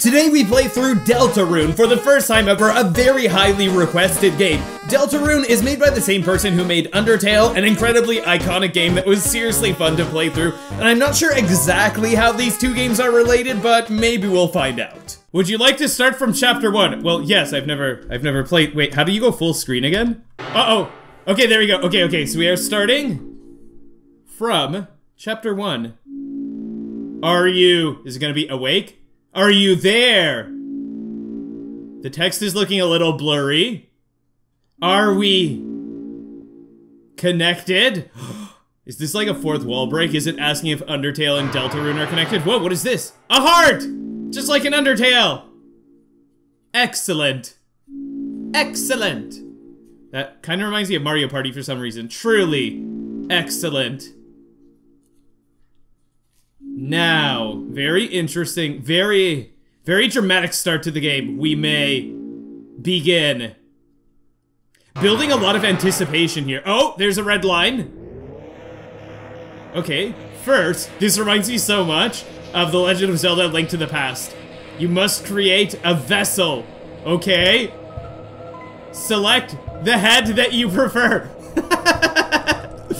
Today we play through Deltarune for the first time ever, a very highly requested game. Deltarune is made by the same person who made Undertale, an incredibly iconic game that was seriously fun to play through, and I'm not sure exactly how these two games are related, but maybe we'll find out. Would you like to start from chapter one? Well, yes, I've never, I've never played, wait, how do you go full screen again? Uh-oh, okay, there we go, okay, okay, so we are starting from chapter one. Are you, is it gonna be awake? Are you there? The text is looking a little blurry. Are we connected? Is this like a fourth wall break? Is it asking if Undertale and Deltarune are connected? Whoa, what is this? A heart! Just like an Undertale! Excellent. Excellent. That kind of reminds me of Mario Party for some reason. Truly excellent. Now, very interesting, very, very dramatic start to the game. We may begin. Building a lot of anticipation here. Oh, there's a red line. Okay, first, this reminds me so much of The Legend of Zelda Link to the Past. You must create a vessel, okay? Select the head that you prefer.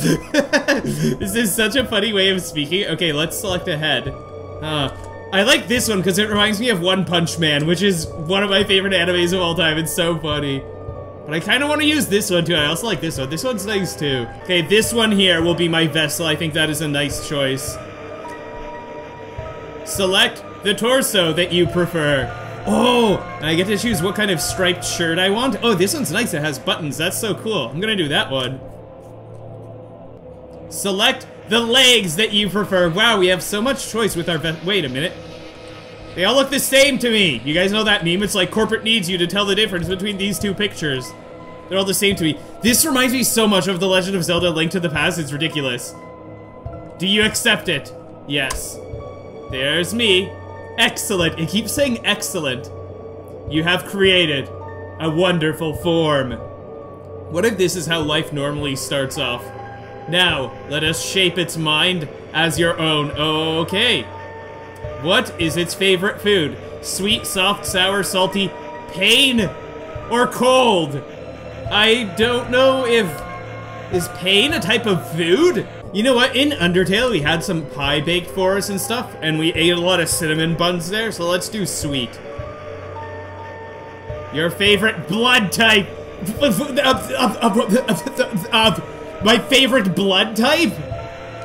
this is such a funny way of speaking. Okay, let's select a head. Uh, I like this one because it reminds me of One Punch Man, which is one of my favorite animes of all time. It's so funny. But I kind of want to use this one too. I also like this one. This one's nice too. Okay, this one here will be my vessel. I think that is a nice choice. Select the torso that you prefer. Oh, I get to choose what kind of striped shirt I want. Oh, this one's nice. It has buttons. That's so cool. I'm gonna do that one. Select the legs that you prefer. Wow, we have so much choice with our Wait a minute. They all look the same to me. You guys know that meme? It's like corporate needs you to tell the difference between these two pictures. They're all the same to me. This reminds me so much of The Legend of Zelda Link to the Past. It's ridiculous. Do you accept it? Yes. There's me. Excellent. It keeps saying excellent. You have created a wonderful form. What if this is how life normally starts off? Now, let us shape its mind as your own. Okay. What is its favorite food? Sweet, soft, sour, salty, pain, or cold? I don't know if... Is pain a type of food? You know what? In Undertale, we had some pie baked for us and stuff, and we ate a lot of cinnamon buns there, so let's do sweet. Your favorite blood type! My favorite blood type?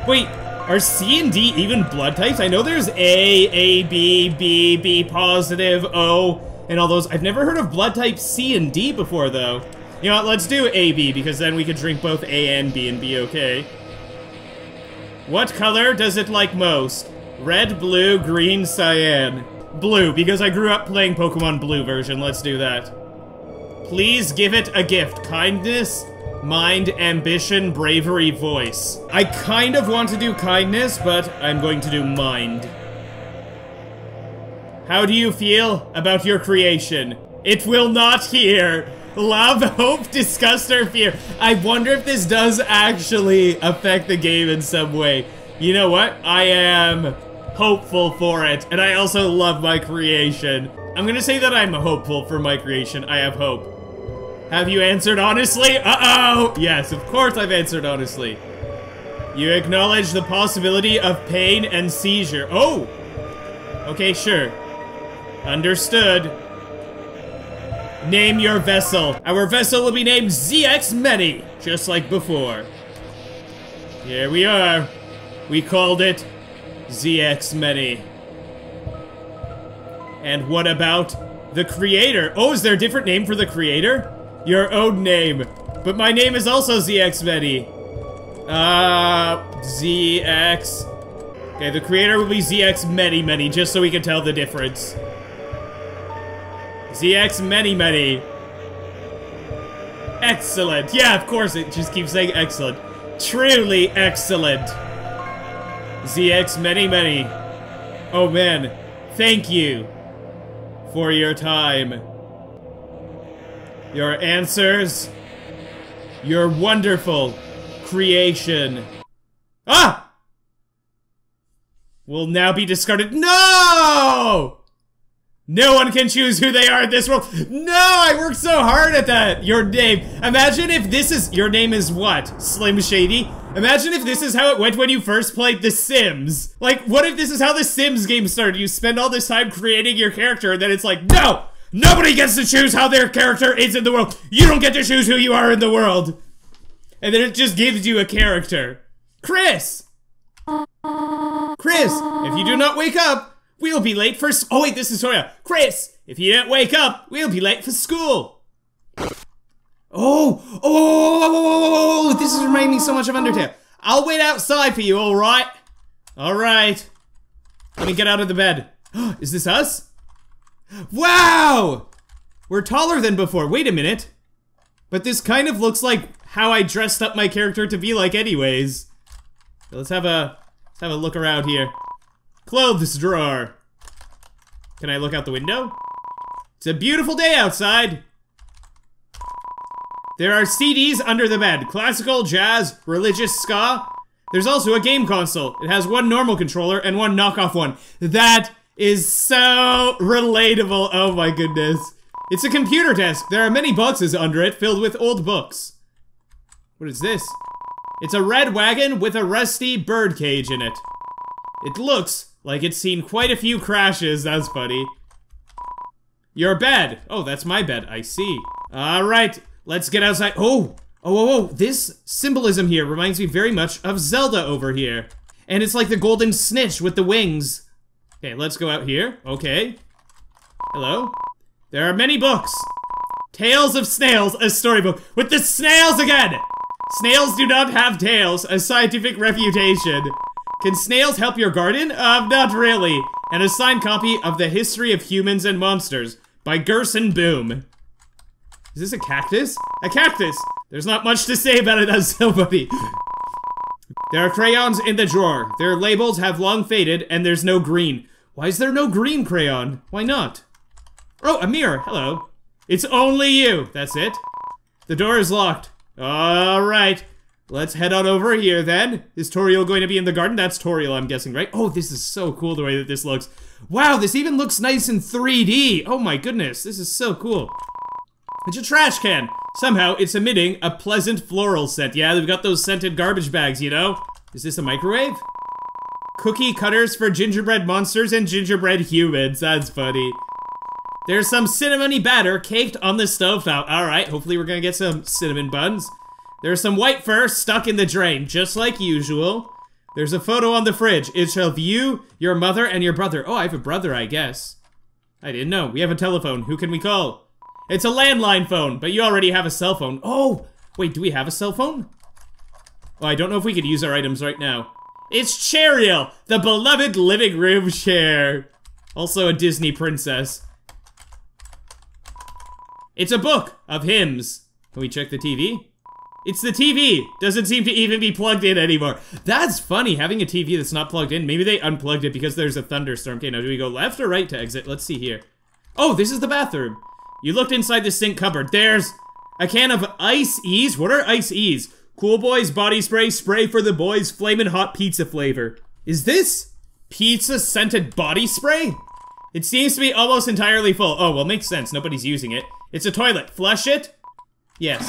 Wait, are C and D even blood types? I know there's A, A, B, B, B positive, O, and all those. I've never heard of blood type C and D before, though. You know what, let's do A, B, because then we could drink both A and B and be okay. What color does it like most? Red, blue, green, cyan. Blue, because I grew up playing Pokemon Blue version. Let's do that. Please give it a gift. Kindness, mind, ambition, bravery, voice. I kind of want to do kindness, but I'm going to do mind. How do you feel about your creation? It will not hear. Love, hope, disgust, or fear. I wonder if this does actually affect the game in some way. You know what? I am hopeful for it, and I also love my creation. I'm gonna say that I'm hopeful for my creation. I have hope. Have you answered honestly? Uh-oh! Yes, of course I've answered honestly. You acknowledge the possibility of pain and seizure. Oh! Okay, sure. Understood. Name your vessel. Our vessel will be named ZX Many, just like before. Here we are. We called it ZX Many. And what about the creator? Oh, is there a different name for the creator? Your own name. But my name is also ZX Many. Uh, ZX. Okay, the creator will be ZX Many Many, just so we can tell the difference. ZX Many Many. Excellent. Yeah, of course, it just keeps saying excellent. Truly excellent. ZX Many Many. Oh man, thank you for your time your answers, your wonderful creation. Ah! Will now be discarded. No! No one can choose who they are in this world. No, I worked so hard at that. Your name. Imagine if this is your name is what? Slim Shady. Imagine if this is how it went when you first played The Sims. Like, what if this is how the Sims game started? You spend all this time creating your character, and then it's like, no, nobody gets to choose how their character is in the world. You don't get to choose who you are in the world. And then it just gives you a character. Kris. Kris, if you do not wake up, We'll be late for. Oh wait, this is Toriel. Kris, if you don't wake up, we'll be late for school. Oh oh oh, oh, oh, oh, this is reminding me so much of Undertale. I'll wait outside for you, all right? All right. Let me get out of the bed. is this us? Wow! We're taller than before. Wait a minute. But this kind of looks like how I dressed up my character to be like anyways. let's have a let's have a look around here. Clothes drawer. Can I look out the window? It's a beautiful day outside. There are CDs under the bed. Classical, jazz, religious, ska. There's also a game console. It has one normal controller and one knockoff one. That is so relatable. Oh my goodness. It's a computer desk. There are many boxes under it filled with old books. What is this? It's a red wagon with a rusty bird cage in it. It looks like it's seen quite a few crashes, that's funny. Your bed. Oh, that's my bed, I see. All right, let's get outside. Oh, oh, oh, oh, this symbolism here reminds me very much of Zelda over here. And it's like the golden snitch with the wings. Okay, let's go out here. Okay. Hello? There are many books. Tales of Snails, a storybook. With the snails again! Snails do not have tails, a scientific refutation. Can snails help your garden? Uh, not really. And a signed copy of The History of Humans and Monsters by Gerson Boom. Is this a cactus? A cactus! There's not much to say about it as somebody. There are crayons in the drawer. Their labels have long faded, and there's no green. Why is there no green crayon? Why not? Oh, a mirror. Hello. It's only you. That's it. The door is locked. All right. Let's head on over here then. Is Toriel going to be in the garden? That's Toriel, I'm guessing, right? Oh, this is so cool the way that this looks. Wow, this even looks nice in 3D. Oh my goodness, this is so cool. It's a trash can. Somehow, it's emitting a pleasant floral scent. Yeah, they've got those scented garbage bags, you know? Is this a microwave? Cookie cutters for gingerbread monsters and gingerbread humans. That's funny. There's some cinnamony batter caked on the stove now. Alright, hopefully we're gonna get some cinnamon buns. There's some white fur stuck in the drain, just like usual. There's a photo on the fridge. It's of you, your mother, and your brother. Oh, I have a brother, I guess. I didn't know. We have a telephone. Who can we call? It's a landline phone, but you already have a cell phone. Oh, wait, do we have a cell phone? I don't know if we could use our items right now. It's Chairiel, the beloved living room chair. Also a Disney princess. It's a book of hymns. Can we check the TV? It's the TV. Doesn't seem to even be plugged in anymore. That's funny, having a TV that's not plugged in. Maybe they unplugged it because there's a thunderstorm. Okay, now do we go left or right to exit? Let's see here. Oh, this is the bathroom. You looked inside the sink cupboard. There's a can of Ice-E's. What are Ice-E's? Cool Boys body spray, spray for the boys, flamin' hot pizza flavor. Is this pizza scented body spray? It seems to be almost entirely full. Oh, well, makes sense. Nobody's using it. It's a toilet. Flush it? Yes.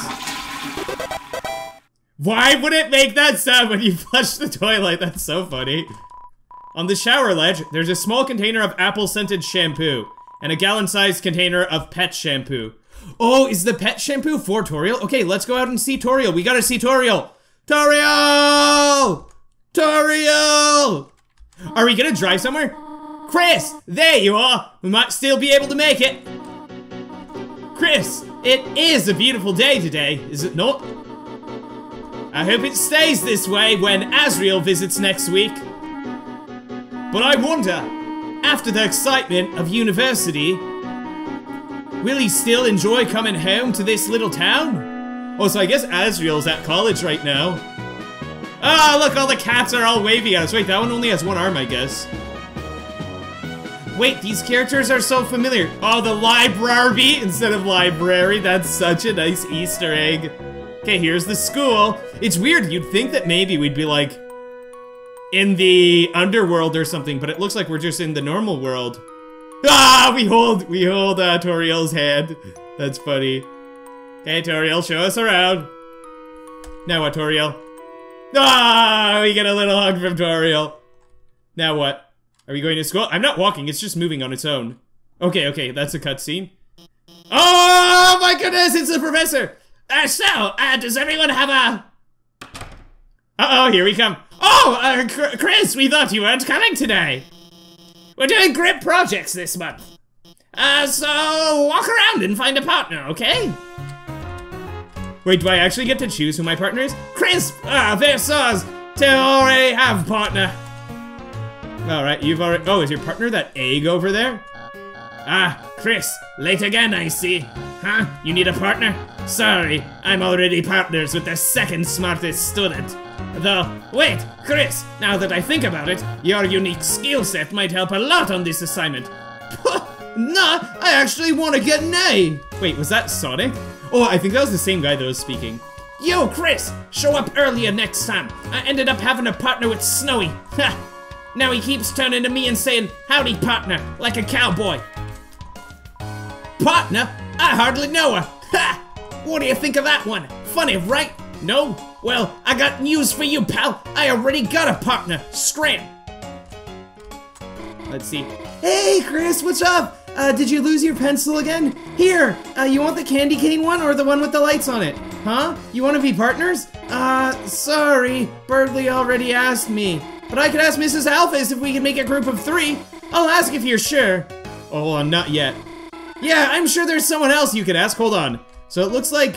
Why would it make that sound when you flush the toilet? That's so funny. On the shower ledge, there's a small container of apple-scented shampoo and a gallon-sized container of pet shampoo. Oh, is the pet shampoo for Toriel? Okay, let's go out and see Toriel. We gotta see Toriel. Toriel! Toriel! Are we gonna drive somewhere? Kris, there you are. We might still be able to make it. Kris, it is a beautiful day today, is it not? I hope it stays this way when Asriel visits next week. But I wonder, after the excitement of university, will he still enjoy coming home to this little town? Oh, so I guess Asriel's at college right now. Ah, oh, look, all the cats are all wavy at us. Wait, that one only has one arm, I guess. Wait, these characters are so familiar. Oh, the library instead of library. That's such a nice Easter egg. Okay, here's the school. It's weird, you'd think that maybe we'd be like in the underworld or something, but it looks like we're just in the normal world. Ah, we hold, we hold uh, Toriel's hand. That's funny. Hey, Toriel, show us around. Now what, Toriel? Ah, we get a little hug from Toriel. Now what? Are we going to school? I'm not walking, it's just moving on its own. Okay, okay, that's a cutscene. Oh my goodness, it's the professor! Uh, so, uh, does everyone have a... Uh-oh, here we come. Oh, uh, Kris, we thought you weren't coming today. We're doing grip projects this month. Uh, so walk around and find a partner, okay? Wait, do I actually get to choose who my partner is? Kris, ah, Versailles, to already have partner. All right, you've already, oh, is your partner that egg over there? Ah, Kris, late again, I see. Huh? You need a partner? Sorry, I'm already partners with the second smartest student. Though, wait, Kris, now that I think about it, your unique skill set might help a lot on this assignment. nah, I actually want to get an A. Wait, was that Sonic? Oh, I think that was the same guy that was speaking. Yo, Kris, show up earlier next time. I ended up having a partner with Snowy. Ha! Now he keeps turning to me and saying, howdy partner, like a cowboy. Partner? I hardly know her. Ha! What do you think of that one? Funny, right? No? Well, I got news for you, pal. I already got a partner. Scram. Let's see. Hey, Kris, what's up? Uh, did you lose your pencil again? Here, uh, you want the candy cane one or the one with the lights on it? Huh? You want to be partners? Uh, sorry. Berdly already asked me. But I could ask Mrs. Alphys if we can make a group of three. I'll ask if you're sure. Oh, on, not yet. Yeah, I'm sure there's someone else you could ask. Hold on. So it looks like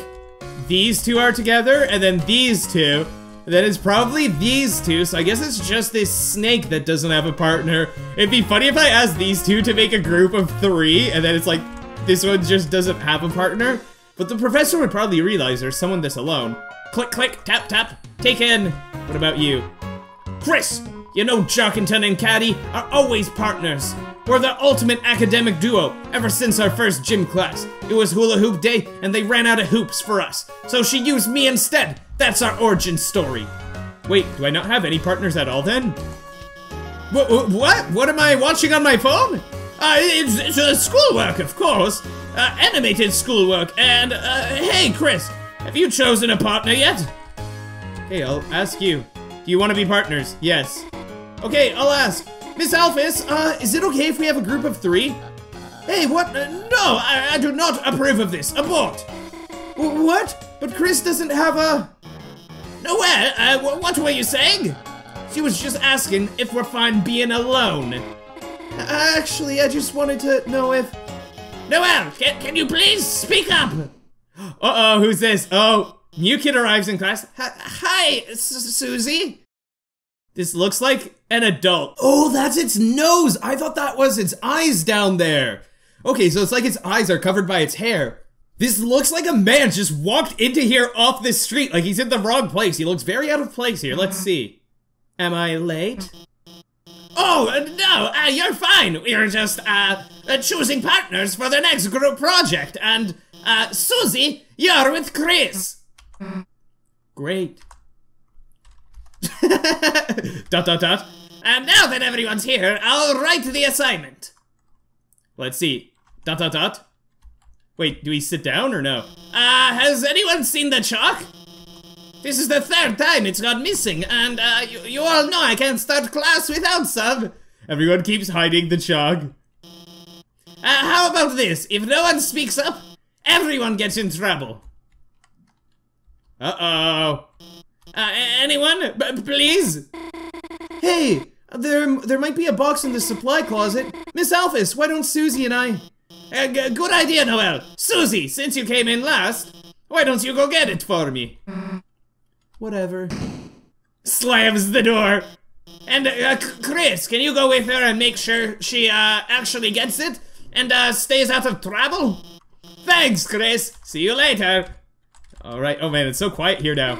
these two are together, and then these two. Then it's probably these two, so I guess it's just this snake that doesn't have a partner. It'd be funny if I asked these two to make a group of three, and then it's like, this one just doesn't have a partner. But the professor would probably realize there's someone this alone. Click, click, tap, tap, take in. What about you? Kris, you know Jockington and Caddy are always partners. We're the ultimate academic duo ever since our first gym class. It was hula hoop day and they ran out of hoops for us. So she used me instead. That's our origin story. Wait, do I not have any partners at all then? What? What, what am I watching on my phone? Uh, it's, it's uh, schoolwork, of course. Uh, animated schoolwork. And, uh, hey, Kris, have you chosen a partner yet? Okay, I'll ask you. Do you want to be partners? Yes. Okay, I'll ask. Miss Alphys, uh, is it okay if we have a group of three? Hey, what? Uh, no, I, I, do not approve of this. Abort. W what? But Kris doesn't have a... Noelle, uh, what were you saying? She was just asking if we're fine being alone. Actually, I just wanted to know if... Noelle, can, can you please speak up? Uh-oh, who's this? Oh, new kid arrives in class. Hi, S Susie. This looks like an adult. Oh, that's its nose. I thought that was its eyes down there. Okay, so it's like its eyes are covered by its hair. This looks like a man just walked into here off this street. Like he's in the wrong place. He looks very out of place here. Let's see. Am I late? Oh, uh, no, uh, you're fine. We're just, uh, uh, choosing partners for the next group project. And, uh, Susie, you're with Kris. Great. dot dot dot. And now that everyone's here, I'll write the assignment. Let's see. Dot dot dot. Wait, do we sit down or no? Uh, has anyone seen the chalk? This is the third time it's gone missing, and uh, you, you all know I can't start class without some. Everyone keeps hiding the chalk. Uh, how about this? If no one speaks up, everyone gets in trouble. Uh-oh. Uh, anyone? B please? Hey, there, there might be a box in the supply closet. Miss Alphys, why don't Susie and I... Uh, good idea, Noelle. Susie, since you came in last, why don't you go get it for me? Whatever. Slams the door. And, uh, Kris, can you go with her and make sure she, uh, actually gets it? And, uh, stays out of trouble? Thanks, Kris. See you later. Alright, oh man, it's so quiet here now.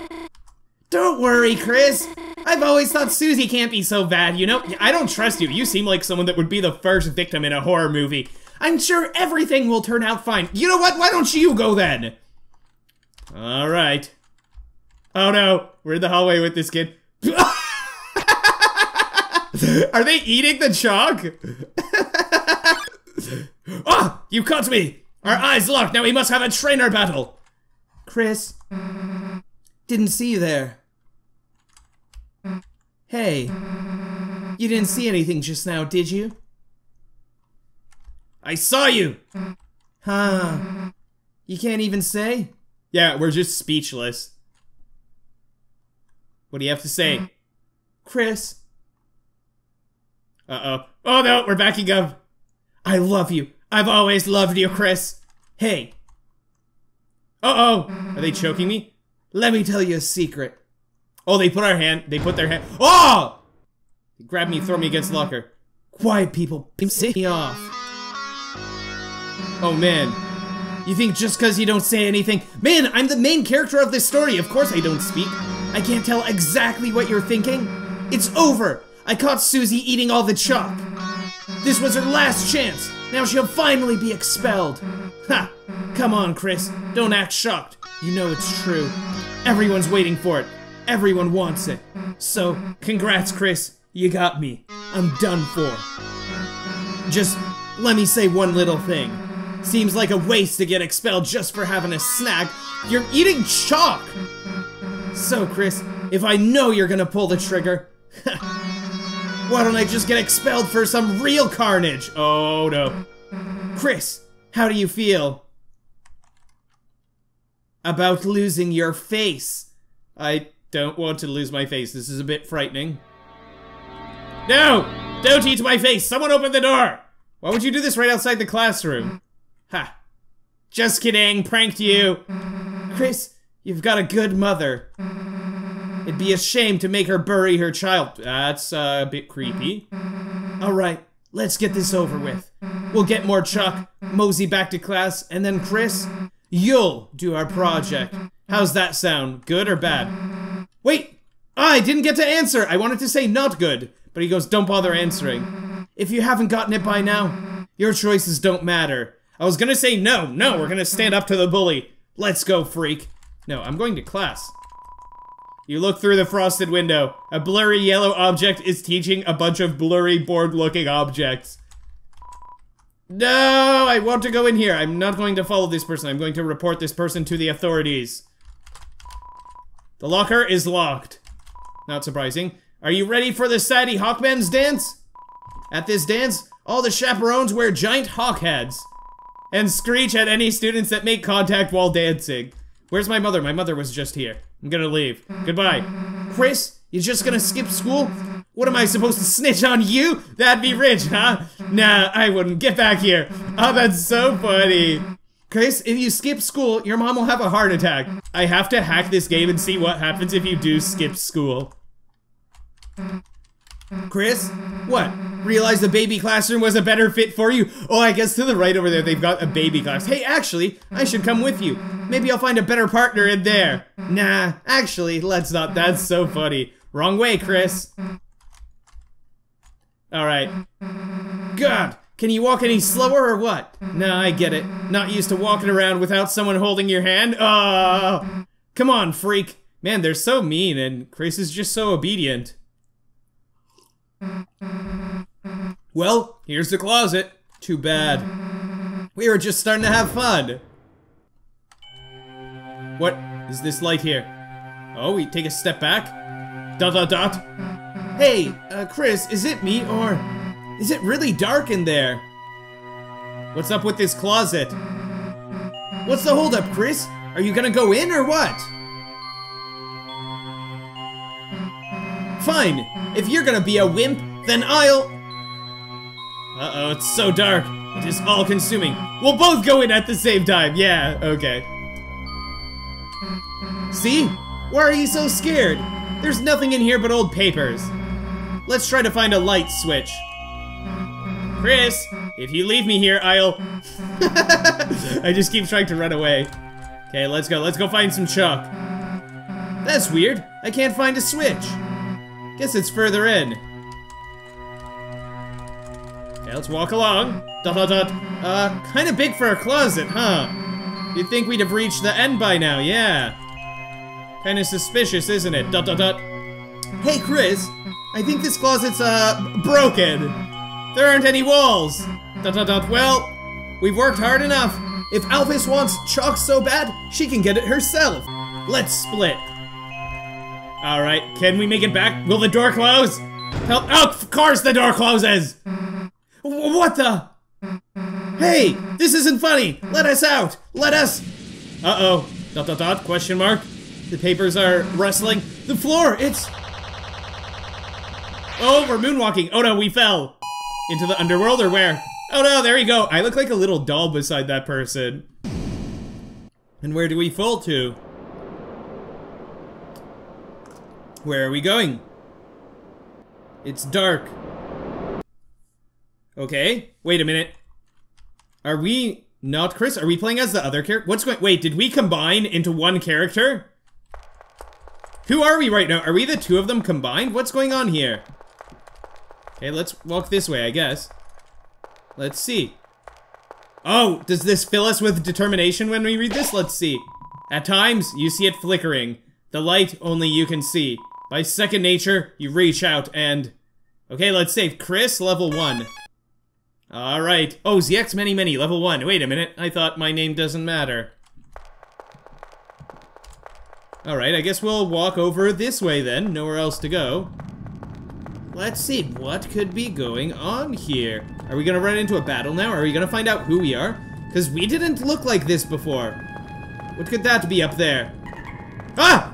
Don't worry, Kris. I've always thought Susie can't be so bad, you know? I don't trust you. You seem like someone that would be the first victim in a horror movie. I'm sure everything will turn out fine. You know what? Why don't you go then? Alright. Oh no, we're in the hallway with this kid. Are they eating the chalk? Ah! You caught me! Our eyes locked, now we must have a trainer battle! Kris. Didn't see you there. Hey. You didn't see anything just now, did you? I saw you! Huh. You can't even say? Yeah, we're just speechless. What do you have to say? Kris. Uh-oh. Oh no, we're backing up. I love you. I've always loved you, Kris. Hey, Uh-oh. Are they choking me? let me tell you a secret. Oh, they put our hand, they put their hand, oh! They grab me, throw me against the locker. Quiet people, piss me off. Oh man. You think just because you don't say anything? Man, I'm the main character of this story. Of course I don't speak. I can't tell exactly what you're thinking. It's over. I caught Susie eating all the chalk. This was her last chance. Now she'll finally be expelled. Ha! Come on, Kris. Don't act shocked. You know it's true. Everyone's waiting for it. Everyone wants it. So, congrats, Kris. You got me. I'm done for. Just let me say one little thing. Seems like a waste to get expelled just for having a snack. You're eating chalk! So, Kris, if I know you're gonna pull the trigger, why don't I just get expelled for some real carnage? Oh no. Kris, how do you feel? About losing your face. I don't want to lose my face. This is a bit frightening. No! Don't eat my face! Someone open the door! Why would you do this right outside the classroom? Ha. Just kidding, pranked you. Kris, you've got a good mother. It'd be a shame to make her bury her child. That's uh, a bit creepy. Alright, let's get this over with. We'll get more Chuck, mosey back to class, and then Kris, you'll do our project. How's that sound? Good or bad? Wait! I didn't get to answer! I wanted to say not good, but he goes, don't bother answering. If you haven't gotten it by now, your choices don't matter. I was gonna say no, no, we're gonna stand up to the bully. Let's go, freak. No, I'm going to class. You look through the frosted window. A blurry yellow object is teaching a bunch of blurry, bored-looking objects. No, I want to go in here. I'm not going to follow this person. I'm going to report this person to the authorities. The locker is locked. Not surprising. Are you ready for the Sadie Hawkman's dance? At this dance, all the chaperones wear giant hawk heads and screech at any students that make contact while dancing. Where's my mother? My mother was just here. I'm gonna leave. Goodbye. Kris, you just gonna skip school? What am I supposed to snitch on you? That'd be rich, huh? Nah, I wouldn't. Get back here. Oh, that's so funny. Kris, if you skip school, your mom will have a heart attack. I have to hack this game and see what happens if you do skip school. Kris, what? Realize the baby classroom was a better fit for you? Oh, I guess to the right over there they've got a baby class. Hey, actually, I should come with you. Maybe I'll find a better partner in there. Nah, actually, let's not. That's so funny. Wrong way, Kris. Alright. God, can you walk any slower or what? No, I get it. Not used to walking around without someone holding your hand. Oh, come on, freak. Man, they're so mean, and Kris is just so obedient. Well, here's the closet. Too bad. We were just starting to have fun. What is this light here? Oh, we take a step back. Dot dot dot. Hey, uh, Kris, is it me or is it really dark in there? What's up with this closet? What's the holdup, Kris? Are you gonna go in or what? Fine. If you're gonna be a wimp, then I'll... Uh-oh, it's so dark. It is all-consuming. We'll both go in at the same time. Yeah, okay. See? Why are you so scared? There's nothing in here but old papers. Let's try to find a light switch. Kris, if you leave me here, I'll... I just keep trying to run away. Okay, let's go. Let's go find some chalk. That's weird. I can't find a switch. Guess it's further in. Okay, let's walk along. Dot dot dot. Uh, kind of big for a closet, huh? You'd think we'd have reached the end by now, yeah. Kind of suspicious, isn't it? Dot dot dot. Hey, Kris. I think this closet's, uh, Broken. There aren't any walls. Dot dot dot. Well, We've worked hard enough. If Alphys wants chalk so bad, she can get it herself. Let's split. Alright, can we make it back? Will the door close? Help! Oh, of course the door closes! What the? Hey, this isn't funny. Let us out. Let us. Uh-oh. Dot dot dot, question mark. The papers are rustling. The floor, it's. Oh, we're moonwalking. Oh no, we fell. Into the underworld or where? Oh no, there you go. I look like a little doll beside that person. And where do we fall to? Where are we going? It's dark. Okay, wait a minute. Are we not Kris? Are we playing as the other character? What's going- wait, did we combine into one character? Who are we right now? Are we the two of them combined? What's going on here? Okay, let's walk this way, I guess. Let's see. Oh, does this fill us with determination when we read this? Let's see. At times, you see it flickering. The light only you can see. By second nature, you reach out and... Okay, let's save Kris, level 1. Alright. Oh, ZX Many Many, level 1. Wait a minute, I thought my name doesn't matter. Alright, I guess we'll walk over this way then. Nowhere else to go. Let's see, what could be going on here? Are we gonna run into a battle now? Are we gonna find out who we are? Because we didn't look like this before. What could that be up there? Ah!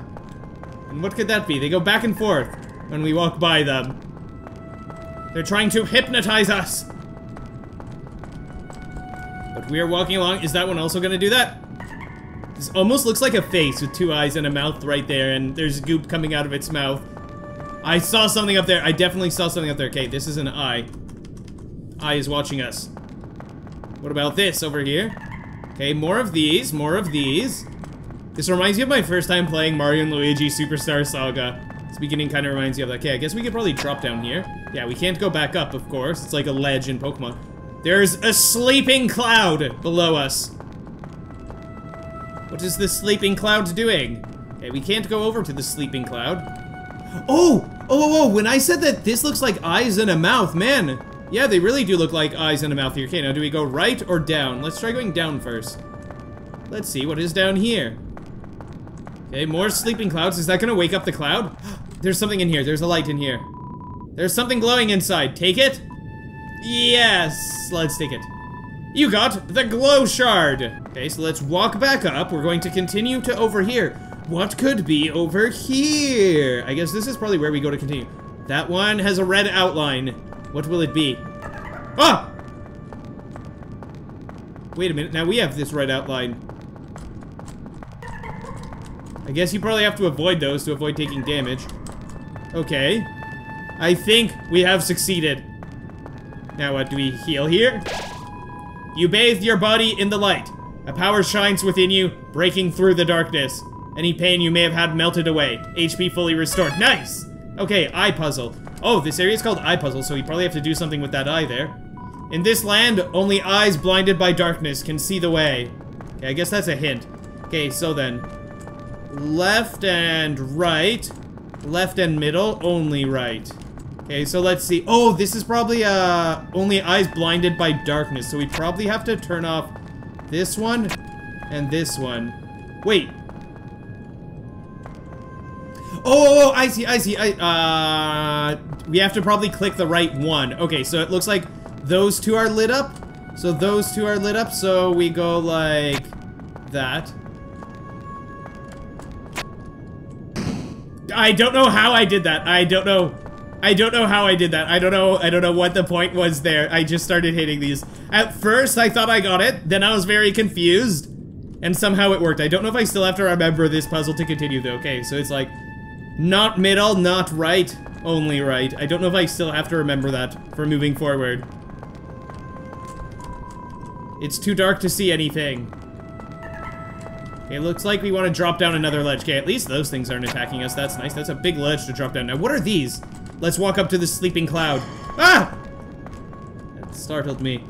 And what could that be? They go back and forth when we walk by them. They're trying to hypnotize us. But we are walking along. Is that one also gonna do that? This almost looks like a face with two eyes and a mouth right there, and there's goop coming out of its mouth. I saw something up there. I definitely saw something up there. Okay, this is an eye. Eye is watching us. What about this over here? Okay, more of these, more of these. This reminds me of my first time playing Mario & Luigi Superstar Saga. This beginning kind of reminds me of that. Okay, I guess we could probably drop down here. Yeah, we can't go back up, of course. It's like a ledge in Pokemon. There's a sleeping cloud below us. What is the sleeping cloud doing? Okay, we can't go over to the sleeping cloud. Oh! Oh, oh, oh, when I said that this looks like eyes and a mouth, man. Yeah, they really do look like eyes and a mouth here. Okay, now do we go right or down? Let's try going down first. Let's see what is down here. Okay, more sleeping clouds. Is that gonna wake up the cloud? There's something in here. There's a light in here. There's something glowing inside. Take it? Yes, let's take it. You got the glow shard. Okay, so let's walk back up. We're going to continue to over here. What could be over here? I guess this is probably where we go to continue. That one has a red outline. What will it be? Ah! Wait a minute, now we have this red outline. I guess you probably have to avoid those to avoid taking damage. Okay. I think we have succeeded. Now what, do we heal here? You bathed your body in the light. A power shines within you, breaking through the darkness. Any pain you may have had melted away. HP fully restored. Nice! Okay, eye puzzle. Oh, this area is called eye puzzle, so we probably have to do something with that eye there. In this land, only eyes blinded by darkness can see the way. Okay, I guess that's a hint. Okay, so then. Left and right. Left and middle, only right. Okay, so let's see. Oh, this is probably, uh, only eyes blinded by darkness, so we probably have to turn off this one and this one. Wait, Oh, I see, I see. I, uh, we have to probably click the right one. Okay, so it looks like those two are lit up. So those two are lit up, so we go like that. I don't know how I did that. I don't know. I don't know how I did that. I don't know. I don't know what the point was there. I just started hitting these. At first, I thought I got it. Then I was very confused. And somehow it worked. I don't know if I still have to remember this puzzle to continue though. Okay, so it's like not middle, not right, only right. I don't know if I still have to remember that for moving forward. It's too dark to see anything. It looks like we want to drop down another ledge. Okay, at least those things aren't attacking us. That's nice. That's a big ledge to drop down. Now, what are these? Let's walk up to the sleeping cloud. Ah! That startled me.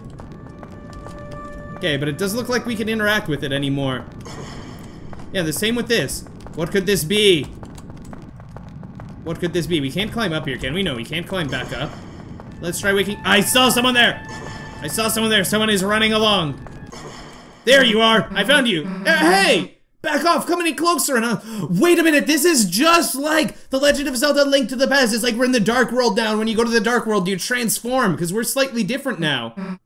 Okay, but it doesn't look like we can interact with it anymore. Yeah, the same with this. What could this be? What could this be? We can't climb up here, can we? No, we can't climb back up. Let's try waking- I saw someone there! I saw someone there! Someone is running along! There you are! I found you! Uh, hey! Back off, come any closer and uh, wait a minute, this is just like The Legend of Zelda Link to the Past. It's like we're in the Dark World now. When you go to the Dark World, you transform, because we're slightly different now.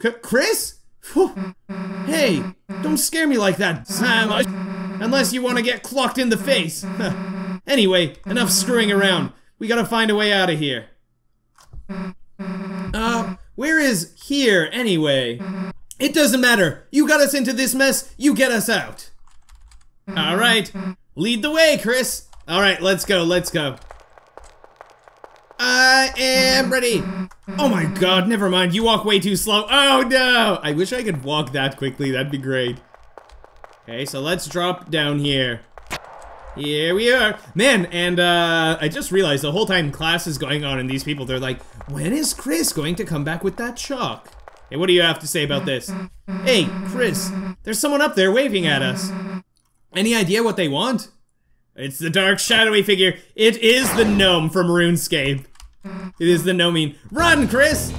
C Kris? Whew. Hey, don't scare me like that, Sam. Unless you want to get clocked in the face. anyway, enough screwing around. We gotta find a way out of here. Uh, where is here, anyway? It doesn't matter. You got us into this mess, you get us out. Alright. Lead the way, Kris. Alright, let's go, let's go. I am ready. Oh my god, never mind. You walk way too slow. Oh no! I wish I could walk that quickly. That'd be great. Okay, so let's drop down here. Here we are. Man, and uh, I just realized the whole time class is going on and these people, they're like, when is Kris going to come back with that chalk? Hey, what do you have to say about this? Hey, Kris, there's someone up there waving at us. Any idea what they want? It's the dark, shadowy figure. It is the gnome from RuneScape. It is the gnoming. Run, Kris!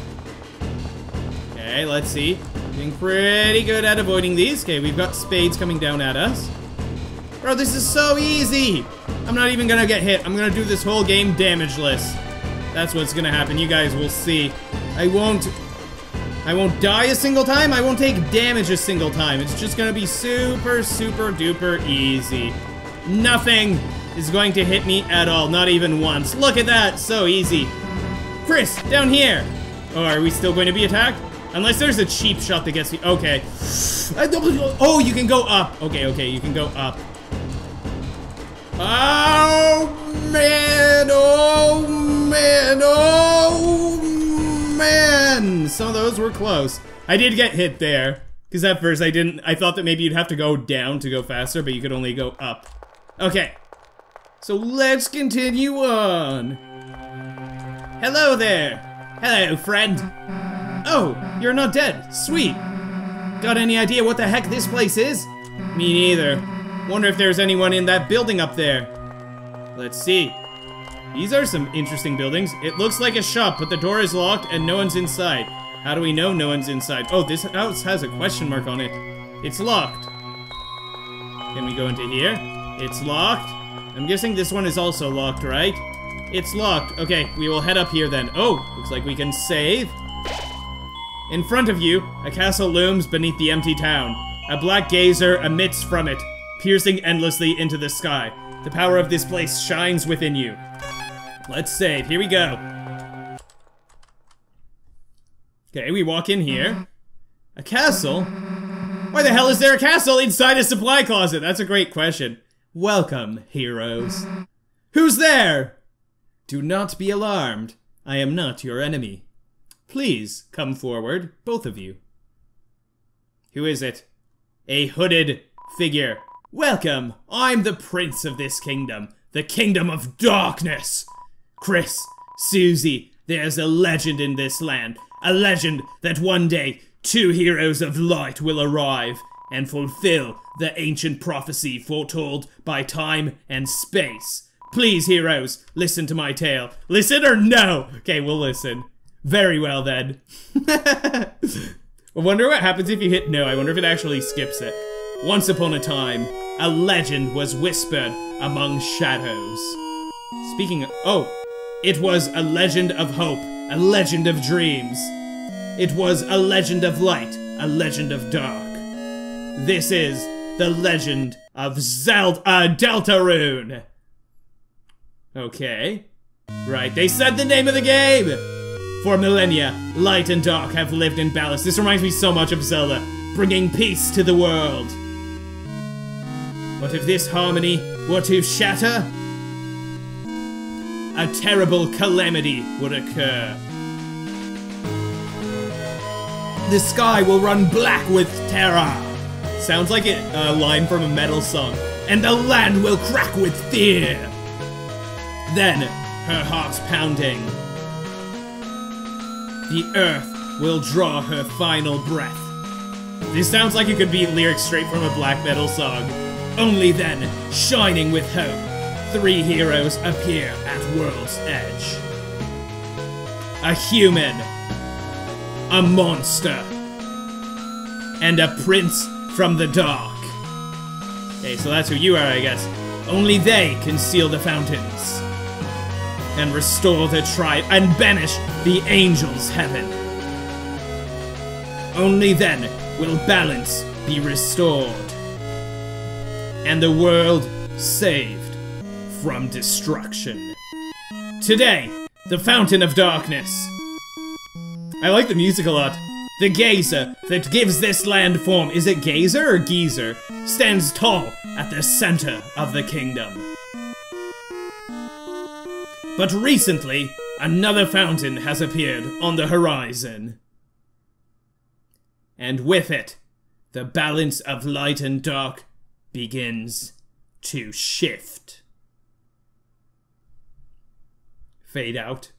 Okay, let's see. Doing pretty good at avoiding these. Okay, we've got spades coming down at us. Bro, this is so easy! I'm not even gonna get hit. I'm gonna do this whole game damageless. That's what's gonna happen. You guys will see. I won't... I won't die a single time. I won't take damage a single time. It's just gonna be super, super duper easy. Nothing is going to hit me at all. Not even once. Look at that. So easy. Kris, down here. Oh, are we still going to be attacked? Unless there's a cheap shot that gets me. Okay. Oh, you can go up. Okay, okay, you can go up. Oh, man. Oh, man. Oh, man. Some of those were close. I did get hit there. Because at first I didn't, I thought that maybe you'd have to go down to go faster, but you could only go up. Okay. So let's continue on. Hello there. Hello, friend. Oh, you're not dead. Sweet. Got any idea what the heck this place is? Me neither. Wonder if there's anyone in that building up there. Let's see. These are some interesting buildings. It looks like a shop, but the door is locked and no one's inside. How do we know no one's inside? Oh, this house has a question mark on it. It's locked. Can we go into here? It's locked. I'm guessing this one is also locked, right? It's locked. Okay, we will head up here then. Oh, looks like we can save. In front of you, a castle looms beneath the empty town. A black gazer emits from it, piercing endlessly into the sky. The power of this place shines within you. Let's save. Here we go. Okay, we walk in here. A castle? Why the hell is there a castle inside a supply closet? That's a great question. Welcome, heroes. Who's there? Do not be alarmed. I am not your enemy. Please come forward, both of you. Who is it? A hooded figure. Welcome. I'm the prince of this kingdom, the kingdom of darkness. Kris, Susie, there's a legend in this land. A legend that one day two heroes of light will arrive and fulfill the ancient prophecy foretold by time and space. Please, heroes, listen to my tale. Listen or no? Okay, we'll listen. Very well then. I wonder what happens if you hit no. I wonder if it actually skips it. Once upon a time, a legend was whispered among shadows. Speaking of, oh, it was a legend of hope, a legend of dreams. It was a legend of light, a legend of dark. This is the legend of Zelda uh, Deltarune. Okay. Right, they said the name of the game! For millennia, light and dark have lived in balance. This reminds me so much of Zelda, bringing peace to the world. But if this harmony were to shatter, a terrible calamity would occur. The sky will run black with terror. Sounds like it, a line from a metal song. And the land will crack with fear. Then, her heart's pounding. The earth will draw her final breath. This sounds like it could be lyrics straight from a black metal song. Only then, shining with hope, three heroes appear at world's edge. A human, a monster, and a prince from the dark. Okay, so that's who you are, I guess. Only they can seal the fountains and restore the tribe and banish the angels' heaven. Only then will balance be restored and the world saved from destruction. Today, the Fountain of Darkness. I like the music a lot. The gazer that gives this land form, is it gazer or geezer, stands tall at the center of the kingdom. But recently, another fountain has appeared on the horizon. And with it, the balance of light and dark begins to shift. Fade out.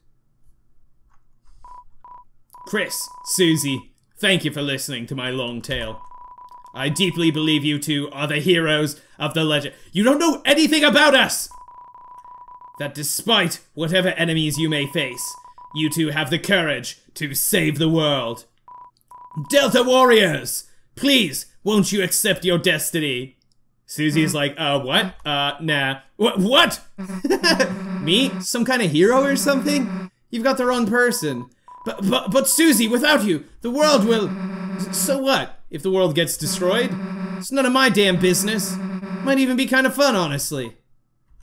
Kris, Susie, thank you for listening to my long tale. I deeply believe you two are the heroes of the legend. You don't know anything about us! That despite whatever enemies you may face, you two have the courage to save the world. Delta Warriors! Please, won't you accept your destiny? Susie's like, uh, what? Uh, nah. What? What? Me? Some kind of hero or something? You've got the wrong person. But, but, but Susie, without you, the world will... So what? If the world gets destroyed? It's none of my damn business. Might even be kind of fun, honestly.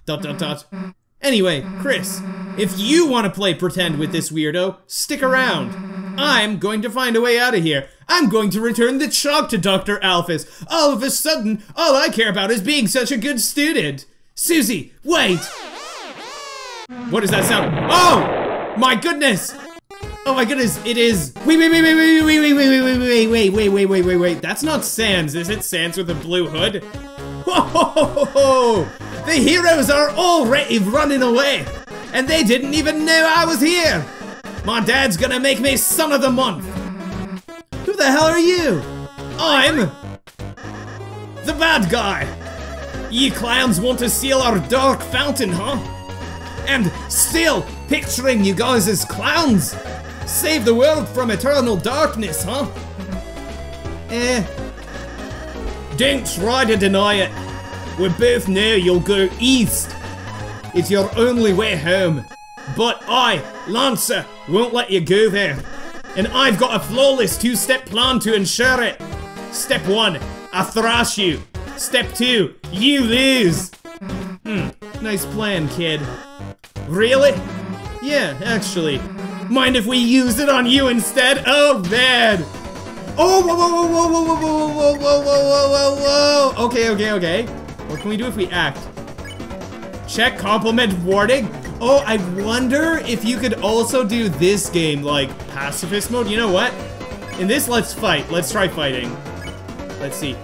Dot dot dot. Anyway, Kris, if you want to play pretend with this weirdo, stick around. I'm going to find a way out of here. I'm going to return the chalk to Dr. Alphys. All of a sudden, all I care about is being such a good student. Susie, wait! What does that sound? Oh! My goodness! Oh my goodness, it is. Wait, wait, wait, wait, wait, wait, wait, wait, wait, wait, wait, wait, wait, wait, wait, wait. That's not Sans, is it? Sans with a blue hood? Whoa! The heroes are already running away, and they didn't even know I was here. My dad's gonna make me son of the month. Who the hell are you? I'm the bad guy. You clowns want to seal our dark fountain, huh? And still picturing you guys as clowns. Save the world from eternal darkness, huh? Eh. Don't try to deny it. We both know you'll go east. It's your only way home. But I, Lancer, won't let you go there. And I've got a flawless two-step plan to ensure it. Step one, I thrash you. Step two, you lose. Hmm, nice plan, kid. Really? Yeah, actually. Mind if we use it on you instead? Oh, man. Oh, whoa, whoa, whoa, whoa, whoa, whoa, whoa, whoa, whoa, whoa, whoa, whoa. Okay, okay, okay. What can we do if we act? Check compliment warding. Oh, I wonder if you could also do this game like pacifist mode. You know what? In this, let's fight. Let's try fighting. Let's see.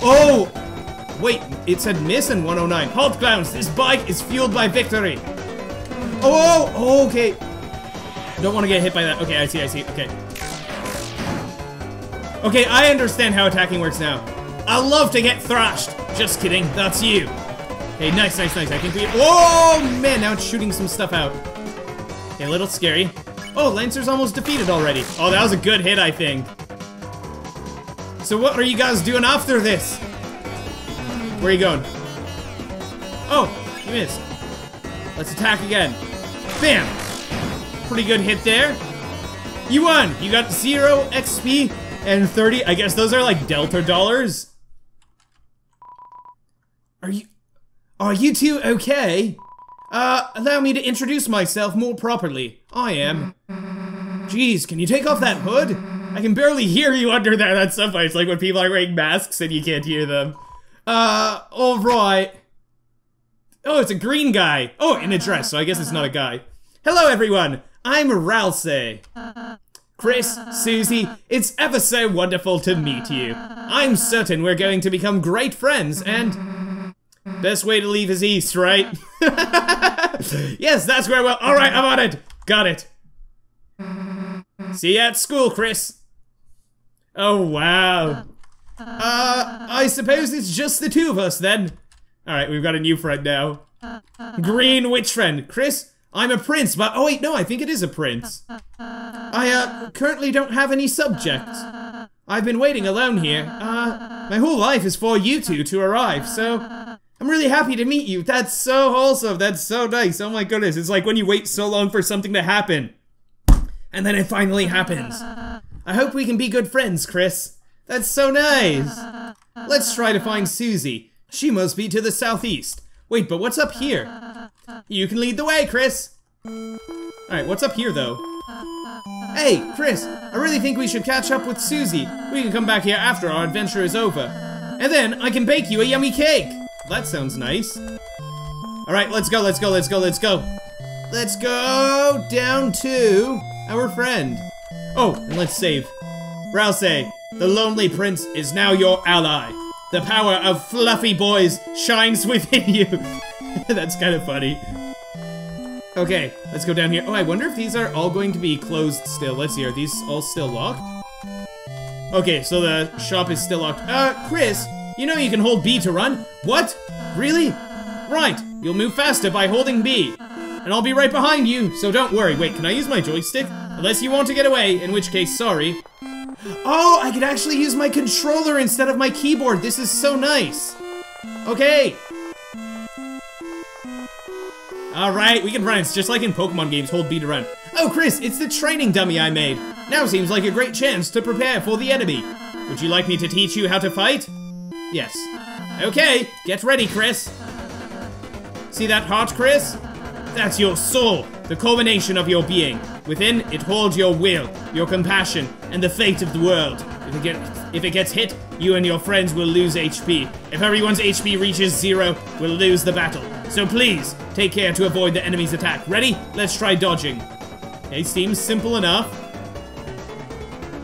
Oh! Wait, it said miss in 109. Halt, clowns! This bike is fueled by victory! Oh, oh, oh okay. Don't want to get hit by that. Okay, I see, I see. Okay. Okay, I understand how attacking works now. I love to get thrashed. Just kidding, that's you. Okay, nice, nice, nice. I think we- Oh, man, now it's shooting some stuff out. Okay, a little scary. Oh, Lancer's almost defeated already. Oh, that was a good hit, I think. So what are you guys doing after this? Where are you going? Oh, you missed. Let's attack again. Bam! Pretty good hit there. You won! You got 0 XP and 30. I guess those are like Delta dollars. Are you... Are you two okay? Uh, allow me to introduce myself more properly. I am. Jeez, can you take off that hood? I can barely hear you under there. That's so funny. Like when people are wearing masks and you can't hear them. Uh, alright. Oh, it's a green guy. Oh, in a dress, so I guess it's not a guy. Hello, everyone. I'm Ralsei. Kris, Susie, it's ever so wonderful to meet you. I'm certain we're going to become great friends, and... Best way to leave is east, right? yes, that's where we'll... Alright, I'm on it. Got it. See you at school, Kris. Oh, wow. Uh, I suppose it's just the two of us, then. Alright, we've got a new friend now. Green witch friend. Kris, I'm a prince, but- oh wait, no, I think it is a prince. I, uh, currently don't have any subjects. I've been waiting alone here. Uh, My whole life is for you two to arrive, so I'm really happy to meet you. That's so wholesome. That's so nice. Oh my goodness. It's like when you wait so long for something to happen. And then it finally happens. I hope we can be good friends, Kris. That's so nice. Let's try to find Susie. She must be to the southeast. Wait, but what's up here? You can lead the way, Kris. Alright, what's up here, though? Hey, Kris, I really think we should catch up with Susie. We can come back here after our adventure is over. And then I can bake you a yummy cake. That sounds nice. Alright, let's go, let's go, let's go, let's go. Let's go down to our friend. Oh, and let's save. Ralsei, the Lonely Prince is now your ally. The power of fluffy boys shines within you. That's kind of funny. Okay, let's go down here. Oh, I wonder if these are all going to be closed still. Let's see, are these all still locked? Okay, so the shop is still locked. Uh, Kris, you know you can hold B to run. What? Really? Right, you'll move faster by holding B. And I'll be right behind you, so don't worry. Wait, can I use my joystick? Unless you want to get away, in which case, sorry. Oh, I can actually use my controller instead of my keyboard. This is so nice. Okay, Alright, we can run. It's just like in Pokemon games, hold B to run. Oh, Kris, it's the training dummy I made. Now seems like a great chance to prepare for the enemy. Would you like me to teach you how to fight? Yes. Okay, get ready, Kris. See that heart, Kris? That's your soul, the culmination of your being. Within, it holds your will, your compassion, and the fate of the world. If it, gets, if it gets hit, you and your friends will lose HP. If everyone's HP reaches zero, we'll lose the battle. So please, take care to avoid the enemy's attack. Ready? Let's try dodging. Okay, seems simple enough.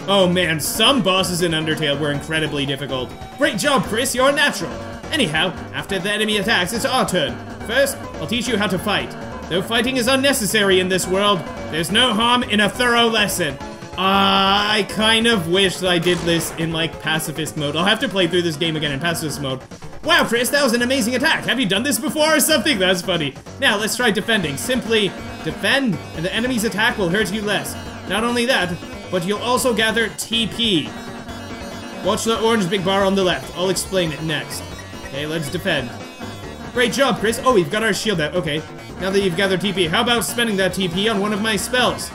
Oh man, some bosses in Undertale were incredibly difficult. Great job, Kris, you're a natural. Anyhow, after the enemy attacks, it's our turn. First, I'll teach you how to fight. Though fighting is unnecessary in this world, there's no harm in a thorough lesson. I kind of wish that I did this in, like, pacifist mode. I'll have to play through this game again in pacifist mode. Wow, Kris, that was an amazing attack. Have you done this before or something? That's funny. Now, let's try defending. Simply defend, and the enemy's attack will hurt you less. Not only that, but you'll also gather TP. Watch the orange big bar on the left. I'll explain it next. Okay, let's defend. Great job, Kris. Oh, we've got our shield out. Okay, now that you've gathered TP, how about spending that TP on one of my spells?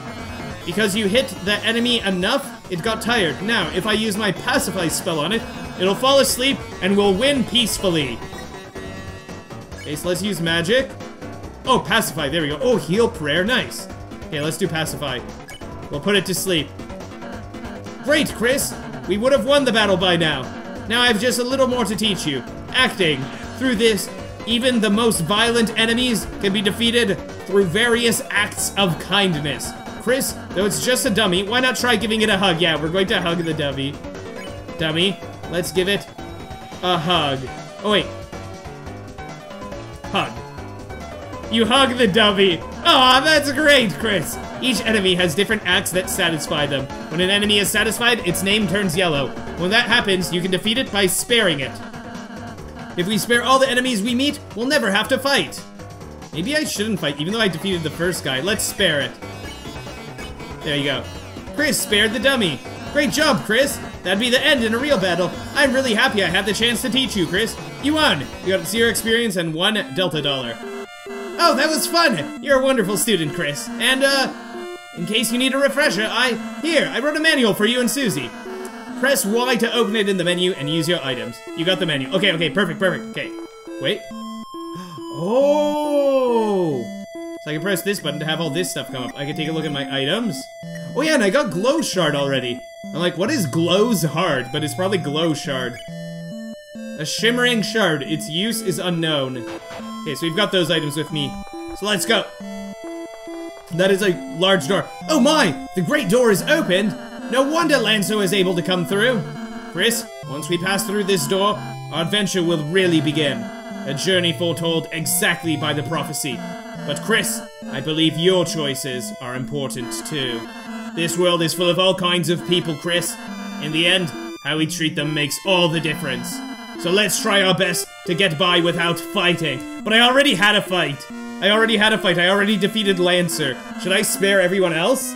Because you hit the enemy enough, it got tired. Now, if I use my Pacify spell on it, it'll fall asleep and we'll win peacefully. Okay, so let's use magic. Oh, Pacify, there we go. Oh, Heal Prayer, nice. Okay, let's do Pacify. We'll put it to sleep. Great, Kris! We would have won the battle by now. Now I have just a little more to teach you. Acting. Through this, even the most violent enemies can be defeated through various acts of kindness. Kris, though it's just a dummy, why not try giving it a hug? Yeah, we're going to hug the dummy. Dummy, let's give it a hug. Oh, wait. Hug. You hug the dummy. Aw, that's great, Kris. Each enemy has different acts that satisfy them. When an enemy is satisfied, its name turns yellow. When that happens, you can defeat it by sparing it. If we spare all the enemies we meet, we'll never have to fight. Maybe I shouldn't fight, even though I defeated the first guy. Let's spare it. There you go. Kris spared the dummy. Great job, Kris. That'd be the end in a real battle. I'm really happy I had the chance to teach you, Kris. You won. You got zero experience and one Delta dollar. Oh, that was fun. You're a wonderful student, Kris. And, uh, in case you need a refresher, I... Here, I wrote a manual for you and Susie. Press Y to open it in the menu and use your items. You got the menu. Okay, okay, perfect, perfect. Okay. Wait. Oh! So I can press this button to have all this stuff come up. I can take a look at my items. Oh yeah, and I got Glow Shard already. I'm like, what is Glow's Hard? But it's probably Glow Shard. A Shimmering Shard. Its use is unknown. Okay, so we've got those items with me. So let's go. That is a large door. Oh my! The great door is opened! No wonder Lancer is able to come through. Kris, once we pass through this door, our adventure will really begin. A journey foretold exactly by the prophecy. But Kris, I believe your choices are important too. This world is full of all kinds of people, Kris. In the end, how we treat them makes all the difference. So let's try our best to get by without fighting. But I already had a fight. I already had a fight. I already defeated Lancer. Should I spare everyone else?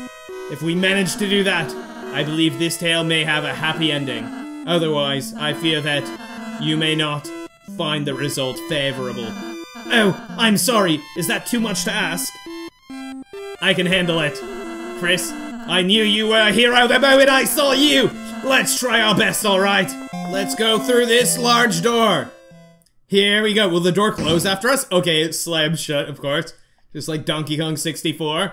If we manage to do that, I believe this tale may have a happy ending. Otherwise, I fear that you may not find the result favorable. Oh, I'm sorry. Is that too much to ask? I can handle it. Kris, I knew you were a hero the moment I saw you! Let's try our best, alright? Let's go through this large door. Here we go. Will the door close after us? Okay, it slams shut, of course. Just like Donkey Kong 64.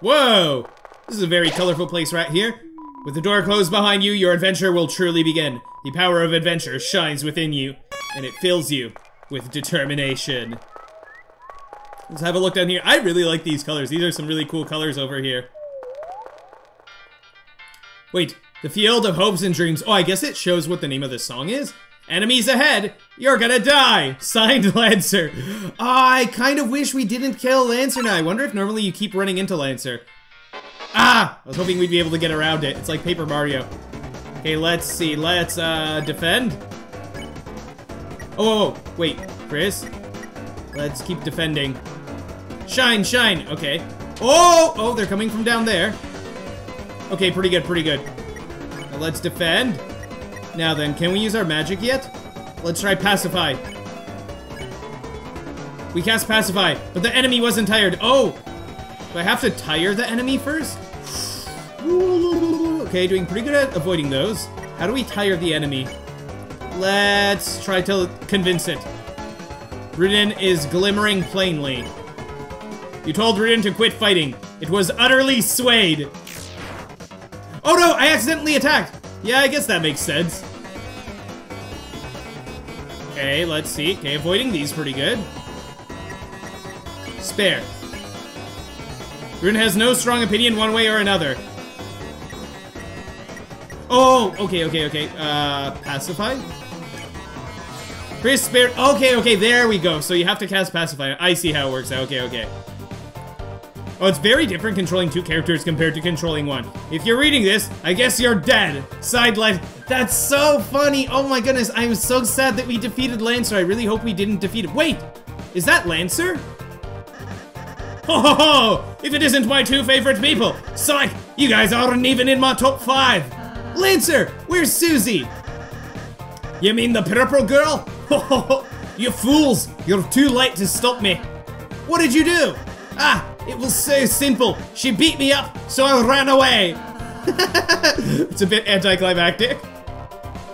Whoa! This is a very colorful place right here. With the door closed behind you, your adventure will truly begin. The power of adventure shines within you, and it fills you with determination. Let's have a look down here. I really like these colors. These are some really cool colors over here. Wait, the Field of Hopes and Dreams. Oh, I guess it shows what the name of the song is. Enemies ahead! You're gonna die! Signed Lancer. Oh, I kind of wish we didn't kill Lancer now. I wonder if normally you keep running into Lancer. Ah! I was hoping we'd be able to get around it. It's like Paper Mario. Okay, let's see. Let's, uh, defend. Oh, wait. Kris? Let's keep defending. Shine, shine! Okay. Oh! Oh, they're coming from down there. Okay, pretty good, pretty good. Now let's defend. Now then, can we use our magic yet? Let's try Pacify. We cast Pacify, but the enemy wasn't tired. Oh! Do I have to tire the enemy first? Okay, doing pretty good at avoiding those. How do we tire the enemy? Let's try to convince it. Rudinn is glimmering plainly. You told Rudinn to quit fighting. It was utterly swayed. Oh no, I accidentally attacked. Yeah, I guess that makes sense. Okay, let's see. Okay, avoiding these pretty good. Spare. Rune has no strong opinion one way or another. Oh, okay, okay, okay. Uh, pacify? Kris spare- Okay, okay, there we go. So you have to cast pacify. I see how it works out. Okay, okay. Oh, it's very different controlling two characters compared to controlling one. If you're reading this, I guess you're dead. Sideline. That's so funny. Oh my goodness, I'm so sad that we defeated Lancer. I really hope we didn't defeat him. Wait, is that Lancer? Ho ho ho! If it isn't my two favorite people! Psych! You guys aren't even in my top five! Lancer, where's Susie? You mean the purple girl? Ho ho ho! You fools! You're too late to stop me! What did you do? Ah! It was so simple! She beat me up, so I ran away! it's a bit anticlimactic.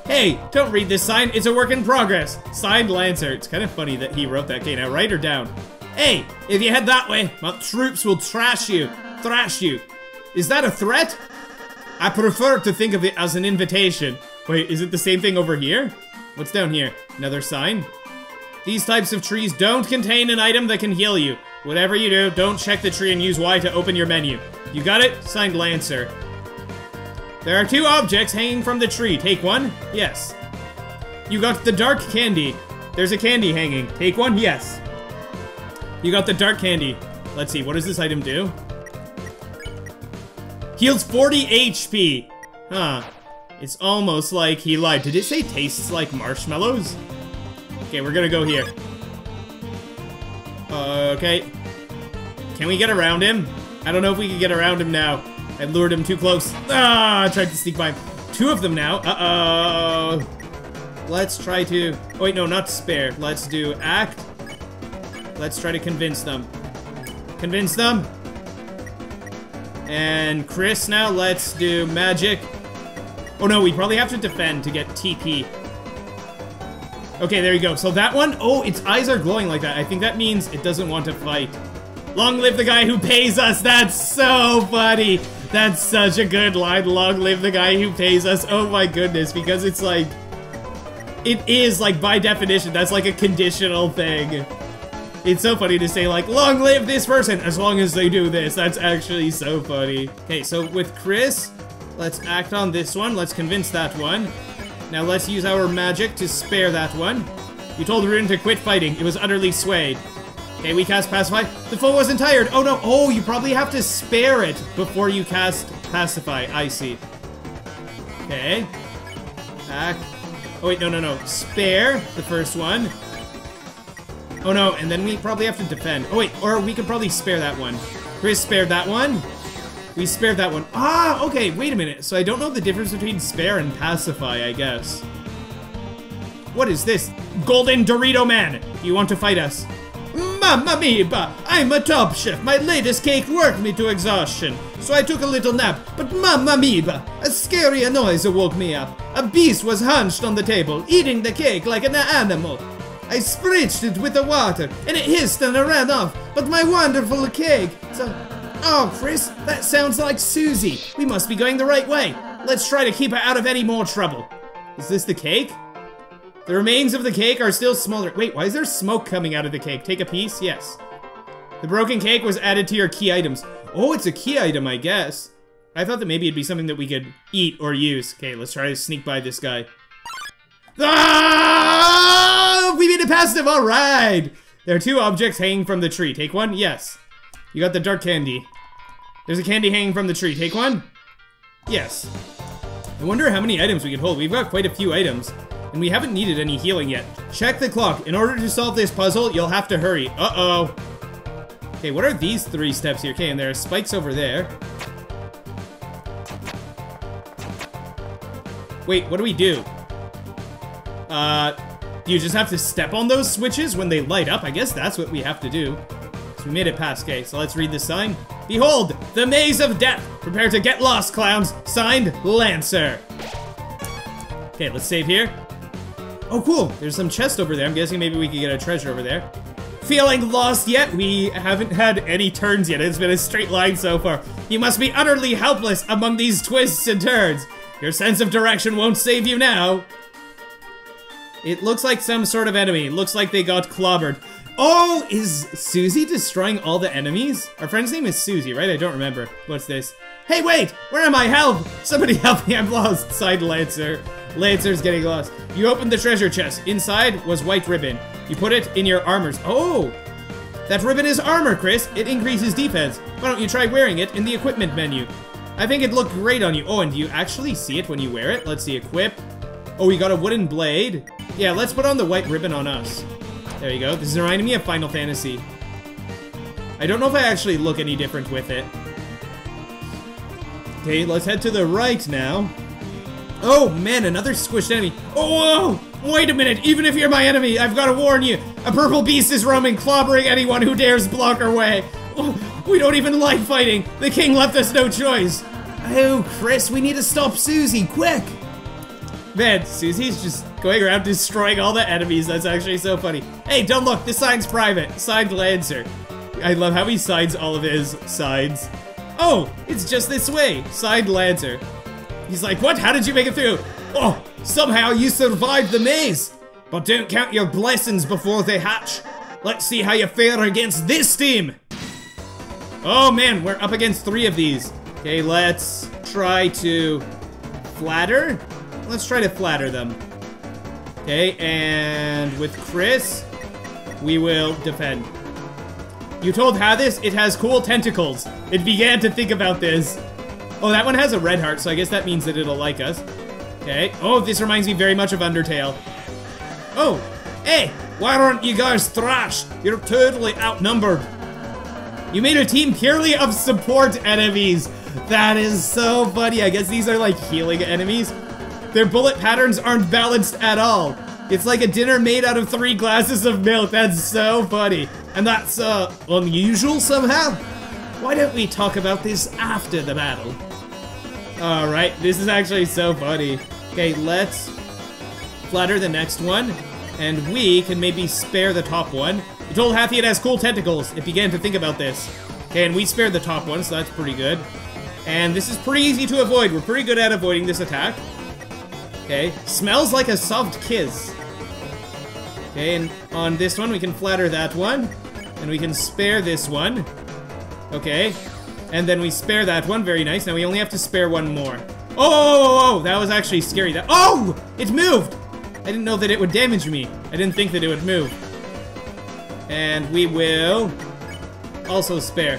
Hey, don't read this sign, it's a work in progress. Signed Lancer. It's kind of funny that he wrote that. Okay, now write her down. Hey, if you head that way, my troops will trash you. Thrash you. Is that a threat? I prefer to think of it as an invitation. Wait, is it the same thing over here? What's down here? Another sign? These types of trees don't contain an item that can heal you. Whatever you do, don't check the tree and use Y to open your menu. You got it? Signed Lancer. There are two objects hanging from the tree. Take one? Yes. You got the dark candy. There's a candy hanging. Take one? Yes. You got the dark candy. Let's see, what does this item do? Heals 40 HP. Huh. It's almost like he lied. Did it say tastes like marshmallows? Okay, we're gonna go here. Okay. Can we get around him? I don't know if we can get around him now. I lured him too close. Ah, I tried to sneak by. Two of them now. Uh-oh. Let's try to... Oh, wait, no, not spare. Let's do act. Let's try to convince them. Convince them. And Kris now, let's do magic. Oh no, we probably have to defend to get TP. Okay, there you go. So that one, oh, its eyes are glowing like that. I think that means it doesn't want to fight. Long live the guy who pays us. That's so funny. That's such a good line. Long live the guy who pays us. Oh my goodness, because it's like, it is like by definition, that's like a conditional thing. It's so funny to say like, long live this person, as long as they do this. That's actually so funny. Okay, so with Kris, let's act on this one. Let's convince that one. Now let's use our magic to spare that one. You told Rune to quit fighting. It was utterly swayed. Okay, we cast Pacify. The foe wasn't tired. Oh no. Oh, you probably have to spare it before you cast Pacify. I see. Okay. Back. Oh wait, no, no, no. Spare the first one. Oh no, and then we probably have to defend. Oh wait, or we could probably spare that one. Kris spared that one. We spared that one. Ah, okay, wait a minute. So I don't know the difference between spare and pacify, I guess. What is this? Golden Dorito Man! You want to fight us? Mamma mia! I'm a top chef. My latest cake worked me to exhaustion. So I took a little nap. But mamma mia! A scary noise awoke me up. A beast was hunched on the table, eating the cake like an animal. I spritzed it with the water, and it hissed and ran off. But my wonderful cake... So... Oh, Kris, that sounds like Susie. We must be going the right way. Let's try to keep her out of any more trouble. Is this the cake? The remains of the cake are still smoldering. Wait, why is there smoke coming out of the cake? Take a piece? Yes. The broken cake was added to your key items. Oh, it's a key item, I guess. I thought that maybe it'd be something that we could eat or use. Okay, let's try to sneak by this guy. Ah! We made it past him, alright! There are two objects hanging from the tree. Take one? Yes. You got the dark candy. There's a candy hanging from the tree. Take one? Yes. I wonder how many items we can hold. We've got quite a few items and we haven't needed any healing yet. Check the clock. In order to solve this puzzle, you'll have to hurry. Uh-oh. Okay, what are these three steps here? Okay, and there are spikes over there. Wait, what do we do? Uh, do you just have to step on those switches when they light up? I guess that's what we have to do. So we made it past. Okay, so let's read the sign. Behold, the maze of death. Prepare to get lost, clowns. Signed, Lancer. Okay, let's save here. Oh, cool. There's some chest over there. I'm guessing maybe we could get a treasure over there. Feeling lost yet? We haven't had any turns yet. It's been a straight line so far. You must be utterly helpless among these twists and turns. Your sense of direction won't save you now. It looks like some sort of enemy. Looks like they got clobbered. Oh, is Susie destroying all the enemies? Our friend's name is Susie, right? I don't remember. What's this? Hey, wait! Where am I? Help! Somebody help me, I'm lost! Side Lancer. Lancer's getting lost. You opened the treasure chest. Inside was white ribbon. You put it in your armors. Oh! That ribbon is armor, Kris. It increases defense. Why don't you try wearing it in the equipment menu? I think it'd look great on you. Oh, and do you actually see it when you wear it? Let's see, equip. Oh, we got a wooden blade. Yeah, let's put on the white ribbon on us. There you go. This is reminding me of Final Fantasy. I don't know if I actually look any different with it. Okay, let's head to the right now. Oh man, another squished enemy. Oh, whoa! Wait a minute, even if you're my enemy, I've got to warn you. A purple beast is roaming, clobbering anyone who dares block our way. Oh, we don't even like fighting. The king left us no choice. Oh, Kris, we need to stop Susie, quick! Man, Susie's just going around destroying all the enemies. That's actually so funny. Hey, don't look, this sign's private. Signed Lancer. I love how he signs all of his signs. Oh, it's just this way. Signed Lancer. He's like, what? How did you make it through? Oh, somehow you survived the maze. But don't count your blessings before they hatch. Let's see how you fare against this team. Oh man, we're up against three of these. Okay, let's try to flatter. Let's try to flatter them. Okay, and with Kris, we will defend. You told Hathy it has cool tentacles. It began to think about this. Oh, that one has a red heart, so I guess that means that it'll like us. Okay. Oh, this reminds me very much of Undertale. Oh, hey, why aren't you guys thrashed? You're totally outnumbered. You made a team purely of support enemies. That is so funny. I guess these are like healing enemies. Their bullet patterns aren't balanced at all. It's like a dinner made out of three glasses of milk. That's so funny. And that's, uh, unusual somehow? Why don't we talk about this after the battle? Alright, this is actually so funny. Okay, let's flatter the next one. And we can maybe spare the top one. You told Happy it has cool tentacles. It began to think about this. Okay, and we spared the top one, so that's pretty good. And this is pretty easy to avoid. We're pretty good at avoiding this attack. Okay, smells like a soft kiss. Okay, and on this one, we can flatter that one. And we can spare this one. Okay. And then we spare that one. Very nice. Now we only have to spare one more. Oh, oh, oh, oh, oh, that was actually scary. That Oh! It moved! I didn't know that it would damage me. I didn't think that it would move. And we will also spare.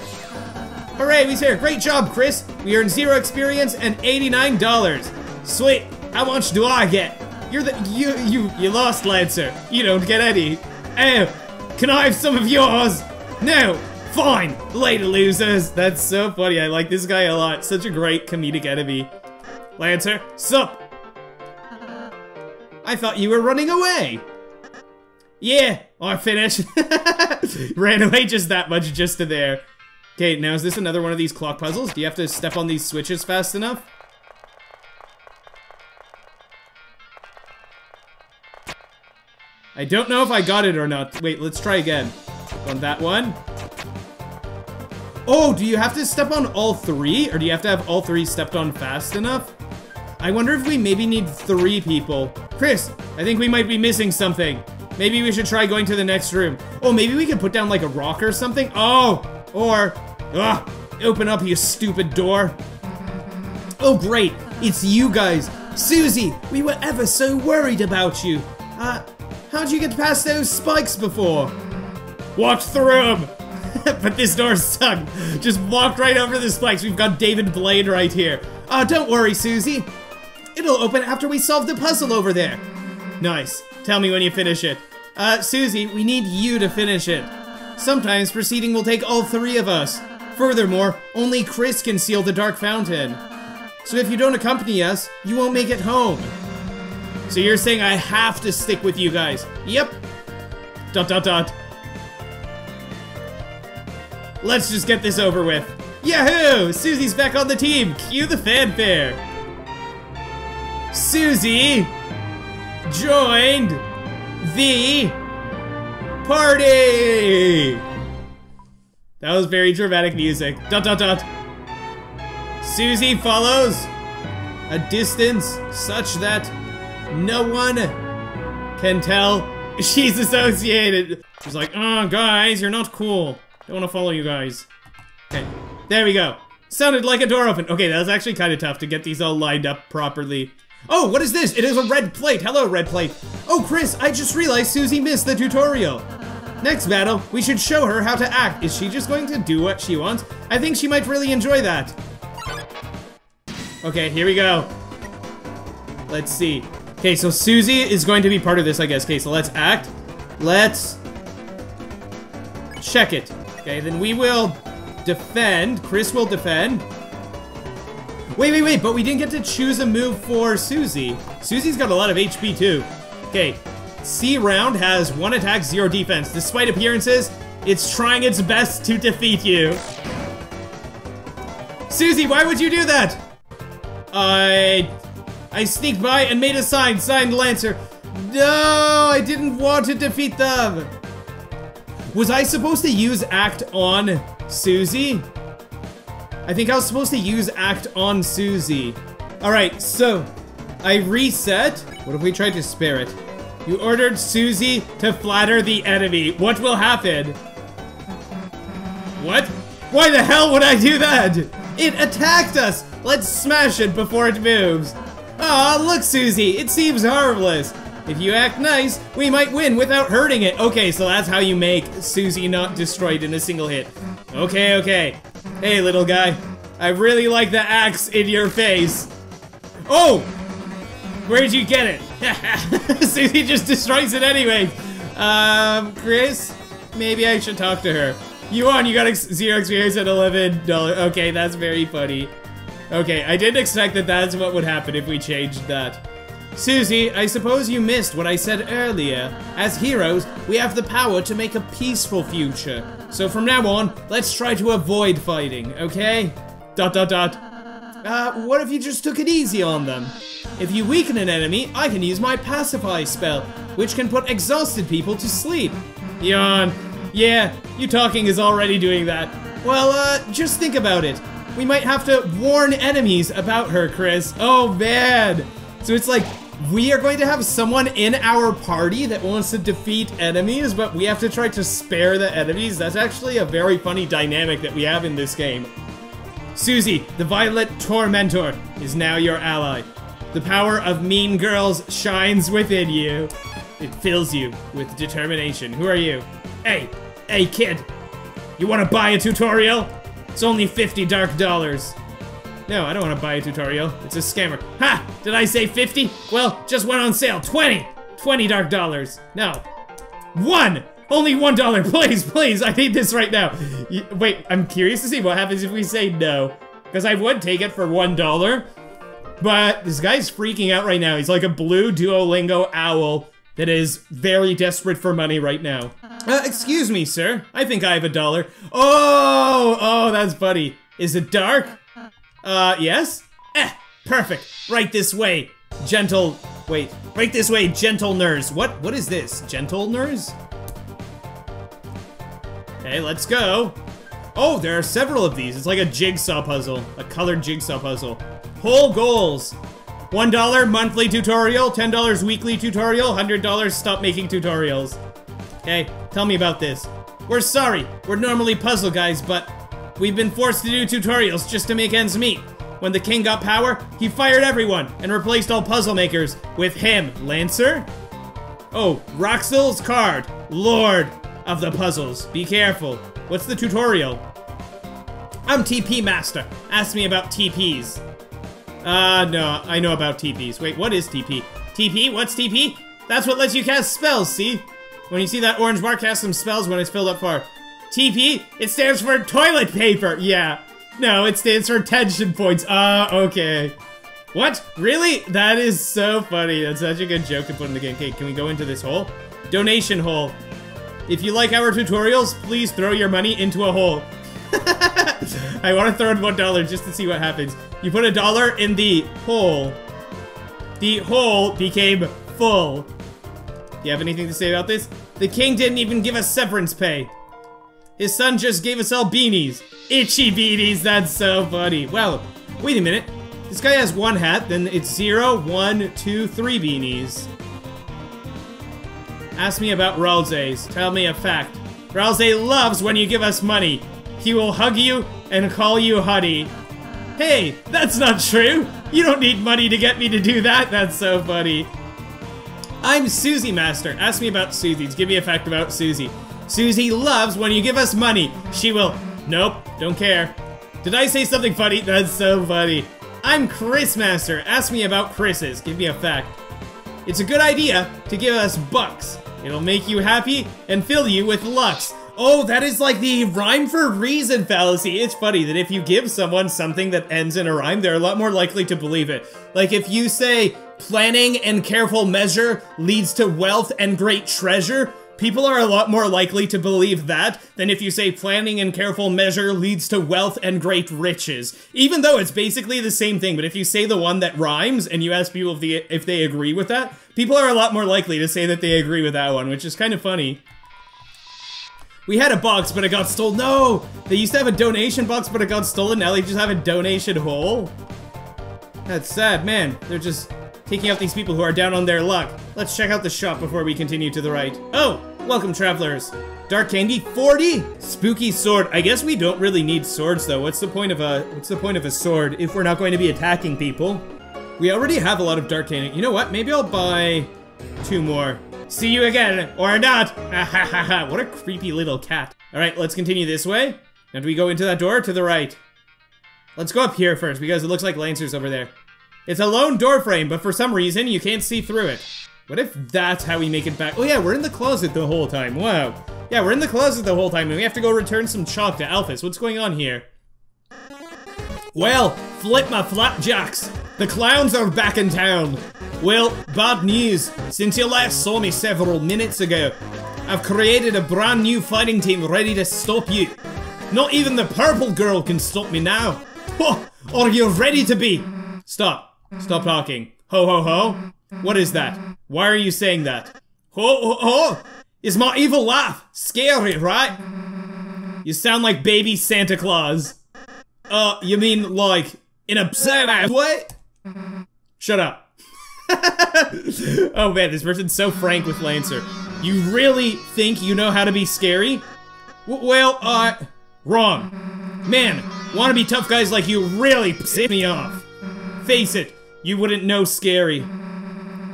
Hooray, we spare. Great job, Kris. We earned zero experience and $89. Sweet. How much do I get? You're the- you- you- you lost, Lancer. You don't get any. Oh, can I have some of yours? No. Fine! Later, losers! That's so funny. I like this guy a lot. Such a great comedic enemy. Lancer, sup? I thought you were running away. Yeah, I finished. Ran away just that much, just to there. Okay, now is this another one of these clock puzzles? Do you have to step on these switches fast enough? I don't know if I got it or not. Wait, let's try again. On that one. Oh, do you have to step on all three? Or do you have to have all three stepped on fast enough? I wonder if we maybe need three people. Kris, I think we might be missing something. Maybe we should try going to the next room. Oh, maybe we could put down like a rock or something? Oh, or, ah, open up you stupid door. Oh great, it's you guys. Susie, we were ever so worried about you. Uh, how'd you get past those spikes before? Walked through them. but this door's stuck. Just walked right over the spikes. We've got David Blaine right here. Uh, don't worry, Susie. It'll open after we solve the puzzle over there. Nice. Tell me when you finish it. Uh, Susie, we need you to finish it. Sometimes proceeding will take all three of us. Furthermore, only Kris can seal the Dark Fountain. So if you don't accompany us, you won't make it home. So you're saying I have to stick with you guys? Yep. Dot dot dot. Let's just get this over with. Yahoo! Susie's back on the team! Cue the fanfare! Susie joined the party! That was very dramatic music. Dot dot dot. Susie follows a distance such that no one can tell she's associated. She's like, oh, guys, you're not cool. Don't want to follow you guys. Okay, there we go. Sounded like a door open. Okay, that was actually kind of tough to get these all lined up properly. Oh, what is this? It is a red plate. Hello, red plate. Oh, Kris, I just realized Susie missed the tutorial. Next battle, we should show her how to act. Is she just going to do what she wants? I think she might really enjoy that. Okay, here we go. Let's see. Okay, so Susie is going to be part of this, I guess. Okay, so let's act. Let's check it. Okay, then we will defend. Kris will defend. Wait, wait, wait, but we didn't get to choose a move for Susie. Susie's got a lot of HP too. Okay, C round has one attack, zero defense. Despite appearances, it's trying its best to defeat you. Susie, why would you do that? I... I sneaked by and made a sign, signed Lancer. No, I didn't want to defeat them. Was I supposed to use Act on Susie? I think I was supposed to use Act on Susie. Alright, so, I reset. What if we tried to spare it? You ordered Susie to flatter the enemy. What will happen? What? Why the hell would I do that? It attacked us! Let's smash it before it moves. Aw, look, Susie, it seems harmless. If you act nice, we might win without hurting it. Okay, so that's how you make Susie not destroyed in a single hit. Okay, okay. Hey, little guy. I really like the axe in your face. Oh! Where'd you get it? Susie just destroys it anyway. Um, Kris? Maybe I should talk to her. You won, you got ex zero experience at $11. Okay, that's very funny. Okay, I didn't expect that that's what would happen if we changed that. Susie, I suppose you missed what I said earlier. As heroes, we have the power to make a peaceful future. So from now on, let's try to avoid fighting, okay? Dot dot dot. Uh, what if you just took it easy on them? If you weaken an enemy, I can use my Pacify spell, which can put exhausted people to sleep. Yawn. Yeah, you talking is already doing that. Well, uh, just think about it. We might have to warn enemies about her, Kris. Oh, man. So it's like, we are going to have someone in our party that wants to defeat enemies, but we have to try to spare the enemies. That's actually a very funny dynamic that we have in this game. Susie, the Violet Tormentor, is now your ally. The power of Mean Girls shines within you. It fills you with determination. Who are you? Hey, hey kid, you wanna buy a tutorial? It's only 50 dark dollars. No, I don't want to buy a tutorial. It's a scammer. Ha! Did I say 50? Well, just went on sale. 20! 20 dark dollars. No. One! Only one dollar, please, please. I need this right now. Wait, I'm curious to see what happens if we say no. Because I would take it for one dollar. But this guy's freaking out right now. He's like a blue Duolingo owl that is very desperate for money right now. Uh, excuse me, sir. I think I have a dollar. Oh, oh, that's funny. Is it dark? Uh, yes? Eh, perfect. Right this way, gentle... Wait, right this way, gentle nurse. What, what is this? Gentle nurse? Okay, let's go. Oh, there are several of these. It's like a jigsaw puzzle, a colored jigsaw puzzle. Whole goals. $1 monthly tutorial, $10 weekly tutorial, $100 stop making tutorials. Okay, tell me about this. We're sorry, we're normally puzzle guys, but we've been forced to do tutorials just to make ends meet. When the king got power, he fired everyone and replaced all puzzle makers with him, Lancer. Oh, Rouxls Kaard, Lord of the puzzles. Be careful. What's the tutorial? I'm TP Master. Ask me about TPs. Uh, no, I know about TPs. Wait, what is TP? TP? What's TP? That's what lets you cast spells, see? When you see that orange bar, cast some spells when it's filled up far. TP? It stands for toilet paper! Yeah. No, it stands for tension points. Ah, uh, okay. What? Really? That is so funny. That's such a good joke to put in the game. Okay, can we go into this hole? Donation hole. If you like our tutorials, please throw your money into a hole. I want to throw in one dollar just to see what happens. You put a dollar in the hole. The hole became full. Do you have anything to say about this? The king didn't even give us severance pay. His son just gave us all beanies. Itchy beanies, that's so funny. Well, wait a minute. This guy has one hat, then it's zero, one, two, three beanies. Ask me about Ralsei's. Tell me a fact. Ralsei loves when you give us money. He will hug you and call you honey. Hey, that's not true. You don't need money to get me to do that. That's so funny. I'm Susie Master. Ask me about Susie's. Give me a fact about Susie. Susie loves when you give us money. She will... Nope, don't care. Did I say something funny? That's so funny. I'm Kris Master. Ask me about Kris's. Give me a fact. It's a good idea to give us bucks. It'll make you happy and fill you with lux. Oh, that is like the rhyme for reason fallacy. It's funny that if you give someone something that ends in a rhyme, they're a lot more likely to believe it. Like if you say, planning and careful measure leads to wealth and great treasure, people are a lot more likely to believe that than if you say planning and careful measure leads to wealth and great riches. Even though it's basically the same thing, but if you say the one that rhymes and you ask people if, the, if they agree with that, people are a lot more likely to say that they agree with that one, which is kind of funny. We had a box, but it got stolen. No! They used to have a donation box, but it got stolen. Now they just have a donation hole. That's sad, man. They're just taking out these people who are down on their luck. Let's check out the shop before we continue to the right. Oh, welcome travelers. Dark candy, 40? Spooky sword. I guess we don't really need swords though. What's the point of a what's the point of a sword if we're not going to be attacking people? We already have a lot of dark candy. You know what? Maybe I'll buy two more. See you again, or not! what a creepy little cat. Alright, let's continue this way. Now do we go into that door to the right? Let's go up here first, because it looks like Lancer's over there. It's a lone door frame, but for some reason, you can't see through it. What if that's how we make it back? Oh yeah, we're in the closet the whole time. Wow. Yeah, we're in the closet the whole time, and we have to go return some chalk to Alphys. What's going on here? Well, flip my flapjacks. The clowns are back in town. Well, bad news. Since you last saw me several minutes ago, I've created a brand new fighting team ready to stop you. Not even the purple girl can stop me now. Oh, are you ready to be? Stop. Stop talking. Ho ho ho. What is that? Why are you saying that? Ho ho ho! Is my evil laugh scary, right? You sound like baby Santa Claus. Uh, you mean like in a sad way? Shut up. oh man, this person's so frank with Lancer. You really think you know how to be scary? W well, uh, wrong. Man, wanna be tough guys like you really piss me off. Face it, you wouldn't know scary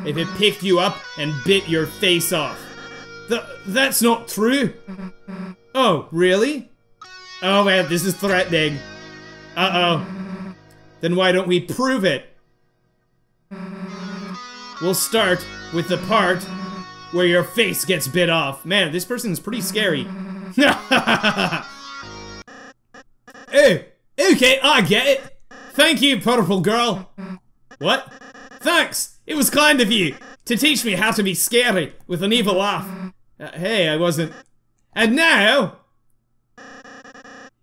if it picked you up and bit your face off. Th that's not true. Oh, really? Oh man, this is threatening. Uh-oh. Then why don't we prove it? We'll start with the part where your face gets bit off. Man, this person's pretty scary. oh, okay, I get it. Thank you, purple girl. What? Thanks. It was kind of you to teach me how to be scary with an evil laugh. Uh, hey, I wasn't. And now,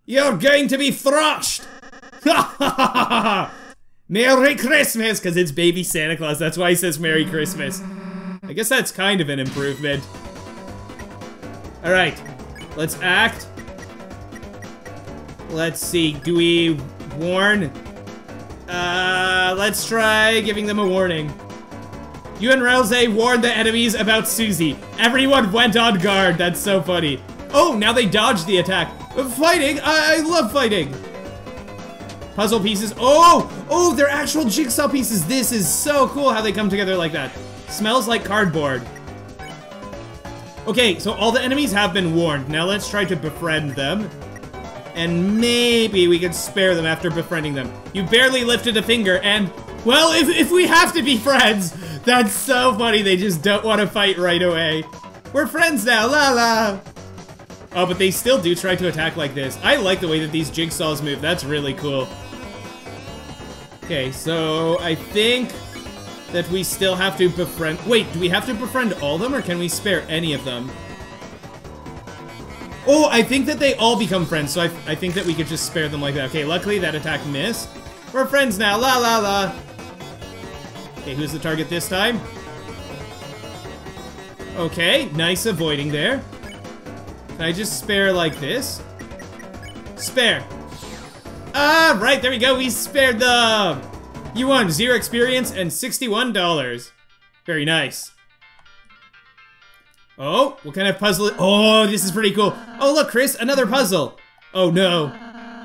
you're going to be thrashed. Merry Christmas, because it's baby Santa Claus. That's why he says Merry Christmas. I guess that's kind of an improvement. Alright, let's act. Let's see, do we warn? Uh, let's try giving them a warning. You and Ralsei warned the enemies about Susie. Everyone went on guard. That's so funny. Oh, now they dodged the attack. Fighting? I, I love fighting. Puzzle pieces. Oh, oh, they're actual jigsaw pieces. This is so cool how they come together like that. Smells like cardboard. Okay, so all the enemies have been warned. Now let's try to befriend them. And maybe we can spare them after befriending them. You barely lifted a finger and, well, if, if we have to be friends, that's so funny. They just don't want to fight right away. We're friends now, la la. Oh, but they still do try to attack like this. I like the way that these jigsaws move. That's really cool. Okay, so I think that we still have to befriend- Wait, do we have to befriend all of them, or can we spare any of them? Oh, I think that they all become friends, so I, I think that we could just spare them like that. Okay, luckily that attack missed. We're friends now, la la la. Okay, who's the target this time? Okay, nice avoiding there. Can I just spare like this? Spare. Ah, right, there we go, we spared them! You won zero experience and $61. Very nice. Oh, what kind of puzzle? Oh, this is pretty cool. Oh, look, Kris, another puzzle. Oh, no.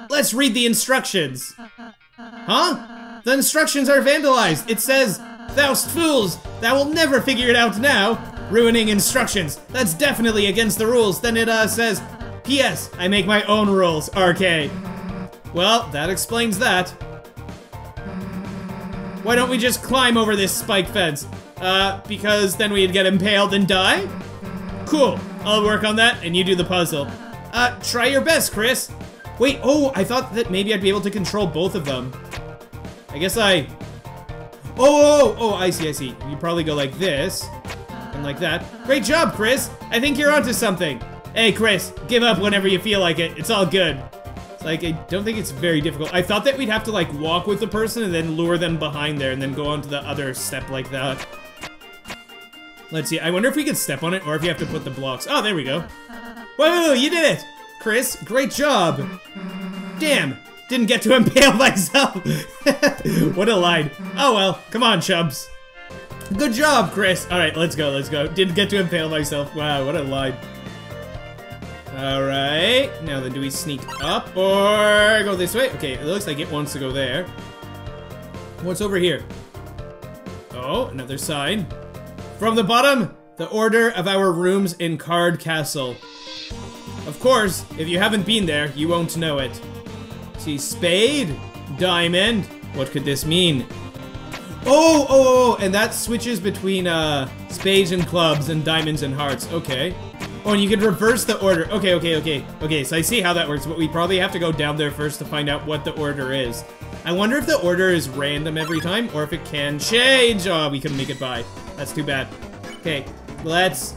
Let's read the instructions. Huh? The instructions are vandalized. It says, Thoust fools, thou will never figure it out now. Ruining instructions. That's definitely against the rules. Then it, uh, says, P.S. I make my own rules, RK. Well, that explains that. Why don't we just climb over this spike fence? Uh, because then we'd get impaled and die? Cool. I'll work on that, and you do the puzzle. Uh, try your best, Kris. Wait, oh, I thought that maybe I'd be able to control both of them. I guess I... Oh, oh, oh, I see, I see. You probably go like this, and like that. Great job, Kris! I think you're onto something. Hey, Kris, give up whenever you feel like it. It's all good. It's like, I don't think it's very difficult. I thought that we'd have to, like, walk with the person and then lure them behind there and then go on to the other step like that. Let's see. I wonder if we can step on it or if you have to put the blocks. Oh, there we go. Whoa, you did it! Kris, great job. Damn, didn't get to impale myself. what a line. Oh well, come on, chubs. Good job, Kris. All right, let's go, let's go. Didn't get to impale myself. Wow, what a line. Alright, now then do we sneak up or go this way? Okay, it looks like it wants to go there. What's over here? Oh, another sign. From the bottom, the order of our rooms in Card Castle. Of course, if you haven't been there, you won't know it. See, spade, diamond, what could this mean? Oh, oh, oh, and that switches between uh, spades and clubs and diamonds and hearts, okay. Oh, and you can reverse the order. Okay, okay, okay. Okay, so I see how that works, but we probably have to go down there first to find out what the order is. I wonder if the order is random every time, or if it can change. Oh, we couldn't make it by. That's too bad. Okay, let's...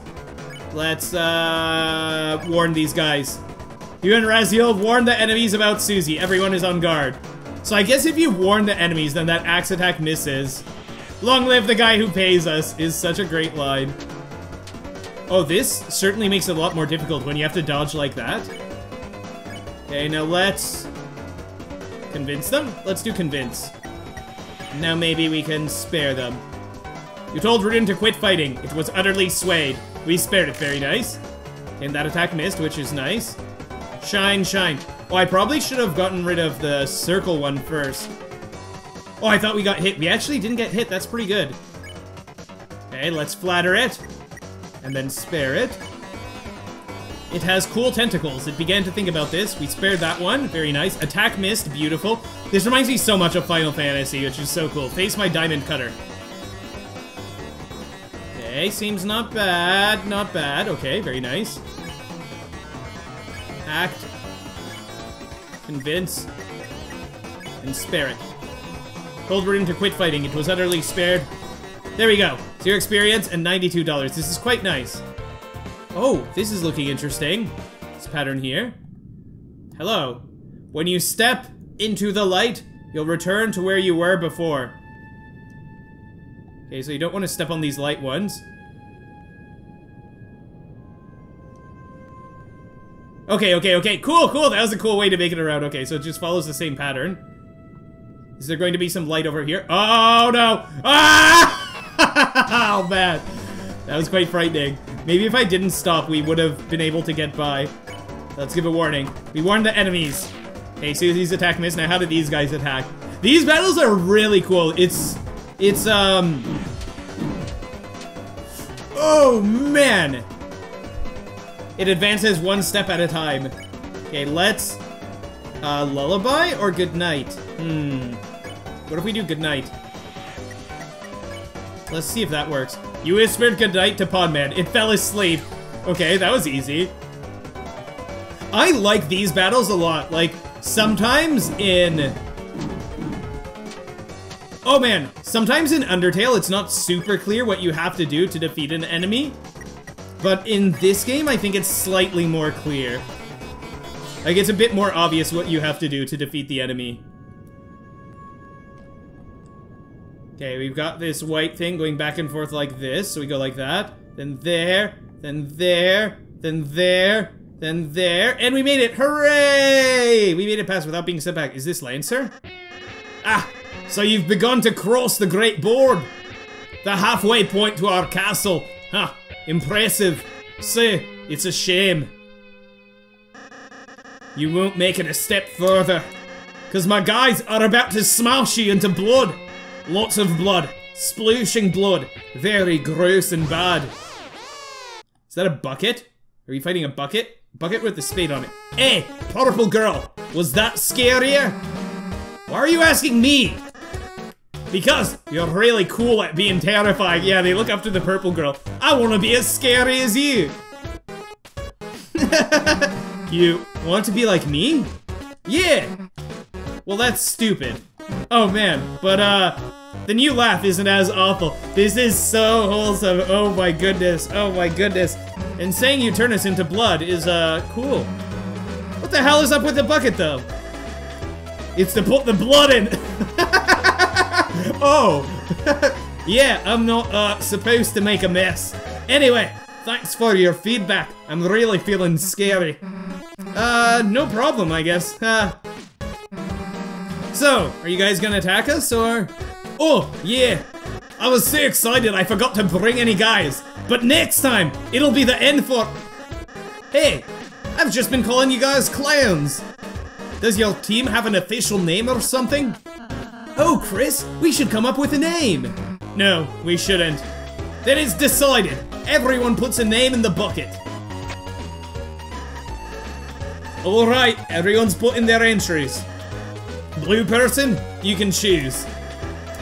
Let's, uh... Warn these guys. You and Ralsei warn the enemies about Susie. Everyone is on guard. So I guess if you warn the enemies, then that axe attack misses. Long live the guy who pays us is such a great line. Oh, this certainly makes it a lot more difficult when you have to dodge like that. Okay, now let's... Convince them? Let's do convince. Now maybe we can spare them. You told Rudinn to quit fighting. It was utterly swayed. We spared it, very nice. And that attack missed, which is nice. Shine, shine. Oh, I probably should have gotten rid of the circle one first. Oh, I thought we got hit. We actually didn't get hit. That's pretty good. Okay, let's flatter it and then spare it. It has cool tentacles. It began to think about this. We spared that one. Very nice. Attack missed. Beautiful. This reminds me so much of Final Fantasy, which is so cool. Face my diamond cutter. Okay, seems not bad, not bad. Okay, very nice. Act. Convince. And spare it. Told Rudinn to quit fighting. It was utterly spared. There we go. Zero experience and $92. This is quite nice. Oh, this is looking interesting. This pattern here. Hello. When you step into the light, you'll return to where you were before. Okay, so you don't want to step on these light ones. Okay, okay, okay, cool, cool, that was a cool way to make it around. Okay, so it just follows the same pattern. Is there going to be some light over here? Oh, no! Ah! oh, man. That was quite frightening. Maybe if I didn't stop, we would have been able to get by. Let's give a warning. We warned the enemies. Okay, so these attack miss. Now, how did these guys attack? These battles are really cool. It's... It's, um... Oh, man! It advances one step at a time. Okay, let's... Uh, lullaby or good night? Hmm. What if we do good night? Let's see if that works. You whispered good night to Ponman. It fell asleep. Okay, that was easy. I like these battles a lot. Like, sometimes in... Oh man, sometimes in Undertale it's not super clear what you have to do to defeat an enemy. But in this game, I think it's slightly more clear. Like, it's a bit more obvious what you have to do to defeat the enemy. Okay, we've got this white thing going back and forth like this. So we go like that, then there, then there, then there, then there, and we made it! Hooray! We made it past without being set back. Is this Lancer? Ah, so you've begun to cross the Great Board. The halfway point to our castle. Ha, impressive. Say, it's a shame. You won't make it a step further. Cause my guys are about to smash you into blood. Lots of blood. Splooshing blood. Very gross and bad. Is that a bucket? Are you fighting a bucket? Bucket with the spade on it. Hey, purple girl. Was that scarier? Why are you asking me? Because you're really cool at being terrifying. Yeah, they look up to the purple girl. I want to be as scary as you. you want to be like me? Yeah. Well, that's stupid. Oh man, but uh, the new laugh isn't as awful. This is so wholesome. Oh my goodness. Oh my goodness. And saying you turn us into blood is uh cool. What the hell is up with the bucket though? It's to put the blood in. oh. yeah, I'm not uh supposed to make a mess. Anyway, thanks for your feedback. I'm really feeling scary. Uh, no problem, I guess. Uh, so, are you guys gonna attack us, or? Oh, yeah. I was so excited I forgot to bring any guys. But next time, it'll be the end for- Hey, I've just been calling you guys clowns. Does your team have an official name or something? Oh, Kris, we should come up with a name. No, we shouldn't. Then it's decided. Everyone puts a name in the bucket. Alright, everyone's put in their entries. Blue person, you can choose.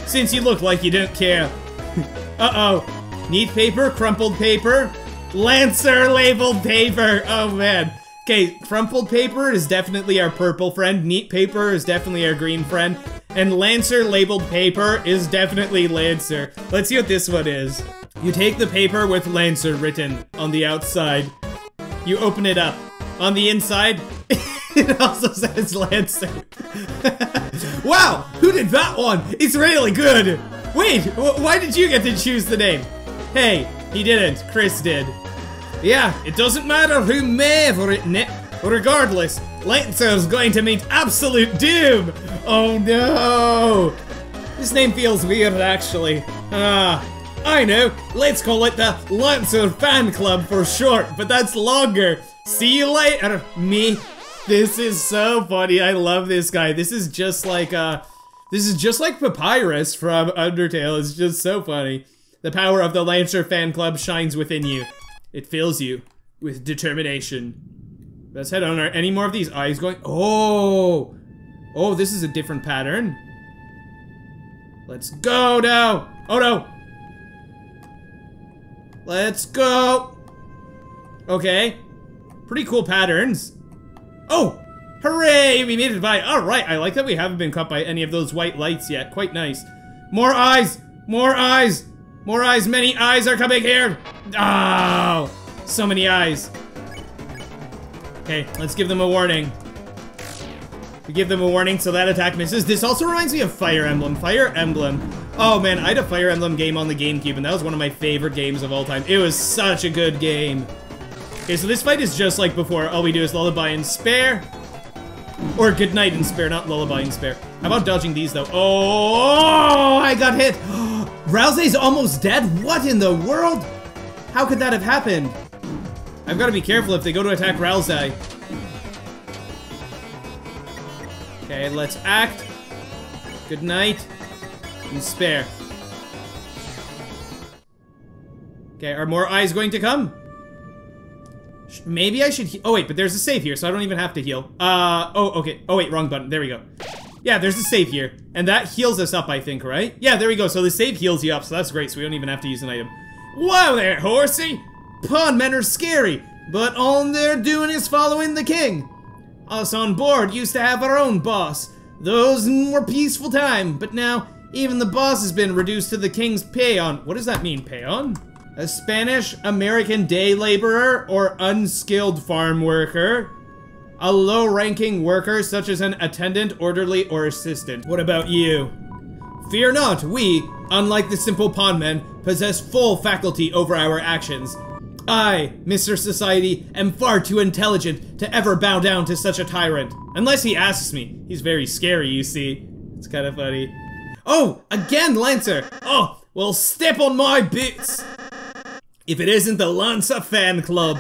Since you look like you don't care. Uh-oh. Neat paper, crumpled paper, Lancer labeled paper. Oh man. Okay, crumpled paper is definitely our purple friend. Neat paper is definitely our green friend. And Lancer labeled paper is definitely Lancer. Let's see what this one is. You take the paper with Lancer written on the outside. You open it up. On the inside, it also says Lancer. wow, who did that one? It's really good. Wait, why did you get to choose the name? Hey, he didn't. Kris did. Yeah, it doesn't matter who may have written it. Regardless, Lancer's going to meet absolute doom. Oh no. This name feels weird, actually. Ah, I know. Let's call it the Lancer Fan Club for short, but that's longer. See you later, me. This is so funny. I love this guy. This is just like uh this is just like Papyrus from Undertale. It's just so funny. The power of the Lancer fan club shines within you. It fills you with determination. Let's head on. Are any more of these eyes going? Oh! Oh, this is a different pattern. Let's go now! Oh no! Let's go. Okay. Pretty cool patterns. Oh! Hooray! We made it by. Alright, I like that we haven't been caught by any of those white lights yet. Quite nice. More eyes! More eyes! More eyes! Many eyes are coming here! Oh! So many eyes. Okay, let's give them a warning. We give them a warning so that attack misses. This also reminds me of Fire Emblem. Fire Emblem. Oh man, I had a Fire Emblem game on the GameCube and that was one of my favorite games of all time. It was such a good game. Okay, so this fight is just like before. All we do is lullaby and spare. Or good night and spare, not lullaby and spare. How about dodging these though? Oh, I got hit. Ralsei's almost dead? What in the world? How could that have happened? I've got to be careful if they go to attack Ralsei. Okay, let's act. Good night. And spare. Okay, are more eyes going to come? Maybe I should Oh wait, but there's a save here, so I don't even have to heal. Uh, oh, okay. Oh wait, wrong button. There we go. Yeah, there's a save here. And that heals us up, I think, right? Yeah, there we go. So the save heals you up, so that's great, so we don't even have to use an item. Wow there, horsey! Pawn men are scary, but all they're doing is following the king. Us on board used to have our own boss. Those were peaceful time, but now even the boss has been reduced to the king's peon. What does that mean, peon? A Spanish American day laborer or unskilled farm worker. A low ranking worker such as an attendant, orderly, or assistant. What about you? Fear not, we, unlike the simple pawnmen, possess full faculty over our actions. I, Mr. Society, am far too intelligent to ever bow down to such a tyrant. Unless he asks me. He's very scary, you see. It's kind of funny. Oh, again, Lancer! Oh, well, step on my boots! If it isn't the Lancer fan club.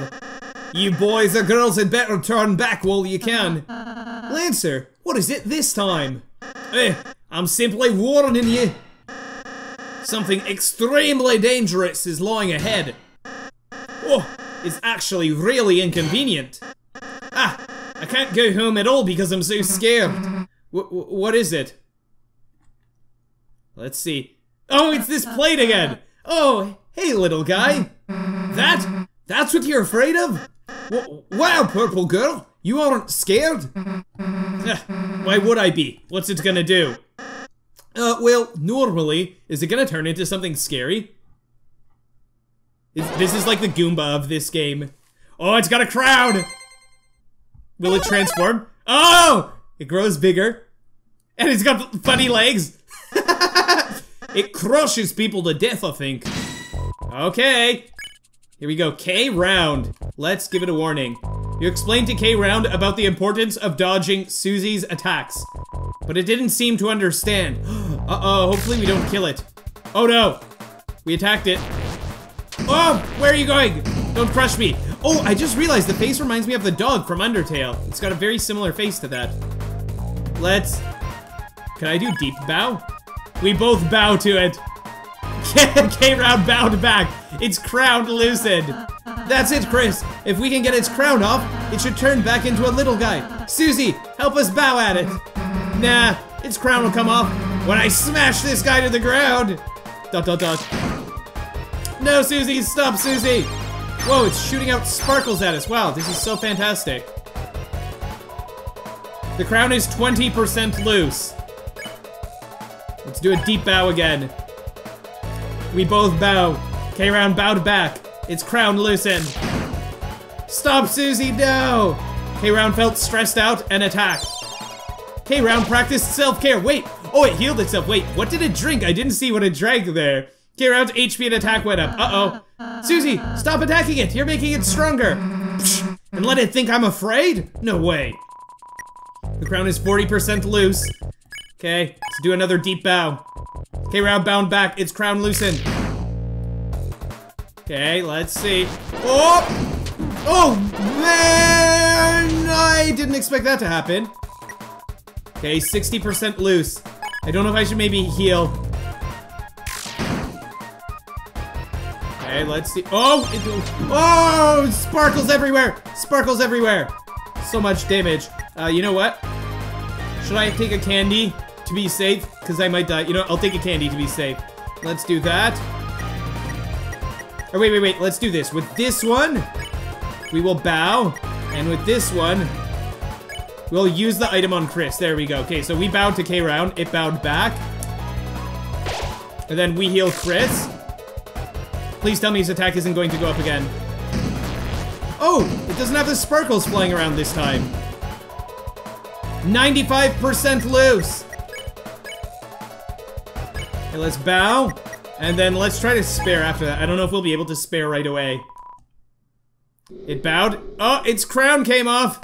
You boys or girls had better turn back while you can. Lancer, what is it this time? Eh, I'm simply warning you. Something extremely dangerous is lying ahead. Oh, it's actually really inconvenient. Ah, I can't go home at all because I'm so scared. W what is it? Let's see. Oh, it's this plate again. Oh, hey, little guy. That? That's what you're afraid of? W wow, purple girl. You aren't scared? Why would I be? What's it gonna do? Uh, well, normally, is it gonna turn into something scary? This is like the Goomba of this game. Oh, it's got a crown! Will it transform? Oh! It grows bigger. And it's got funny legs. it crushes people to death, I think. Okay. Here we go. K round. Let's give it a warning. You explained to K round about the importance of dodging Susie's attacks. But it didn't seem to understand. Uh-oh, hopefully we don't kill it. Oh no! We attacked it. Oh, where are you going? Don't crush me. Oh, I just realized the face reminds me of the dog from Undertale. It's got a very similar face to that. Let's... Can I do deep bow? We both bow to it. K-Round bowed back. Its crown loosened. That's it, Kris. If we can get its crown off, it should turn back into a little guy. Susie, help us bow at it. Nah, its crown will come off when I smash this guy to the ground. Dot dot dot. No, Susie, stop, Susie. Whoa, it's shooting out sparkles at us. Wow, this is so fantastic. The crown is 20% loose. Let's do a deep bow again. We both bow. K-Round bowed back. Its crown loosened. Stop, Susie, no! K-Round felt stressed out and attacked. K-Round practiced self-care. Wait, oh, it healed itself. Wait, what did it drink? I didn't see what it drank there. K-Round's HP and attack went up. Uh-oh. Susie, stop attacking it. You're making it stronger. And let it think I'm afraid? No way. The crown is 40% loose. Okay, let's do another deep bow. K-Round bound back. Its crown loosened. Okay, let's see. Oh! Oh, man! I didn't expect that to happen. Okay, 60% loose. I don't know if I should maybe heal. Okay, let's see. Oh! It, oh! Sparkles everywhere! Sparkles everywhere! So much damage. Uh, you know what? Should I take a candy to be safe? Because I might die. You know, I'll take a candy to be safe. Let's do that. Or wait, wait, wait, let's do this. With this one, we will bow. And with this one, we'll use the item on Kris. There we go. Okay, so we bowed to K round. It bowed back. And then we heal Kris. Please tell me his attack isn't going to go up again. Oh, it doesn't have the sparkles flying around this time. 95% loose. Okay, let's bow. And then let's try to spare after that. I don't know if we'll be able to spare right away. It bowed. Oh, its crown came off.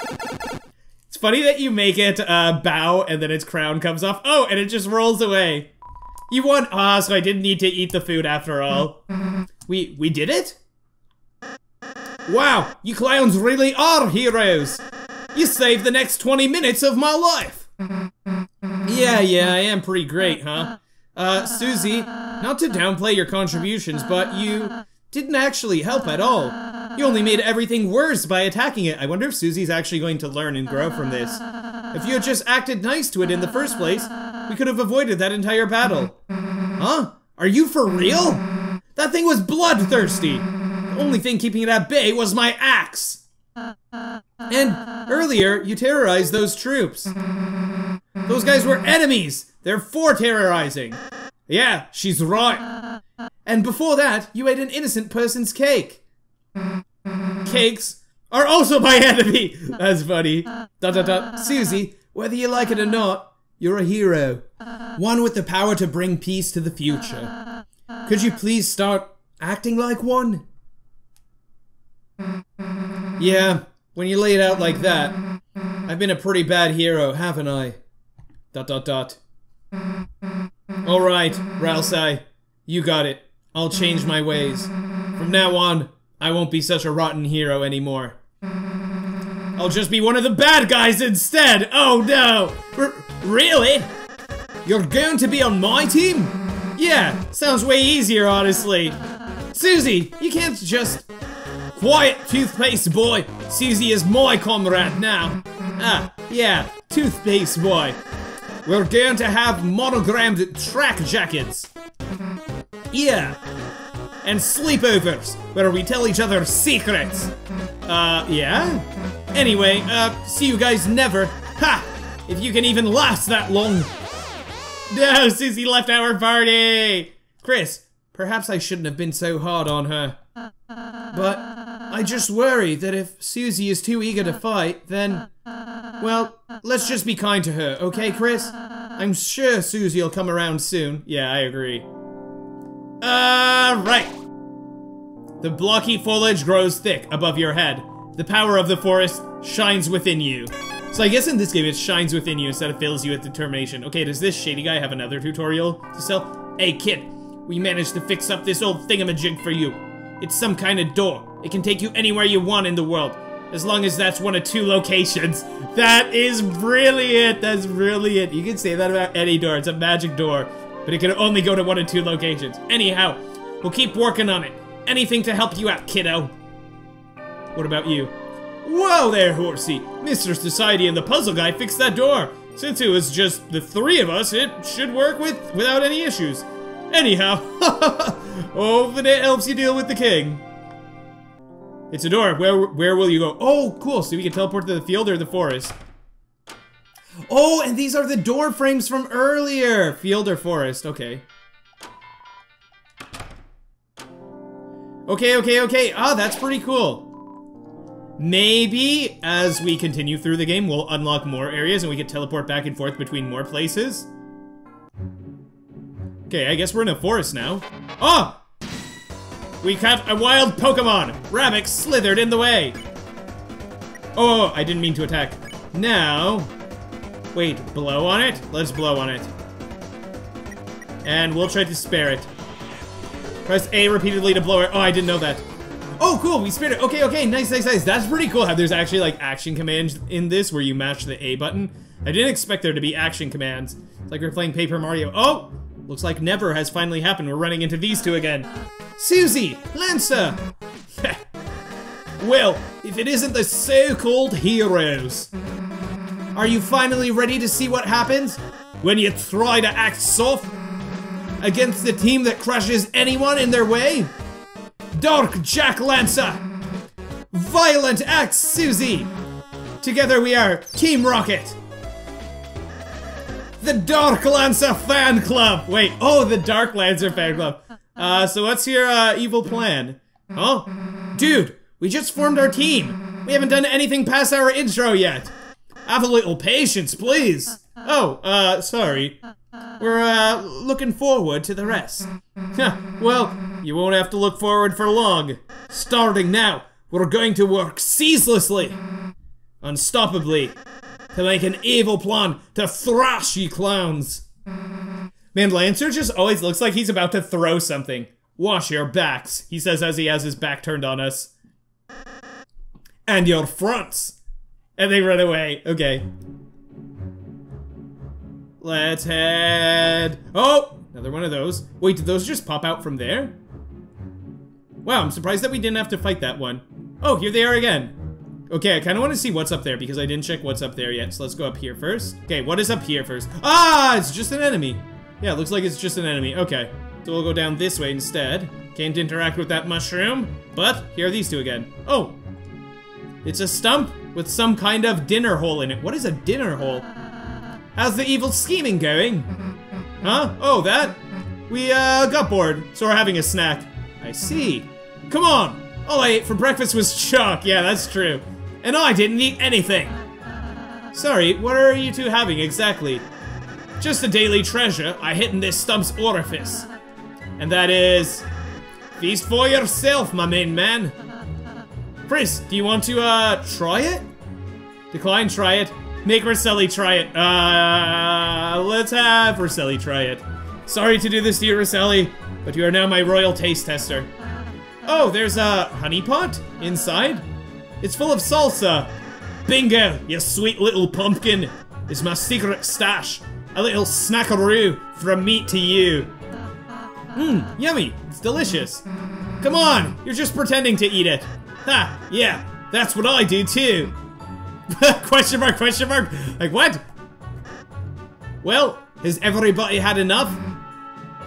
It's funny that you make it uh, bow and then its crown comes off. Oh, and it just rolls away. You won. Ah, so I didn't need to eat the food after all. We we did it? Wow, you clowns really are heroes. You saved the next 20 minutes of my life. Yeah, yeah, I am pretty great, huh? Uh, Susie, not to downplay your contributions, but you didn't actually help at all. You only made everything worse by attacking it. I wonder if Susie's actually going to learn and grow from this. If you had just acted nice to it in the first place, we could have avoided that entire battle. Huh? Are you for real? That thing was bloodthirsty. The only thing keeping it at bay was my axe. And earlier, you terrorized those troops. Those guys were enemies. They're for terrorizing. Yeah, she's right. And before that, you ate an innocent person's cake. Cakes are also my enemy. That's funny. Dot dot dot. Susie, whether you like it or not, you're a hero. One with the power to bring peace to the future. Could you please start acting like one? Yeah, when you lay it out like that, I've been a pretty bad hero, haven't I? Dot dot dot. Alright, Ralsei. You got it. I'll change my ways. From now on, I won't be such a rotten hero anymore. I'll just be one of the bad guys instead! Oh no! R really? You're going to be on my team? Yeah, sounds way easier, honestly. Susie, you can't just... Quiet, toothpaste boy! Susie is my comrade now. Ah, yeah, toothpaste boy. We're going to have monogrammed track jackets. Yeah. And sleepovers, where we tell each other secrets. Uh, yeah? Anyway, uh, see you guys never. Ha! If you can even last that long. No, Susie left our party! Kris, perhaps I shouldn't have been so hard on her. But I just worry that if Susie is too eager to fight, then... Well, let's just be kind to her, okay, Kris? I'm sure Susie will come around soon. Yeah, I agree. Alright! The blocky foliage grows thick above your head. The power of the forest shines within you. So I guess in this game it shines within you instead of fills you with determination. Okay, does this shady guy have another tutorial to sell? Hey kid, we managed to fix up this old thingamajig for you. It's some kind of door. It can take you anywhere you want in the world. As long as that's one of two locations. That is brilliant. That's brilliant. You can say that about any door. It's a magic door. But it can only go to one of two locations. Anyhow, we'll keep working on it. Anything to help you out, kiddo. What about you? Whoa there, horsey. Mr. Society and the puzzle guy fixed that door. Since it was just the three of us, it should work with without any issues. Anyhow, hoping it helps you deal with the king. It's a door. Where where will you go? Oh, cool. So we can teleport to the field or the forest. Oh, and these are the door frames from earlier. Field or forest. Okay. Okay, okay, okay. Ah, that's pretty cool. Maybe as we continue through the game, we'll unlock more areas and we can teleport back and forth between more places. Okay, I guess we're in a forest now. Oh! We caught a wild Pokemon! Rabbick slithered in the way! Oh, I didn't mean to attack. Now... Wait, blow on it? Let's blow on it. And we'll try to spare it. Press A repeatedly to blow it. Oh, I didn't know that. Oh, cool, we spared it. Okay, okay, nice, nice, nice. That's pretty cool how there's actually, like, action commands in this where you match the A button. I didn't expect there to be action commands. It's like we're playing Paper Mario. Oh! Looks like never has finally happened. We're running into these two again. Susie! Lancer! well, if it isn't the so-called heroes. Are you finally ready to see what happens when you try to act soft against the team that crushes anyone in their way? Dark Jack Lancer, Violent Axe Susie. Together we are Team Rocket. The Dark Lancer Fan Club. Wait, oh, the Dark Lancer fan club. Uh, so what's your uh, evil plan? Huh? Dude, we just formed our team. We haven't done anything past our intro yet. Have a little patience, please. Oh, uh, sorry. We're, uh, looking forward to the rest. well, you won't have to look forward for long. Starting now, we're going to work ceaselessly, unstoppably, to make an evil plan to thrash you clowns. Man, Lancer just always looks like he's about to throw something. Wash your backs, he says as he has his back turned on us. And your fronts. And they run away. Okay. Let's head. Oh! Another one of those. Wait, did those just pop out from there? Wow, I'm surprised that we didn't have to fight that one. Oh, here they are again. Okay, I kind of want to see what's up there because I didn't check what's up there yet. So let's go up here first. Okay, what is up here first? Ah, it's just an enemy. Yeah, looks like it's just an enemy. Okay, so we'll go down this way instead. Can't interact with that mushroom, but here are these two again. Oh, it's a stump with some kind of dinner hole in it. What is a dinner hole? How's the evil scheming going? Huh? Oh, that? We, uh, got bored, so we're having a snack. I see. Come on! All I ate for breakfast was chalk. Yeah, that's true. And I didn't eat anything. Sorry, what are you two having exactly? Just a daily treasure I hid in this stump's orifice. And that is... Feast for yourself, my main man. Kris, do you want to, uh, try it? Decline, try it. Make Ralsei try it. Uh, let's have Ralsei try it. Sorry to do this to you, Ralsei, but you are now my royal taste tester. Oh, there's a honey pot inside. It's full of salsa. Bingo, you sweet little pumpkin. It's my secret stash. A little snackaroo from me to you. Mmm, yummy. It's delicious. Come on, you're just pretending to eat it. Ha, yeah, that's what I do too. question mark, question mark. Like what? Well, has everybody had enough?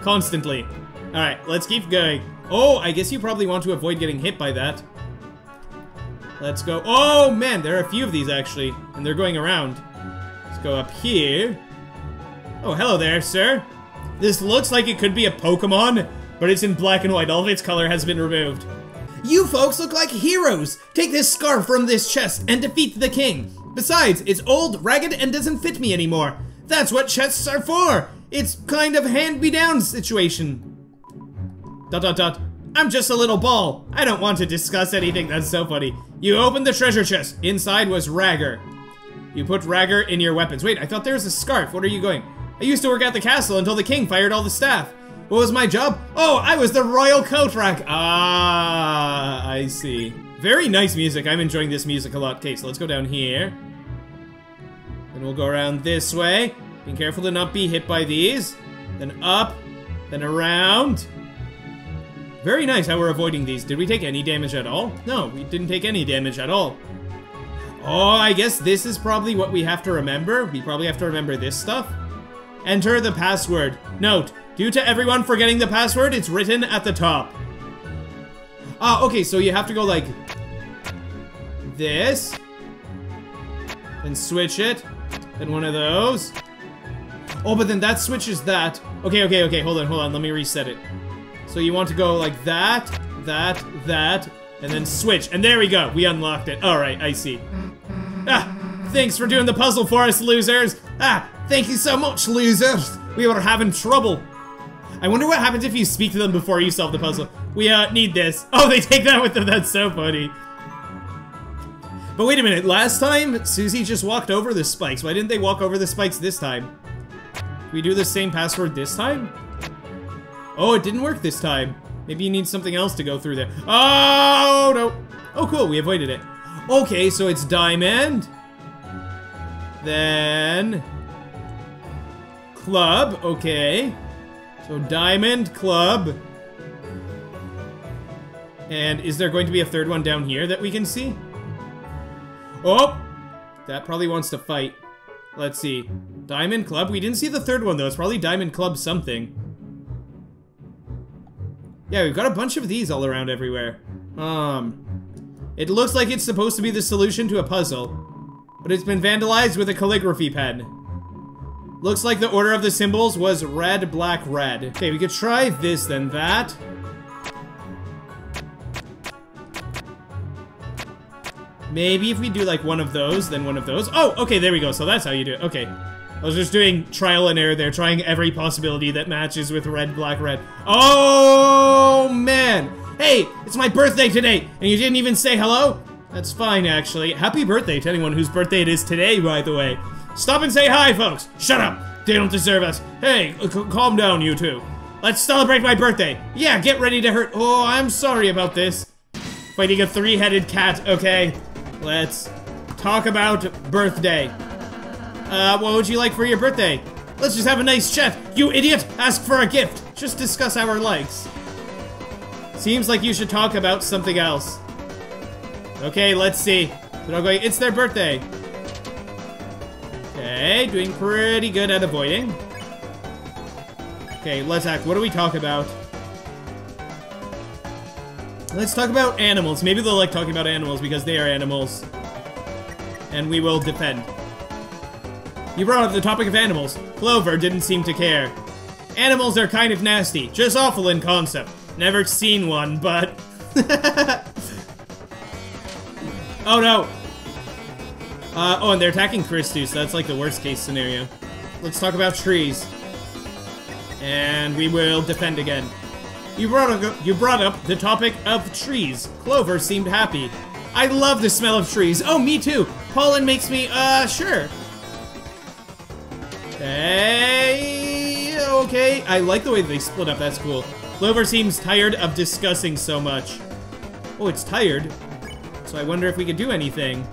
Constantly. Alright, let's keep going. Oh, I guess you probably want to avoid getting hit by that. Let's go. Oh, man, there are a few of these, actually. And they're going around. Let's go up here. Oh, hello there, sir. This looks like it could be a Pokemon, but it's in black and white. All of its color has been removed. You folks look like heroes! Take this scarf from this chest and defeat the king. Besides, it's old, ragged, and doesn't fit me anymore. That's what chests are for! It's kind of hand-me-down situation. Dot dot dot. I'm just a little ball. I don't want to discuss anything. That's so funny. You opened the treasure chest. Inside was Ragger. You put Ragger in your weapons. Wait, I thought there was a scarf. What are you going? I used to work at the castle until the king fired all the staff. What was my job? Oh, I was the royal coat rack. Ah, I see. Very nice music. I'm enjoying this music a lot. Okay, so let's go down here. Then we'll go around this way. Being careful to not be hit by these. Then up. Then around. Very nice how we're avoiding these. Did we take any damage at all? No, we didn't take any damage at all. Oh, I guess this is probably what we have to remember. We probably have to remember this stuff. Enter the password. Note, Due to everyone forgetting the password, it's written at the top. Ah, okay, so you have to go like this. Then switch it. Then one of those. Oh, but then that switches that. Okay, okay, okay, hold on, hold on, let me reset it. So you want to go like that, that, that, and then switch. And there we go, we unlocked it. Alright, I see. Ah, thanks for doing the puzzle for us, losers. Ah, thank you so much, losers. We were having trouble. I wonder what happens if you speak to them before you solve the puzzle. We, uh, need this. Oh, they take that with them. That's so funny. But wait a minute. Last time, Susie just walked over the spikes. Why didn't they walk over the spikes this time? we do the same password this time? Oh, it didn't work this time. Maybe you need something else to go through there. Oh, no. Oh, cool. We avoided it. Okay, so it's diamond. Then... Club. Okay. So diamond, club. And is there going to be a third one down here that we can see? Oh! That probably wants to fight. Let's see. Diamond Club? We didn't see the third one, though. It's probably Diamond Club something. Yeah, we've got a bunch of these all around everywhere. Um, it looks like it's supposed to be the solution to a puzzle, but it's been vandalized with a calligraphy pen. Looks like the order of the symbols was red, black, red. Okay, we could try this, then that. Maybe if we do like one of those, then one of those. Oh, okay, there we go. So that's how you do it. Okay. I was just doing trial and error there, trying every possibility that matches with red, black, red. Oh, man. Hey, it's my birthday today, and you didn't even say hello? That's fine, actually. Happy birthday to anyone whose birthday it is today, by the way. Stop and say hi, folks. Shut up. They don't deserve us. Hey, calm down, you two. Let's celebrate my birthday. Yeah, get ready to hurt. Oh, I'm sorry about this. Fighting a three-headed cat, okay? Let's talk about birthday. Uh, what would you like for your birthday? Let's just have a nice chat. You idiot! Ask for a gift. Just discuss our likes. Seems like you should talk about something else. Okay, let's see. It's their birthday. Okay, doing pretty good at avoiding. Okay, let's act. What do we talk about? Let's talk about animals. Maybe they'll like talking about animals because they are animals. And we will defend. You brought up the topic of animals. Clover didn't seem to care. Animals are kind of nasty, just awful in concept. Never seen one, but... oh no! Uh, oh, and they're attacking Christu, so that's like the worst case scenario. Let's talk about trees. And we will defend again. You brought up, you brought up the topic of trees. Clover seemed happy. I love the smell of trees. Oh, me too. Pollen makes me, uh, sure. Okay, okay. I like the way they split up. That's cool. Clover seems tired of discussing so much. Oh, it's tired. So I wonder if we could do anything.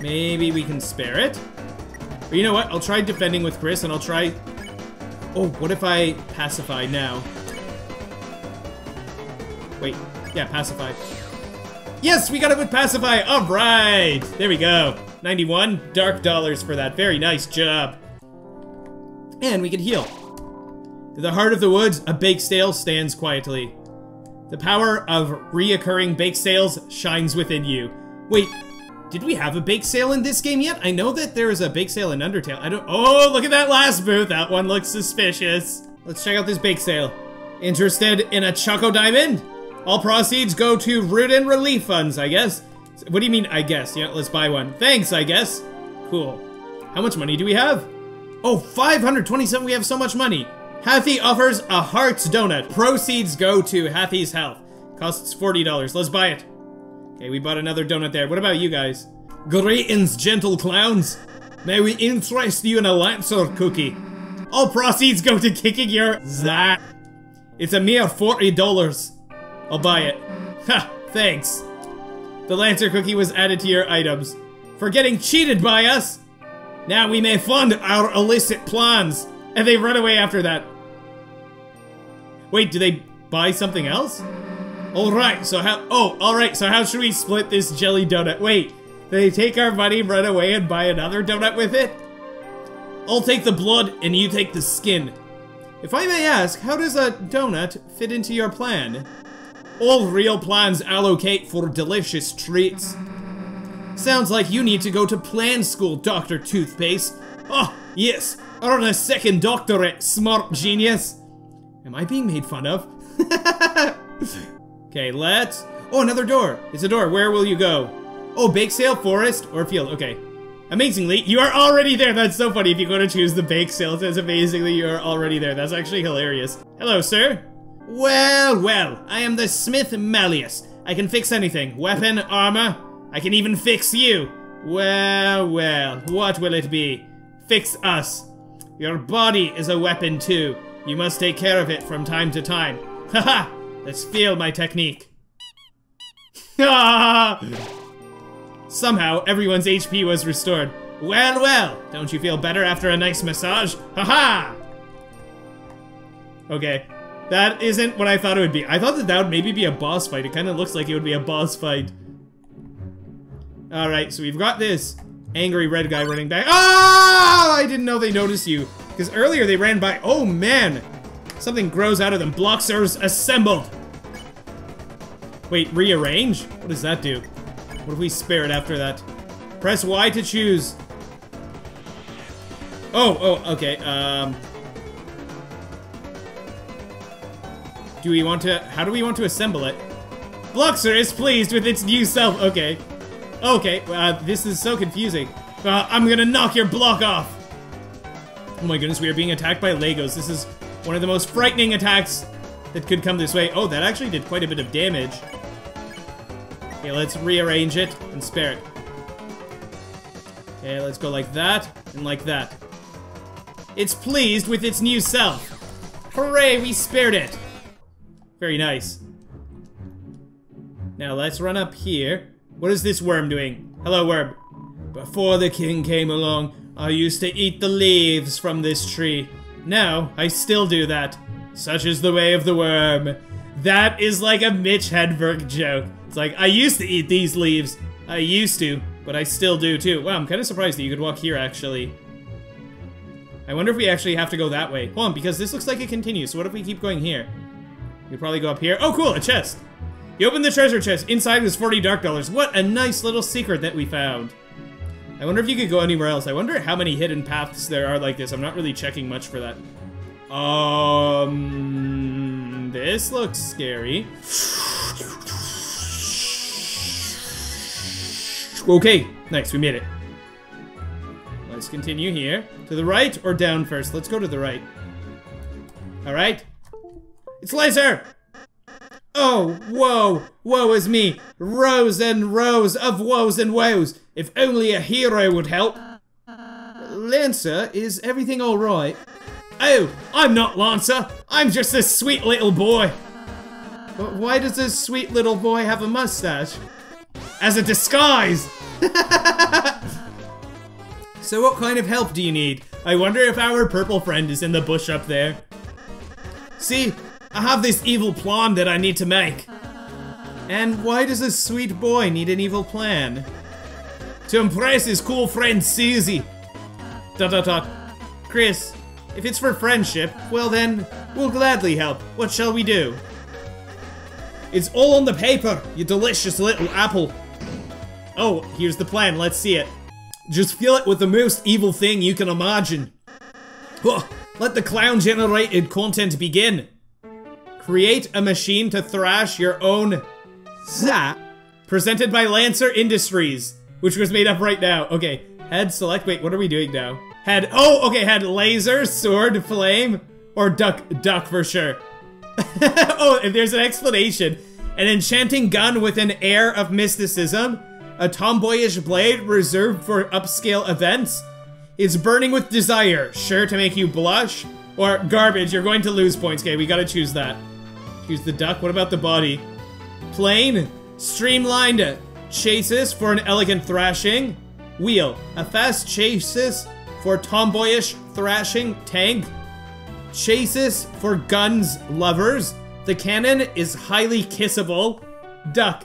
Maybe we can spare it? But you know what? I'll try defending with Kris, and I'll try Oh, what if I pacify now? Wait, yeah, pacify. Yes, we got it with pacify! Alright! There we go. 91 dark dollars for that. Very nice job. And we can heal. In the heart of the woods, a bake sale stands quietly. The power of reoccurring bake sales shines within you. Wait, did we have a bake sale in this game yet? I know that there is a bake sale in Undertale. I don't- Oh, look at that last booth! That one looks suspicious. Let's check out this bake sale. Interested in a Choco Diamond? All proceeds go to Rudinn Relief Funds, I guess. What do you mean, I guess? Yeah, let's buy one. Thanks, I guess. Cool. How much money do we have? Oh, 527, we have so much money. Hathy offers a Hearts Donut. Proceeds go to Hathy's health. Costs $40. Let's buy it. Okay, we bought another donut there. What about you guys? Greetings, gentle clowns. May we interest you in a Lancer cookie? All proceeds go to kicking your zat. It's a mere $40. I'll buy it. Ha, thanks. The Lancer cookie was added to your items. For getting cheated by us! Now we may fund our illicit plans. And they run away after that. Wait, do they buy something else? Alright, so how- oh, alright, so how should we split this jelly donut? Wait, they take our money, run away, and buy another donut with it? I'll take the blood, and you take the skin. If I may ask, how does a donut fit into your plan? All real plans allocate for delicious treats. Sounds like you need to go to plan school, Dr. Toothpaste. Oh, yes, earn a second doctorate, smart genius. Am I being made fun of? Okay, let's... Oh, another door. It's a door. Where will you go? Oh, bake sale, forest, or field. Okay. Amazingly, you are already there. That's so funny. If you go to choose the bake sale, it says amazingly you are already there. That's actually hilarious. Hello, sir. Well, well, I am the Smith Malleus. I can fix anything. Weapon, armor. I can even fix you. Well, well, what will it be? Fix us. Your body is a weapon too. You must take care of it from time to time. Haha! Let's feel my technique. Somehow, everyone's HP was restored. Well, well, don't you feel better after a nice massage? Haha! Okay, that isn't what I thought it would be. I thought that that would maybe be a boss fight. It kind of looks like it would be a boss fight. Alright, so we've got this angry red guy running back. Oh! I didn't know they noticed you. Because earlier they ran by. Oh, man. Something grows out of them. Bloxers assembled. Wait, rearrange? What does that do? What if we spare it after that? Press Y to choose. Oh, oh, okay. Um, do we want to? How do we want to assemble it? Bloxer is pleased with its new self. Okay, okay. Uh, this is so confusing. Uh, I'm gonna knock your block off. Oh my goodness, we are being attacked by Legos. This is one of the most frightening attacks that could come this way. Oh, that actually did quite a bit of damage. Okay, let's rearrange it and spare it. Okay, let's go like that and like that. It's pleased with its new self. Hooray, we spared it. Very nice. Now let's run up here. What is this worm doing? Hello, worm. Before the king came along, I used to eat the leaves from this tree. Now, I still do that. Such is the way of the worm. That is like a Mitch Hedberg joke. It's like, I used to eat these leaves. I used to, but I still do too. Wow, I'm kind of surprised that you could walk here, actually. I wonder if we actually have to go that way. Hold on, because this looks like it continues, so what if we keep going here? We probably go up here. Oh, cool, a chest. You open the treasure chest. Inside was 40 dark dollars. What a nice little secret that we found. I wonder if you could go anywhere else. I wonder how many hidden paths there are like this. I'm not really checking much for that. Um, this looks scary. Okay, nice, we made it. Let's continue here. To the right or down first? Let's go to the right. Alright. It's Laser! Oh, whoa, woe is me. Rows and rows of woes and woes. If only a hero would help. Lancer, is everything alright? Oh, I'm not Lancer. I'm just a sweet little boy. But why does this sweet little boy have a mustache? As a disguise! so what kind of help do you need? I wonder if our purple friend is in the bush up there. See, I have this evil plan that I need to make. And why does this sweet boy need an evil plan? To impress his cool friend Susie. Dot dot dot. Kris, if it's for friendship, well then, we'll gladly help. What shall we do? It's all on the paper, you delicious little apple. Oh, here's the plan, let's see it. Just fill it with the most evil thing you can imagine. Let the clown-generated content begin. Create a machine to thrash your own Zap. Presented by Lancer Industries, which was made up right now. Okay, head select. Wait, what are we doing now? Head. Oh, okay, head laser, sword, flame, or duck, duck for sure. oh, there's an explanation. An enchanting gun with an air of mysticism, a tomboyish blade reserved for upscale events, is burning with desire, sure to make you blush, or garbage, you're going to lose points. Okay, we gotta choose that. Choose the duck. What about the body? Plain, streamlined chassis for an elegant thrashing. Wheel, a fast chassis for tomboyish thrashing. Tank, chassis for guns lovers. The cannon is highly kissable. Duck.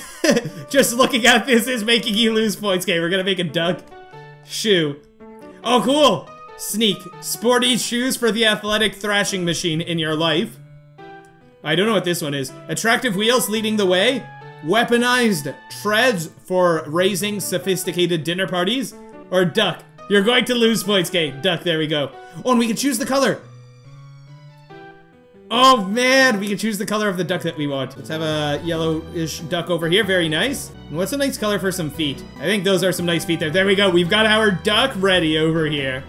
Just looking at this is making you lose points. Okay, we're gonna make a duck. Shoe. Oh, cool! Sneak. Sporty shoes for the athletic thrashing machine in your life. I don't know what this one is. Attractive wheels leading the way. Weaponized treads for raising sophisticated dinner parties. Or duck. You're going to lose points, Kate. Duck, there we go. Oh, and we can choose the color. Oh man, we can choose the color of the duck that we want. Let's have a yellowish duck over here, very nice. What's a nice color for some feet? I think those are some nice feet there. There we go, we've got our duck ready over here.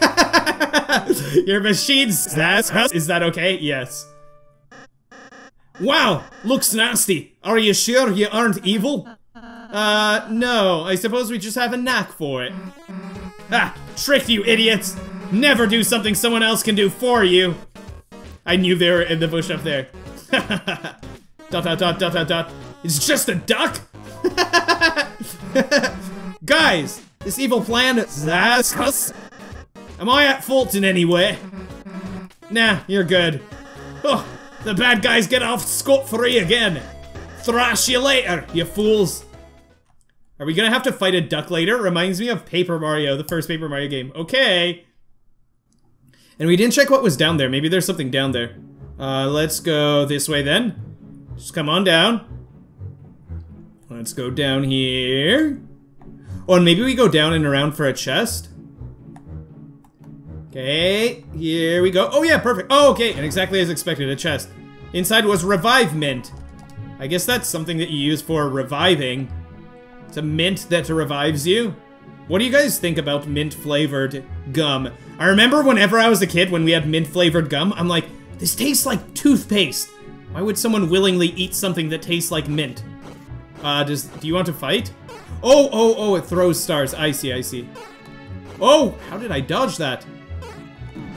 Your machine's Is that okay? Yes. Wow, looks nasty. Are you sure you aren't evil? Uh, no. I suppose we just have a knack for it. Ah, tricked you idiots! Never do something someone else can do for you! I knew they were in the bush up there. dot dot dot dot dot dot. It's just a duck? Guys, this evil plan is Am I at fault in any way? Nah, you're good. Oh, the bad guys get off scot-free again. Thrash you later, you fools. Are we gonna have to fight a duck later? Reminds me of Paper Mario, the first Paper Mario game. Okay. And we didn't check what was down there. Maybe there's something down there. Uh, let's go this way then. Just come on down. Let's go down here. Oh, and maybe we go down and around for a chest. Okay, here we go. Oh yeah, perfect. Oh, okay, and exactly as expected, a chest. Inside was Revive Mint. I guess that's something that you use for reviving. It's a mint that revives you. What do you guys think about mint-flavored gum? I remember whenever I was a kid, when we had mint-flavored gum, I'm like, this tastes like toothpaste. Why would someone willingly eat something that tastes like mint? Uh, does, do you want to fight? Oh, oh, oh, it throws stars. I see, I see. Oh, how did I dodge that?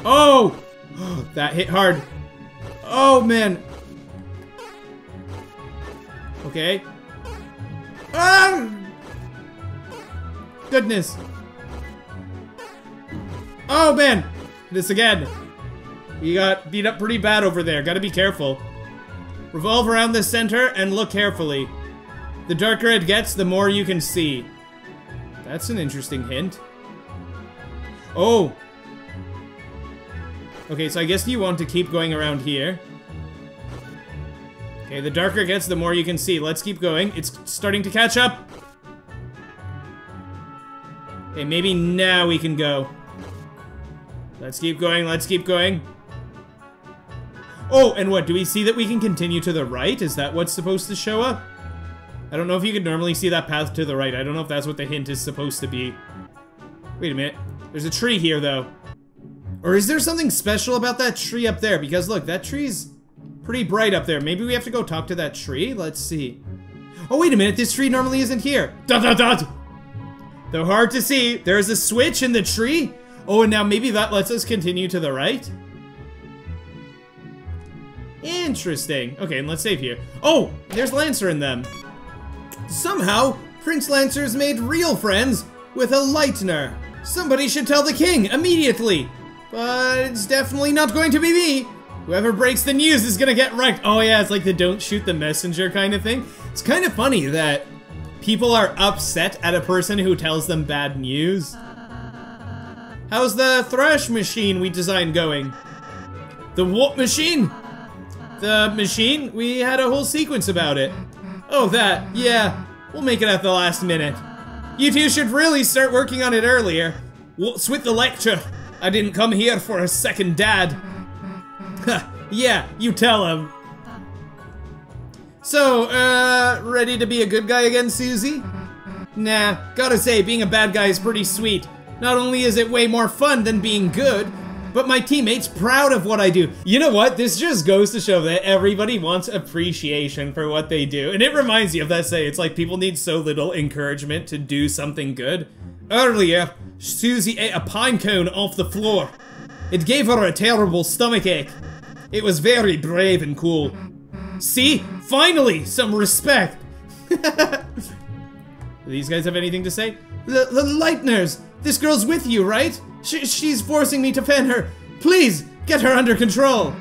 Oh! that hit hard. Oh, man. Okay. Ah! Goodness. Oh, man. This again. You got beat up pretty bad over there. Gotta be careful. Revolve around the center and look carefully. The darker it gets, the more you can see. That's an interesting hint. Oh, Okay, so I guess you want to keep going around here. Okay, the darker it gets, the more you can see. Let's keep going. It's starting to catch up. Okay, maybe now we can go. Let's keep going, let's keep going. Oh, and what, do we see that we can continue to the right? Is that what's supposed to show up? I don't know if you could normally see that path to the right. I don't know if that's what the hint is supposed to be. Wait a minute. There's a tree here, though. Or is there something special about that tree up there? Because look, that tree's pretty bright up there. Maybe we have to go talk to that tree? Let's see. Oh, wait a minute. This tree normally isn't here. Dot, dot, dot. Though hard to see, there's a switch in the tree. Oh, and now maybe that lets us continue to the right? Interesting. Okay, and let's save here. Oh, there's Lancer in them. Somehow, Prince Lancer's made real friends with a Lightner. Somebody should tell the king immediately. But it's definitely not going to be me. Whoever breaks the news is gonna get wrecked. Oh yeah, it's like the don't shoot the messenger kind of thing. It's kind of funny that people are upset at a person who tells them bad news. How's the thrash machine we designed going? The what machine? The machine? We had a whole sequence about it. Oh, that. Yeah. We'll make it at the last minute. If you two should really start working on it earlier. What's with the lecture? I didn't come here for a second dad. yeah, you tell him. So, uh, ready to be a good guy again, Susie? Nah, gotta say, being a bad guy is pretty sweet. Not only is it way more fun than being good, but my teammates proud of what I do. You know what? This just goes to show that everybody wants appreciation for what they do. And it reminds you of that say, it's like people need so little encouragement to do something good. Earlier, Susie ate a pine cone off the floor. It gave her a terrible stomachache. It was very brave and cool. See? Finally, some respect. These guys have anything to say? The, the Lightners! This girl's with you, right? Sh she's forcing me to fan her. Please, get her under control.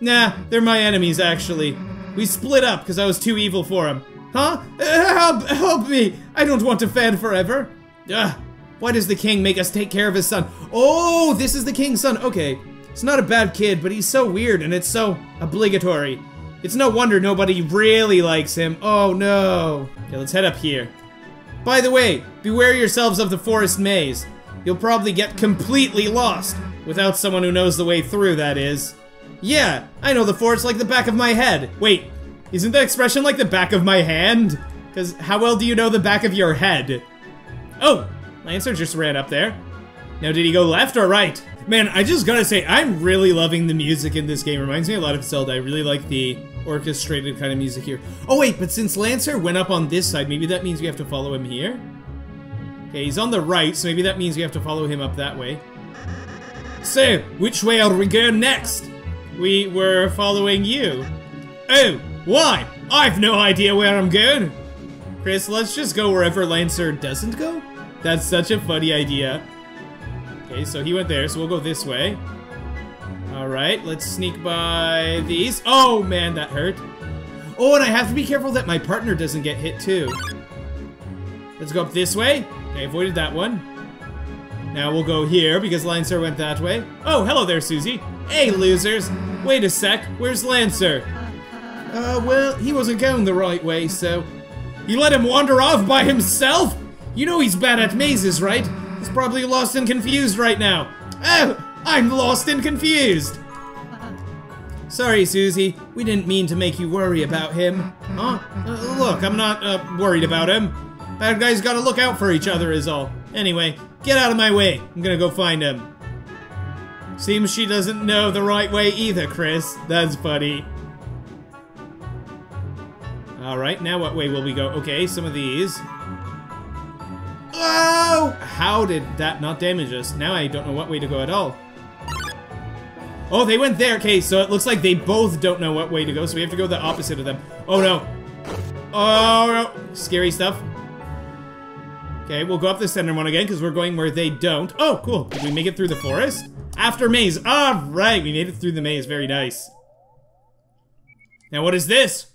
Nah, they're my enemies, actually. We split up because I was too evil for them. Huh? Uh, help, help me! I don't want to fan forever. Ugh, why does the king make us take care of his son? Oh, this is the king's son. Okay. It's not a bad kid, but he's so weird and it's so obligatory. It's no wonder nobody really likes him. Oh no. Okay, let's head up here. By the way, beware yourselves of the forest maze. You'll probably get completely lost. Without someone who knows the way through, that is. Yeah, I know the forest like the back of my head. Wait, isn't that expression like the back of my hand? Because how well do you know the back of your head? Oh, Lancer just ran up there. Now, did he go left or right? Man, I just gotta say, I'm really loving the music in this game. Reminds me a lot of Zelda. I really like the orchestrated kind of music here. Oh wait, but since Lancer went up on this side, maybe that means we have to follow him here? Okay, he's on the right, so maybe that means we have to follow him up that way. So, which way are we going next? We were following you. Oh, why? I've no idea where I'm going. Kris, let's just go wherever Lancer doesn't go? That's such a funny idea. Okay, so he went there, so we'll go this way. Alright, let's sneak by these. Oh, man, that hurt. Oh, and I have to be careful that my partner doesn't get hit, too. Let's go up this way. Okay, avoided that one. Now we'll go here because Lancer went that way. Oh, hello there, Susie. Hey, losers. Wait a sec. Where's Lancer? Uh, well, he wasn't going the right way, so... You let him wander off by himself? You know he's bad at mazes, right? He's probably lost and confused right now. Oh, I'm lost and confused. Sorry, Susie. We didn't mean to make you worry about him. Huh? Uh, look, I'm not uh, worried about him. Bad guys gotta look out for each other is all. Anyway, get out of my way. I'm gonna go find him. Seems she doesn't know the right way either, Kris. That's funny. Alright, now what way will we go? Okay, some of these. Oh! How did that not damage us? Now I don't know what way to go at all. Oh, they went there. Okay, so it looks like they both don't know what way to go, so we have to go the opposite of them. Oh, no. Oh, no. Scary stuff. Okay, we'll go up the center one again, because we're going where they don't. Oh, cool. Did we make it through the forest? After maze. All right, we made it through the maze. Very nice. Now, what is this?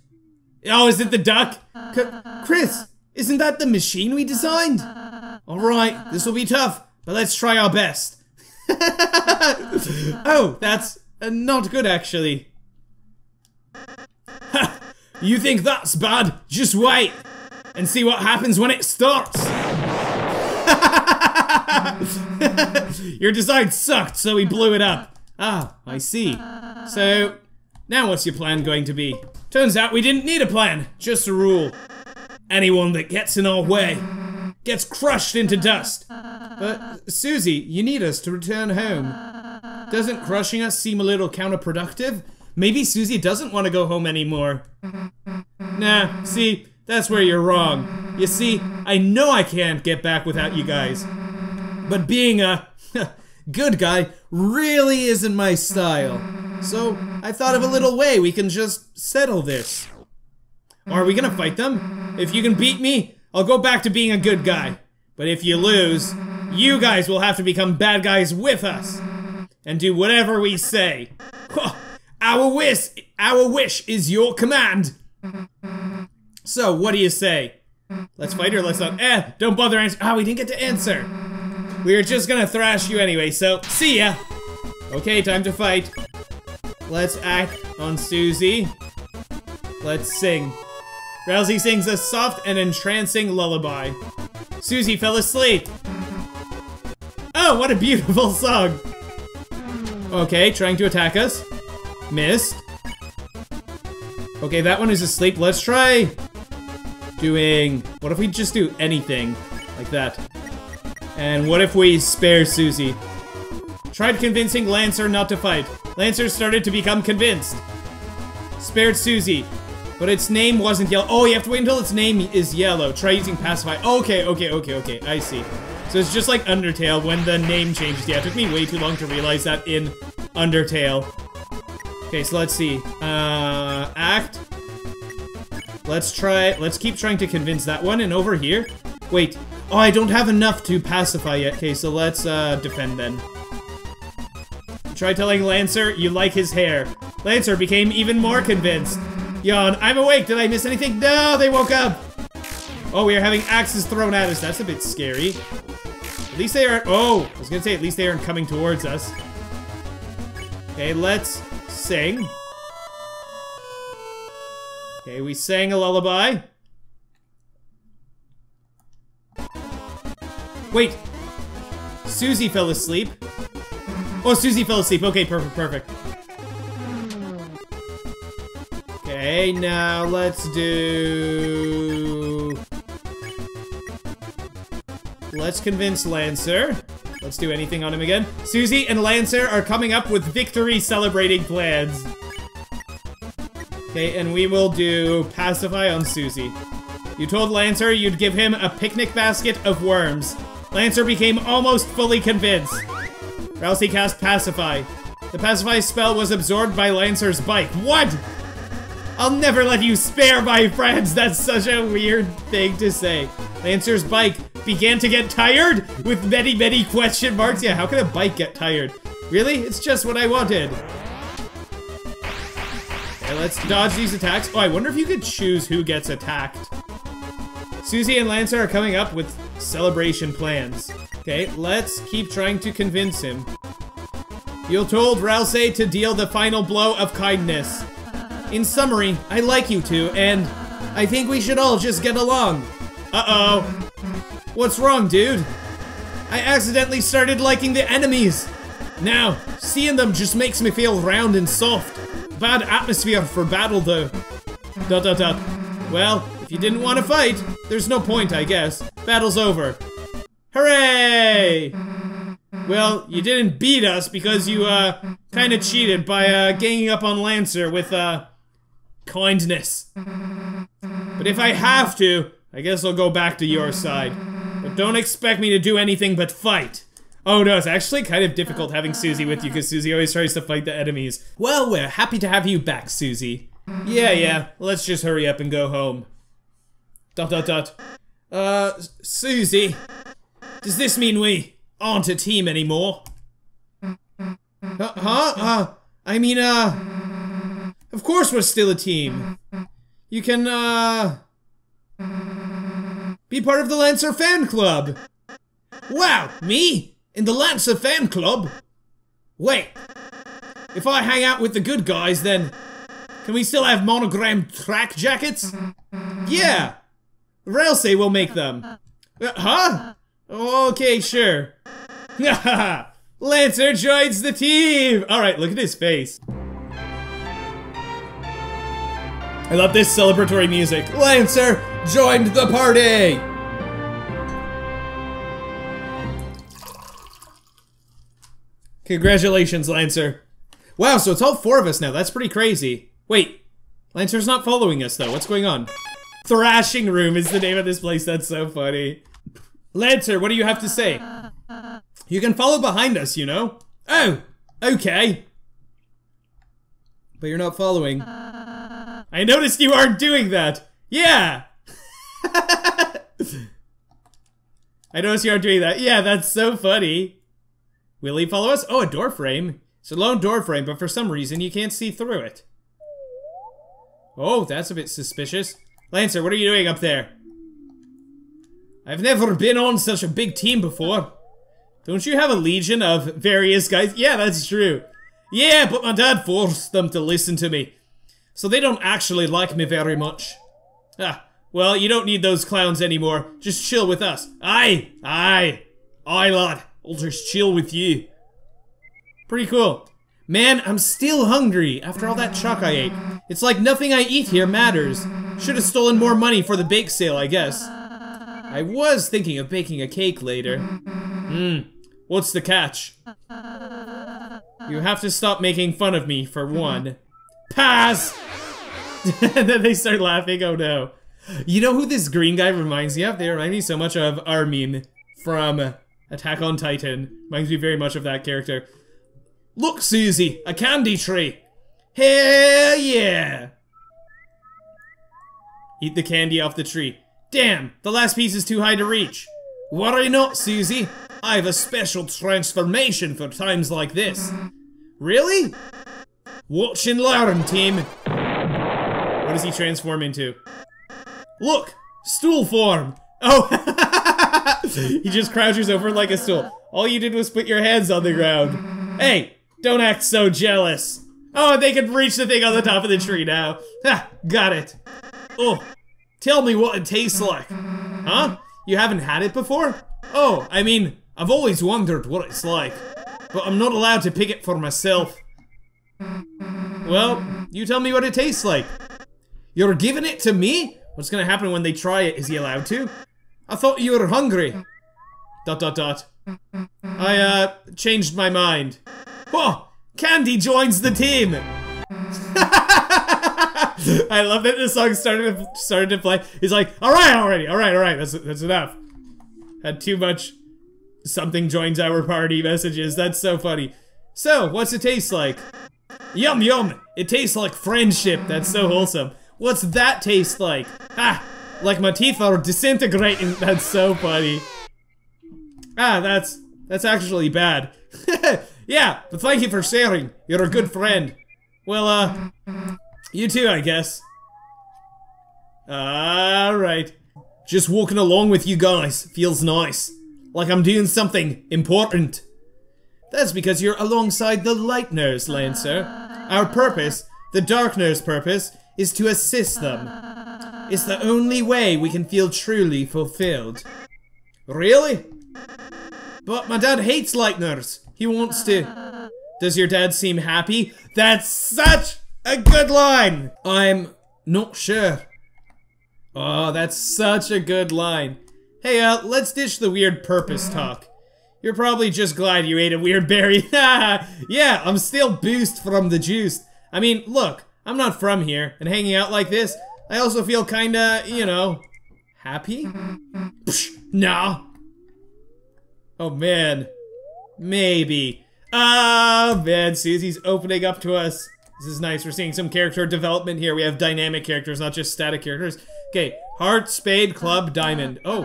Oh, is it the duck? C Kris, isn't that the machine we designed? Alright, this will be tough, but let's try our best. oh, that's uh, not good actually. you think that's bad? Just wait and see what happens when it starts. Your design sucked, so we blew it up. Ah, I see. So, now what's your plan going to be? Turns out we didn't need a plan, just a rule. Anyone that gets in our way gets crushed into dust. But, Susie, you need us to return home. Doesn't crushing us seem a little counterproductive? Maybe Susie doesn't want to go home anymore. Nah, see, that's where you're wrong. You see, I know I can't get back without you guys. But being a good guy really isn't my style. So I thought of a little way we can just settle this. Are we gonna fight them? If you can beat me, I'll go back to being a good guy. But if you lose, you guys will have to become bad guys with us. And do whatever we say. Our wish, our wish is your command. So, what do you say? Let's fight or let's not? Eh, don't bother answering. Ah, we didn't get to answer. We are just gonna thrash you anyway, so see ya. Okay, time to fight. Let's act on Susie. Let's sing. Ralsei sings a soft and entrancing lullaby. Susie fell asleep. Oh, what a beautiful song. Okay, trying to attack us. Missed. Okay, that one is asleep. Let's try doing... What if we just do anything like that? And what if we spare Susie? Tried convincing Lancer not to fight. Lancer started to become convinced. Spared Susie. But its name wasn't yellow. Oh, you have to wait until its name is yellow. Try using pacify. Okay, okay, okay, okay. I see. So it's just like Undertale when the name changes. Yeah, it took me way too long to realize that in Undertale. Okay, so let's see. Uh, act. Let's try, let's keep trying to convince that one. And over here, wait. Oh, I don't have enough to pacify yet. Okay, so let's uh, defend then. Try telling Lancer you like his hair. Lancer became even more convinced. Yawn, I'm awake. Did I miss anything? No, they woke up. Oh, we are having axes thrown at us. That's a bit scary. At least they aren't, oh, I was gonna say at least they aren't coming towards us. Okay, let's sing. Okay, we sang a lullaby. Wait. Susie fell asleep. Oh, Susie fell asleep. Okay, perfect, perfect. Okay, now let's do... Let's convince Lancer. Let's do anything on him again. Susie and Lancer are coming up with victory celebrating plans. Okay, and we will do pacify on Susie. You told Lancer you'd give him a picnic basket of worms. Lancer became almost fully convinced. Ralsei cast Pacify. The Pacify spell was absorbed by Lancer's bike. What? I'll never let you spare my friends! That's such a weird thing to say. Lancer's bike began to get tired? With many, many question marks? Yeah, how can a bike get tired? Really? It's just what I wanted. Okay, let's dodge these attacks. Oh, I wonder if you could choose who gets attacked. Susie and Lancer are coming up with celebration plans. Okay, let's keep trying to convince him. You told Ralsei to deal the final blow of kindness. In summary, I like you two, and I think we should all just get along. Uh-oh. What's wrong, dude? I accidentally started liking the enemies. Now, seeing them just makes me feel round and soft. Bad atmosphere for battle, though. Dot dot dot. Well, if you didn't want to fight, there's no point, I guess. Battle's over. Hooray! Well, you didn't beat us because you, uh, kinda cheated by, uh, ganging up on Lancer with, uh, kindness. But if I have to, I guess I'll go back to your side. But don't expect me to do anything but fight. Oh no, it's actually kind of difficult having Susie with you because Susie always tries to fight the enemies. Well, we're happy to have you back, Susie. Yeah, yeah, let's just hurry up and go home. Dot dot dot. Uh, Susie, does this mean we aren't a team anymore? Uh, huh? Uh, I mean, uh, of course we're still a team. You can, uh, be part of the Lancer fan club. Wow, me? In the Lancer fan club? Wait, if I hang out with the good guys, then can we still have monogram track jackets? Yeah, Ralsei will make them. Uh, huh? Okay, sure. Lancer joins the team! Alright, look at his face. I love this celebratory music. Lancer joined the party! Congratulations, Lancer. Wow, so it's all four of us now. That's pretty crazy. Wait, Lancer's not following us, though. What's going on? Thrashing Room is the name of this place. That's so funny. Lancer, what do you have to say? You can follow behind us, you know? Oh, okay. But you're not following. I noticed you aren't doing that. Yeah. I noticed you aren't doing that. Yeah, that's so funny. Will he follow us? Oh, a door frame. It's a lone door frame, but for some reason you can't see through it. Oh, that's a bit suspicious. Lancer, what are you doing up there? I've never been on such a big team before. Don't you have a legion of various guys? Yeah, that's true. Yeah, but my dad forced them to listen to me. So they don't actually like me very much. Ah, well, you don't need those clowns anymore. Just chill with us. Aye, aye. Aye, lad. I'll just chill with you. Pretty cool. Man, I'm still hungry after all that chalk I ate. It's like nothing I eat here matters. Should have stolen more money for the bake sale, I guess. I was thinking of baking a cake later. Hmm, what's the catch? You have to stop making fun of me, for one. Pass! and then they start laughing, oh no. You know who this green guy reminds me of? They remind me so much of Armin from Attack on Titan. Reminds me very much of that character. Look, Susie, a candy tree. Hell yeah! Eat the candy off the tree. Damn, the last piece is too high to reach. Worry not, Susie. I have a special transformation for times like this. Really? Watch and learn, team. What does he transform into? Look! Stool form! Oh! he just crouches over like a stool. All you did was put your hands on the ground. Hey, don't act so jealous. Oh, they can reach the thing on the top of the tree now. Ha, got it. Oh, tell me what it tastes like. Huh? You haven't had it before? Oh, I mean, I've always wondered what it's like. But I'm not allowed to pick it for myself. Well, you tell me what it tastes like. You're giving it to me? What's gonna happen when they try it? Is he allowed to? I thought you were hungry. Dot dot dot. I, uh, changed my mind. Oh, Candy joins the team! I love that the song started to, started to play. He's like, all right, already, all right, all right, that's that's enough. Had too much. Something joins our party messages. That's so funny. So, what's it taste like? Yum yum. It tastes like friendship. That's so wholesome. What's that taste like? Ah, like my teeth are disintegrating. That's so funny. Ah, that's that's actually bad. yeah, but thank you for sharing. You're a good friend. Well, uh, you too, I guess. Alright. Just walking along with you guys. Feels nice. Like I'm doing something important. That's because you're alongside the Lightners, Lancer. Our purpose, the Darkner's purpose, is to assist them. It's the only way we can feel truly fulfilled. Really? But my dad hates Lightners. He wants to... Does your dad seem happy? That's such a good line! I'm not sure. Oh, that's such a good line. Hey, uh, let's ditch the weird purpose talk. You're probably just glad you ate a weird berry. yeah, I'm still boost from the juice. I mean, look, I'm not from here, and hanging out like this, I also feel kinda, you know, happy? Psh, nah. Oh man. Maybe. Oh man, Susie's opening up to us. This is nice. We're seeing some character development here. We have dynamic characters, not just static characters. Okay, heart, spade, club, diamond. Oh.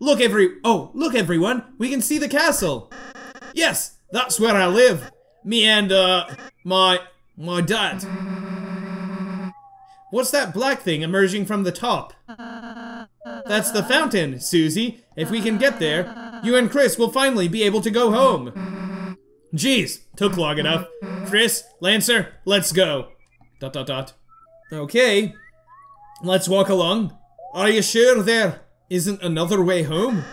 Look every- oh, look everyone! We can see the castle! Yes, that's where I live! Me and, uh, my- my dad. What's that black thing emerging from the top? That's the fountain, Susie. If we can get there, you and Kris will finally be able to go home. Jeez, took long enough. Kris, Lancer, let's go. Dot dot dot. Okay, let's walk along. Are you sure there isn't another way home?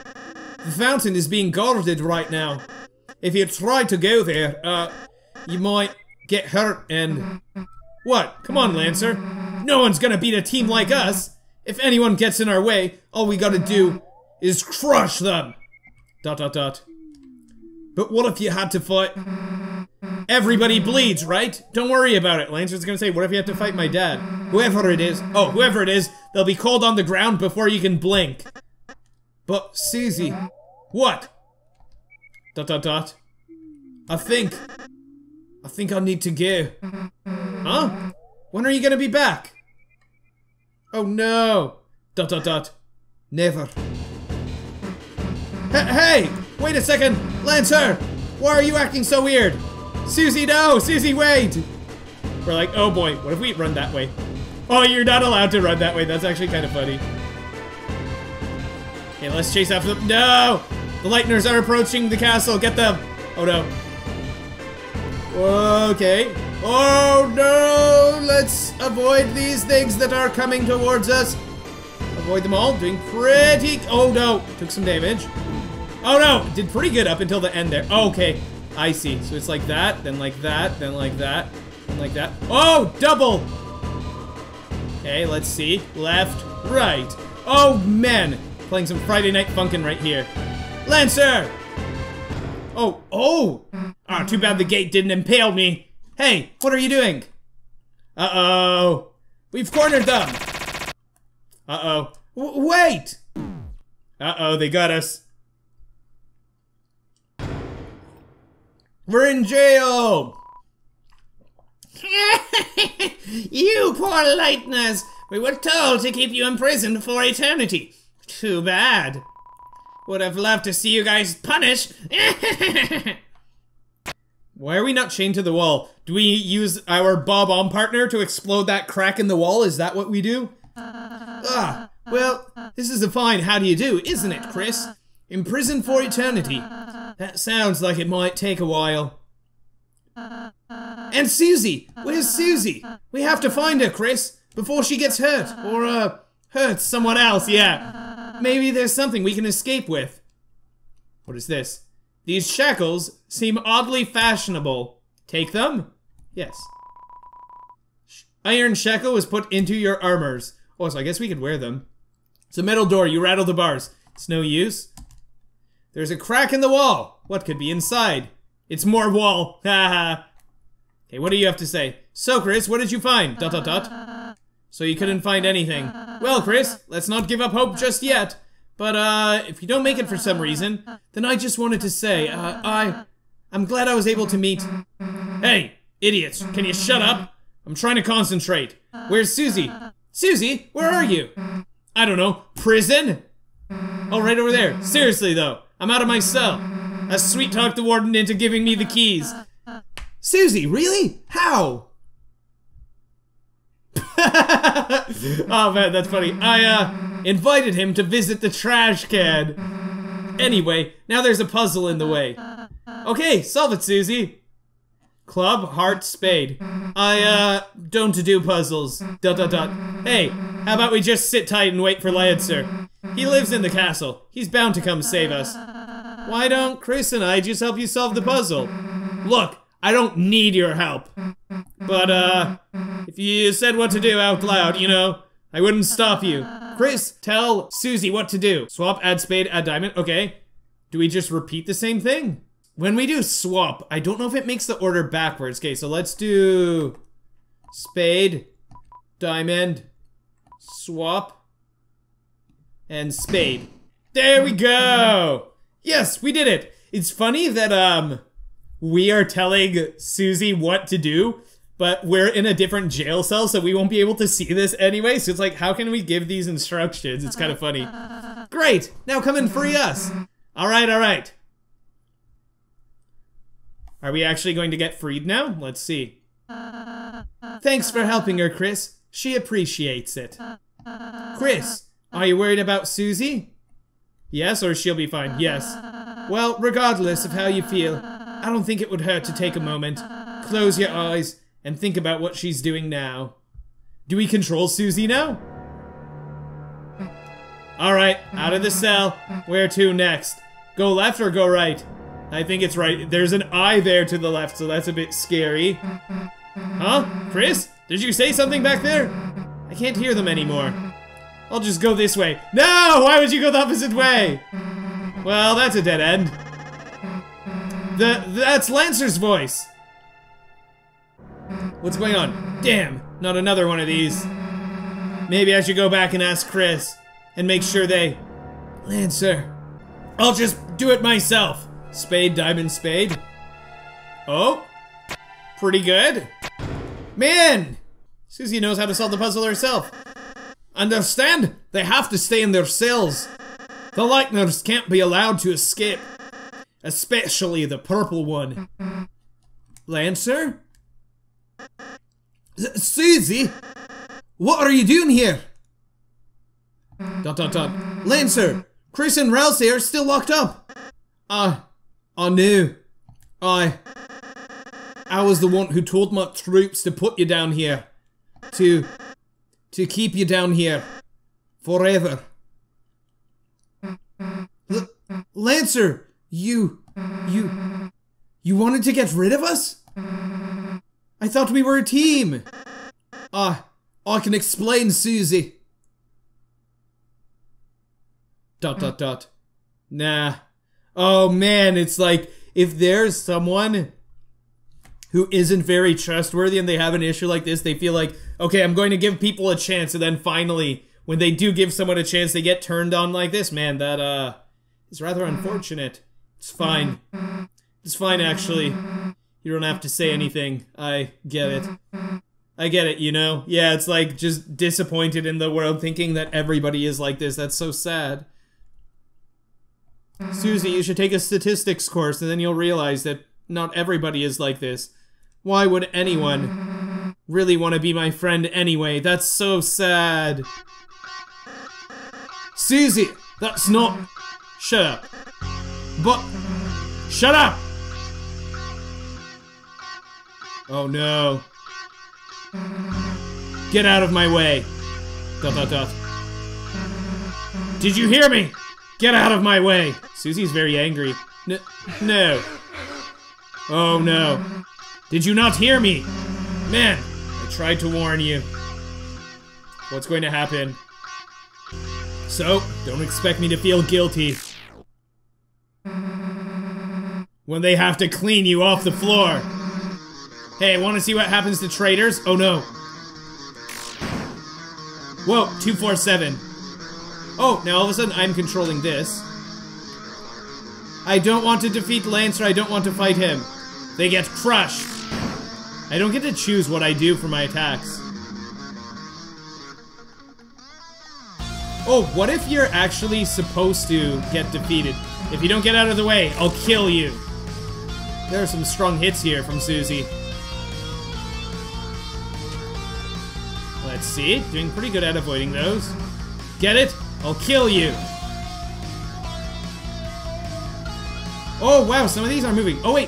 The fountain is being guarded right now. If you try to go there, uh, you might get hurt and... What? Come on, Lancer. No one's gonna beat a team like us. If anyone gets in our way, all we gotta do is crush them. Dot dot dot. But what if you had to fight... Everybody bleeds, right? Don't worry about it. Lancer's gonna say, what if you have to fight my dad? Whoever it is. Oh, whoever it is, they'll be cold on the ground before you can blink. But, Susie... What? Dot dot dot. I think... I think I need to go. Huh? When are you gonna be back? Oh no! Dot dot dot. Never. Hey, hey! Wait a second! Lancer! Why are you acting so weird? Susie, no! Susie, wait! We're like, oh boy, what if we run that way? Oh, you're not allowed to run that way. That's actually kind of funny. Okay, let's chase after them. No! The Lightners are approaching the castle. Get them! Oh no. Okay. Oh no! Let's avoid these things that are coming towards us. Avoid them all. Doing pretty... Oh no! Took some damage. Oh no! Did pretty good up until the end there. okay. I see. So it's like that, then like that, then like that, then like that. Oh! Double! Okay, let's see. Left, right. Oh man! Playing some Friday Night Funkin' right here. Lancer! Oh, oh! Ah, too bad the gate didn't impale me. Hey, what are you doing? Uh-oh. We've cornered them. Uh-oh. wait! Uh-oh, they got us. We're in jail! you poor Lightners! We were told to keep you imprisoned for eternity. Too bad. Would have loved to see you guys punished. Why are we not chained to the wall? Do we use our Bob-omb partner to explode that crack in the wall? Is that what we do? Ah, well, this is a fine how do you do, isn't it, Kris? Imprisoned for eternity. That sounds like it might take a while. And Susie! Where's Susie? We have to find her, Kris, before she gets hurt, or, uh, hurts someone else, yeah. Maybe there's something we can escape with. What is this? These shackles seem oddly fashionable. Take them? Yes. Iron shackle was put into your armors. Oh, so I guess we could wear them. It's a metal door. You rattle the bars. It's no use. There's a crack in the wall. What could be inside? It's more wall. Ha ha. okay, what do you have to say? So, Kris, what did you find? Dot dot dot. So you couldn't find anything. Well, Kris, let's not give up hope just yet. But, uh, if you don't make it for some reason, then I just wanted to say, uh, I... I'm glad I was able to meet... Hey, idiots, can you shut up? I'm trying to concentrate. Where's Susie? Susie, where are you? I don't know. Prison? Oh, right over there. Seriously, though. I'm out of my cell. I sweet talked the warden into giving me the keys. Susie, really? How? oh man, that's funny. I, uh, invited him to visit the trash can. Anyway, now there's a puzzle in the way. Okay, solve it, Susie. Club, heart, spade. I, uh, don't do puzzles. Dot dot dot. Hey, how about we just sit tight and wait for Lancer? He lives in the castle. He's bound to come save us. Why don't Kris and I just help you solve the puzzle? Look, I don't need your help. But, uh, if you said what to do out loud, you know, I wouldn't stop you. Kris, tell Susie what to do. Swap, add spade, add diamond. Okay. Do we just repeat the same thing? When we do swap, I don't know if it makes the order backwards. Okay, so let's do spade, diamond, swap, and spade. There we go! Yes, we did it! It's funny that, um, we are telling Susie what to do, but we're in a different jail cell, so we won't be able to see this anyway. So it's like, how can we give these instructions? It's kind of funny. Great! Now come and free us! Alright, alright. Are we actually going to get freed now? Let's see. Thanks for helping her, Kris. She appreciates it. Kris, are you worried about Susie? Yes, or she'll be fine. Yes. Well, regardless of how you feel, I don't think it would hurt to take a moment, close your eyes, and think about what she's doing now. Do we control Susie now? Alright, out of the cell. Where to next? Go left or go right? I think it's right. There's an eye there to the left, so that's a bit scary. Huh? Kris? Did you say something back there? I can't hear them anymore. I'll just go this way. No! Why would you go the opposite way? Well, that's a dead end. The That's Lancer's voice! What's going on? Damn, not another one of these. Maybe I should go back and ask Kris and make sure they... Lancer. I'll just do it myself. Spade, diamond, spade. Oh, pretty good. Man, Susie knows how to solve the puzzle herself. Understand? They have to stay in their cells. The Lightners can't be allowed to escape. Especially the purple one. Lancer? Susie? What are you doing here? Dot dot dot. Lancer, Kris and Ralsei are still locked up. Uh, I knew. I... I was the one who told my troops to put you down here. To... To keep you down here. Forever. L Lancer! You... You... You wanted to get rid of us? I thought we were a team! Ah, I can explain, Susie. Dot dot dot. Nah. Oh man, it's like if there's someone who isn't very trustworthy and they have an issue like this, they feel like, okay, I'm going to give people a chance, and then finally, when they do give someone a chance, they get turned on like this. Man, that uh is rather mm-hmm. unfortunate. It's fine. Mm-hmm. It's fine actually. You don't have to say mm-hmm. anything. I get it. I get it, you know? Yeah, it's like just disappointed in the world thinking that everybody is like this. That's so sad. Susie, you should take a statistics course and then you'll realize that not everybody is like this. Why would anyone really want to be my friend anyway? That's so sad. Susie, that's not... Shut up. But... Shut up! Oh no. Get out of my way. Dot dot dot. Did you hear me? Get out of my way! Susie's very angry. N no. Oh no. Did you not hear me? Man, I tried to warn you. What's going to happen? So, don't expect me to feel guilty. When they have to clean you off the floor. Hey, want to see what happens to traitors? Oh no. Whoa, 247. Oh, now all of a sudden I'm controlling this. I don't want to defeat Lancer, I don't want to fight him. They get crushed. I don't get to choose what I do for my attacks. Oh, what if you're actually supposed to get defeated? If you don't get out of the way, I'll kill you. There are some strong hits here from Susie. Let's see, doing pretty good at avoiding those. Get it? I'll kill you! Oh, wow, some of these are moving. Oh, wait.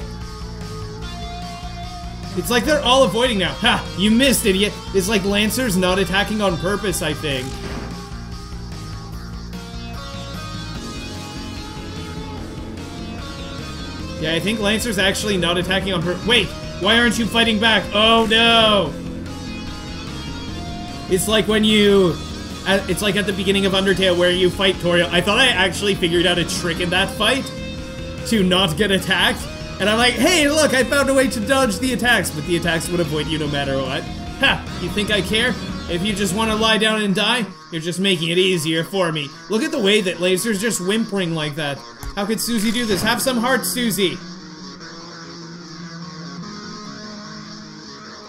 It's like they're all avoiding now. Ha! You missed, idiot. It's like Lancer's not attacking on purpose, I think. Yeah, I think Lancer's actually not attacking on purpose. Wait! Why aren't you fighting back? Oh, no! It's like when you... It's like at the beginning of Undertale where you fight Toriel. I thought I actually figured out a trick in that fight to not get attacked. And I'm like, hey, look, I found a way to dodge the attacks, but the attacks would avoid you no matter what. Ha! You think I care? If you just want to lie down and die, you're just making it easier for me. Look at the way that Lancer's just whimpering like that. How could Susie do this? Have some heart, Susie!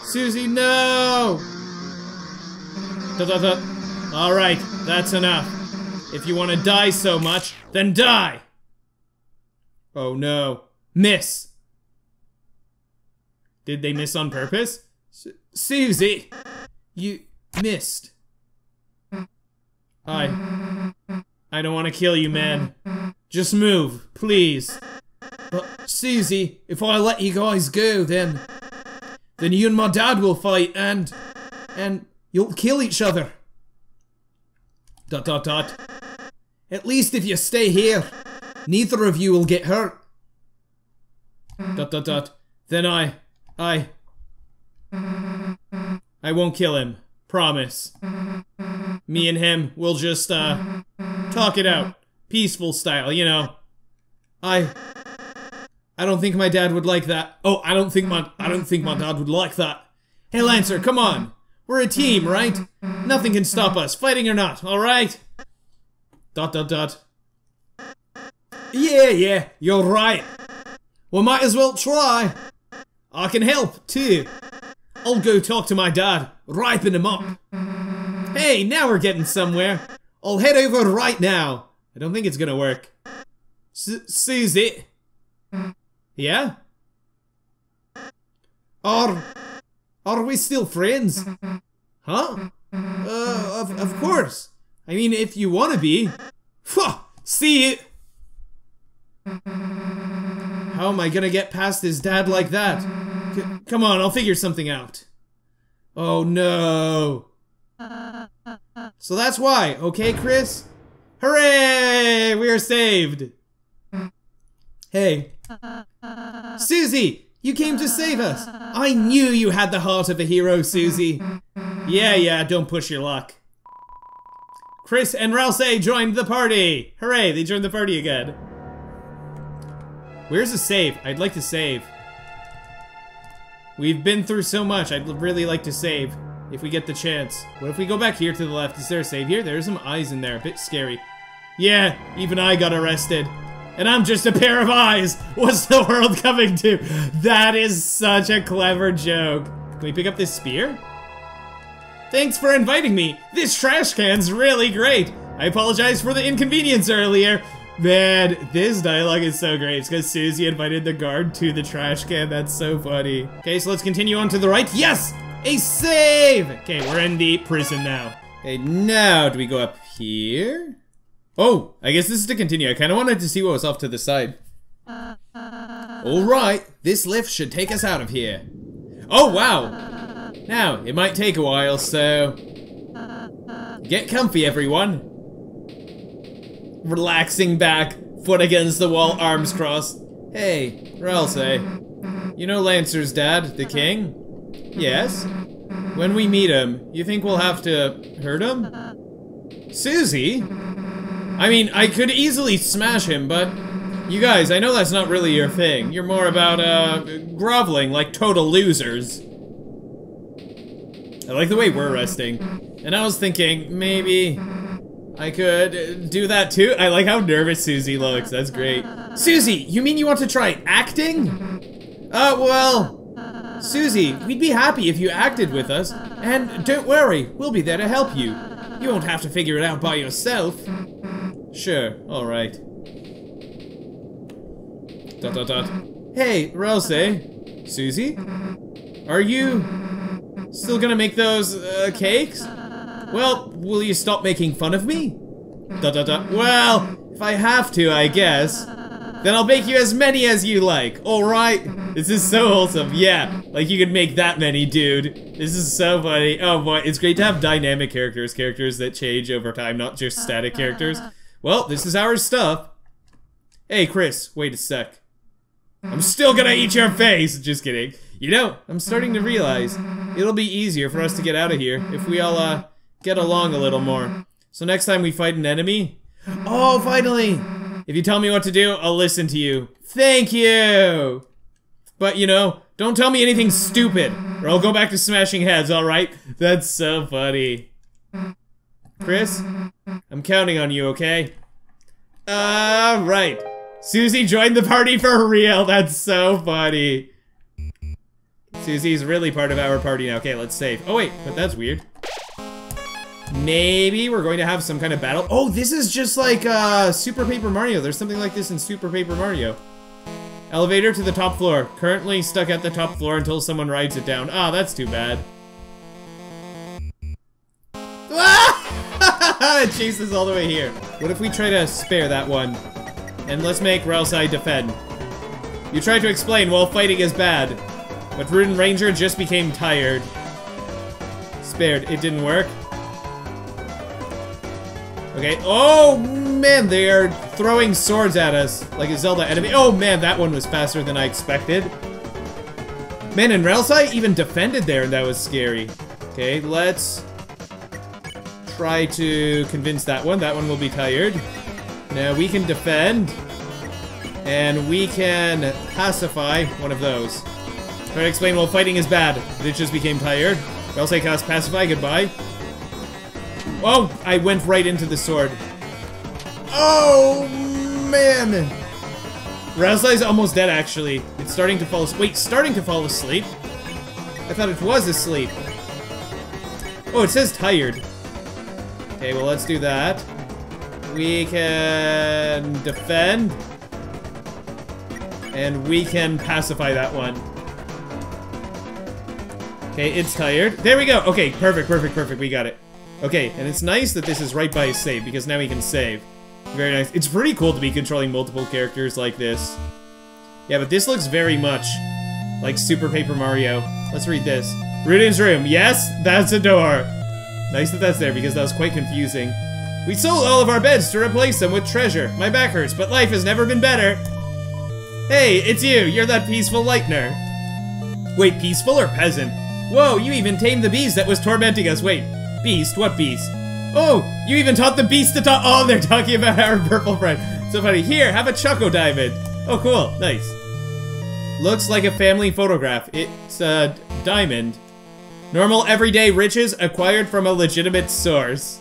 Susie, no! Alright, that's enough. If you want to die so much, then die! Oh no. Miss! Did they miss on purpose? Su Susie! You missed. I. I don't want to kill you, man. Just move, please. But, Susie, if I let you guys go, then... Then you and my dad will fight, and... And you'll kill each other. Dot dot dot. At least if you stay here, neither of you will get hurt. Dot dot dot. Then I. I. I won't kill him. Promise. Me and him will just, uh. Talk it out. Peaceful style, you know. I. I don't think my dad would like that. Oh, I don't think my I don't think my dad would like that. Hey Lancer, come on. We're a team, right? Nothing can stop us, fighting or not, alright? Dot dot dot. Yeah, yeah, you're right. We might as well try. I can help, too. I'll go talk to my dad, ripen him up. Hey, now we're getting somewhere. I'll head over right now. I don't think it's gonna work. S Susie. Yeah? Are... Are we still friends? Huh? Uh, of, of course. I mean, if you want to be. Phew, see it. How am I gonna get past his dad like that? C come on, I'll figure something out. Oh no. So that's why, okay, Kris? Hooray! We are saved! Hey. Susie! You came to save us! I knew you had the heart of a hero, Susie! Yeah, yeah, don't push your luck. Kris and Ralsei joined the party! Hooray, they joined the party again. Where's the save? I'd like to save. We've been through so much, I'd really like to save. If we get the chance. What if we go back here to the left? Is there a save here? There's some eyes in there, a bit scary. Yeah, even I got arrested. And I'm just a pair of eyes! What's the world coming to? That is such a clever joke. Can we pick up this spear? Thanks for inviting me. This trash can's really great. I apologize for the inconvenience earlier. Man, this dialogue is so great. It's because Susie invited the guard to the trash can. That's so funny. Okay, so let's continue on to the right. Yes! A save! Okay, we're in the prison now. Okay, now do we go up here? Oh, I guess this is to continue. I kind of wanted to see what was off to the side. Alright, this lift should take us out of here. Oh, wow! Now, it might take a while, so... Get comfy, everyone. Relaxing back, foot against the wall, arms crossed. Hey, Ralsei. You know Lancer's dad, the king? Yes? When we meet him, you think we'll have to hurt him? Susie? I mean, I could easily smash him, but... You guys, I know that's not really your thing. You're more about, uh, groveling like total losers. I like the way we're resting. And I was thinking, maybe... I could do that too? I like how nervous Susie looks, that's great. Susie, you mean you want to try acting? Uh, well... Susie, we'd be happy if you acted with us. And don't worry, we'll be there to help you. You won't have to figure it out by yourself. Sure, alright. Dot dot dot. Hey, Ralsei. Susie? Are you still gonna make those uh, cakes? Well, will you stop making fun of me? Dot dot dot. Well, if I have to, I guess. Then I'll bake you as many as you like, alright? This is so wholesome, yeah. Like you could make that many, dude. This is so funny. Oh boy, it's great to have dynamic characters, characters that change over time, not just static characters. Well, this is our stuff. Hey, Kris, wait a sec. I'm still gonna eat your face! Just kidding. You know, I'm starting to realize it'll be easier for us to get out of here if we all, uh, get along a little more. So next time we fight an enemy... Oh, finally! If you tell me what to do, I'll listen to you. Thank you! But, you know, don't tell me anything stupid, or I'll go back to smashing heads, alright? That's so funny. Kris, I'm counting on you, okay? Alright. Susie joined the party for real. That's so funny. Susie's really part of our party now. Okay, let's save. Oh wait, but that's weird. Maybe we're going to have some kind of battle. Oh, this is just like uh, Super Paper Mario. There's something like this in Super Paper Mario. Elevator to the top floor. Currently stuck at the top floor until someone rides it down. Ah, oh, that's too bad. Ah! it chases all the way here. What if we try to spare that one? And let's make Ralsei defend. You tried to explain while fighting is bad, but Rudinn Ranger just became tired. Spared. It didn't work. Okay. Oh, man, they are throwing swords at us like a Zelda enemy. Oh, man, that one was faster than I expected. Man, and Ralsei even defended there, and that was scary. Okay, let's try to convince that one. That one will be tired. Now we can defend. And we can pacify one of those. Try to explain, well, fighting is bad. It just became tired. Ralsei cast pacify, goodbye. Oh, I went right into the sword. Oh, man. Ralsei's almost dead, actually. It's starting to fall asleep. Wait, starting to fall asleep? I thought it was asleep. Oh, it says tired. Okay, well, let's do that. We can defend. And we can pacify that one. Okay, it's tired. There we go. Okay, perfect, perfect, perfect. We got it. Okay, and it's nice that this is right by his save, because now he can save. Very nice. It's pretty cool to be controlling multiple characters like this. Yeah, but this looks very much like Super Paper Mario. Let's read this. Rudinn's room. Yes, that's a door. Nice that that's there, because that was quite confusing. We sold all of our beds to replace them with treasure. My back hurts, but life has never been better. Hey, it's you. You're that peaceful lightner. Wait, peaceful or peasant? Whoa, you even tamed the beast that was tormenting us. Wait, beast? What beast? Oh, you even taught the beast to talk- Oh, they're talking about our purple friend. So funny. Here, have a Choco Diamond. Oh, cool. Nice. Looks like a family photograph. It's a diamond. Normal everyday riches acquired from a legitimate source.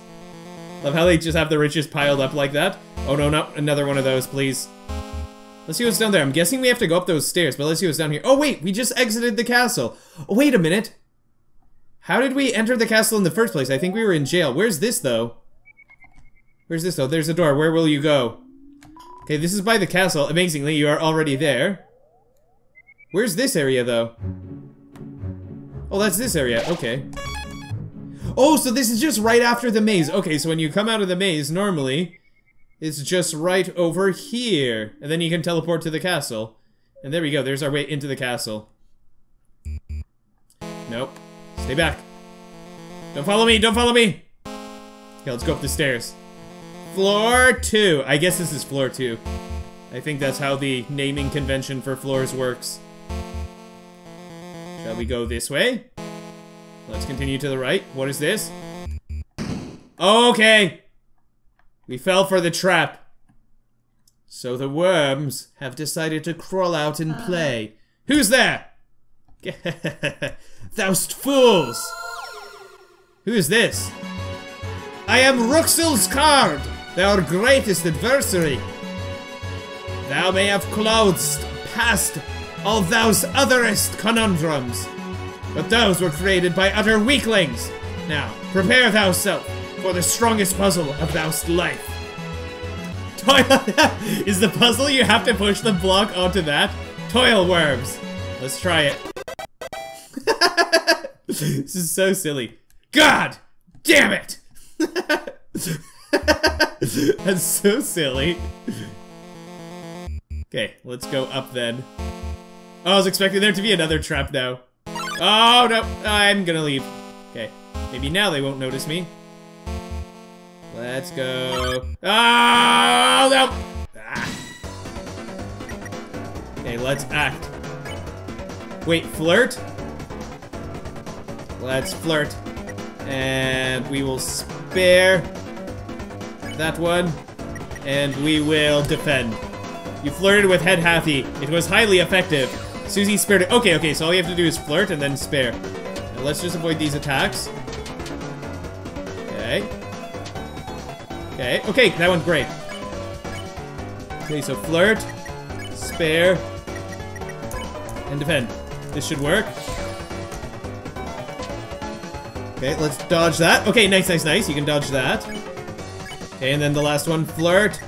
Love how they just have the riches piled up like that. Oh no, not another one of those, please. Let's see what's down there. I'm guessing we have to go up those stairs, but let's see what's down here. Oh wait, we just exited the castle. Oh, wait a minute. How did we enter the castle in the first place? I think we were in jail. Where's this, though? Where's this, though? There's a door. Where will you go? Okay, this is by the castle. Amazingly, you are already there. Where's this area, though? Oh, that's this area. Okay. Oh, so this is just right after the maze. Okay, so when you come out of the maze, normally, it's just right over here. And then you can teleport to the castle. And there we go. There's our way into the castle. Nope. Stay back. Don't follow me. Don't follow me. Okay, let's go up the stairs. Floor two. I guess this is floor two. I think that's how the naming convention for floors works. Shall we go this way? Let's continue to the right. What is this? Okay. We fell for the trap. So the worms have decided to crawl out and uh. play. Who's there? Thou'st fools! Who is this? I am Rouxls Kaard, our greatest adversary. Thou may have clothes past all those otherest conundrums, but those were created by utter weaklings. Now, prepare thyself for the strongest puzzle of thou's life. Toil is the puzzle you have to push the block onto that? Toil worms. Let's try it. This is so silly. God damn it! That's so silly. Okay, let's go up then. Oh, I was expecting there to be another trap now. Oh, no. I'm gonna leave. Okay. Maybe now they won't notice me. Let's go. Oh, no! Ah. Okay, let's act. Wait, flirt? Let's flirt. And we will spare that one. And we will defend. You flirted with Head Hathy. It was highly effective. Susie spared it. Okay, okay, so all you have to do is flirt and then spare. Now let's just avoid these attacks. Okay. Okay, okay, that one's great. Okay, so flirt, spare, and defend. This should work. Okay, let's dodge that. Okay, nice, nice, nice. You can dodge that. Okay, and then the last one, flirt,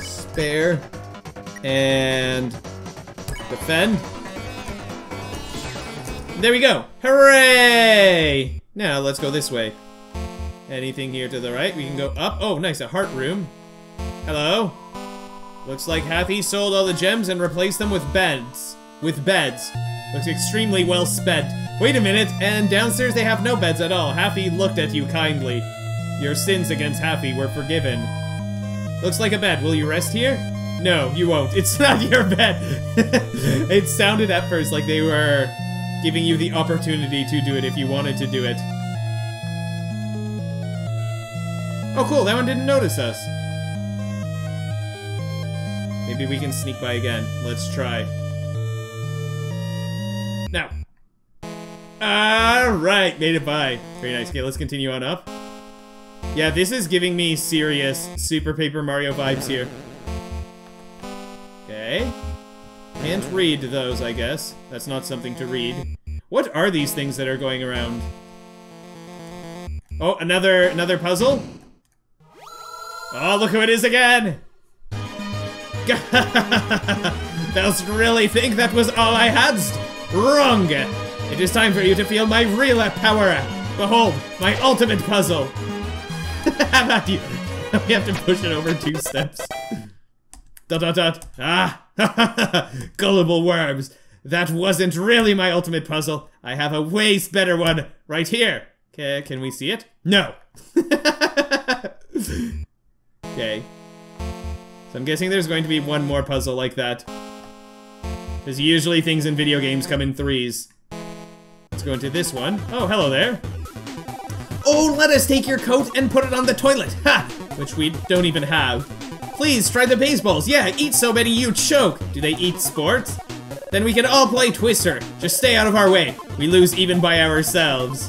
spare, and defend. There we go. Hooray! Now let's go this way. Anything here to the right? We can go up. Oh, nice, a heart room. Hello. Looks like Hathy sold all the gems and replaced them with beds. With beds. Looks extremely well spent. Wait a minute, and downstairs they have no beds at all. Hathy looked at you kindly. Your sins against Hathy were forgiven. Looks like a bed. Will you rest here? No, you won't. It's not your bed. it sounded at first like they were giving you the opportunity to do it if you wanted to do it. Oh, cool. That one didn't notice us. Maybe we can sneak by again. Let's try. Alright, made it by. Very nice. Okay, let's continue on up. Yeah, this is giving me serious Super Paper Mario vibes here. Okay. Can't read those, I guess. That's not something to read. What are these things that are going around? Oh, another another puzzle? Oh, look who it is again! Thou really think that was all I had? Wrong! It is time for you to feel my real power! Behold, my ultimate puzzle! How about you? we have to push it over two steps. Dot dot dot. Ah! Gullible worms! That wasn't really my ultimate puzzle. I have a way better one right here. Okay, can we see it? No. okay. So I'm guessing there's going to be one more puzzle like that. Because usually things in video games come in threes. Let's go into this one. Oh, hello there. Oh, let us take your coat and put it on the toilet. Ha! Which we don't even have. Please, try the baseballs. Yeah, eat so many you choke. Do they eat sports? Then we can all play Twister. Just stay out of our way. We lose even by ourselves.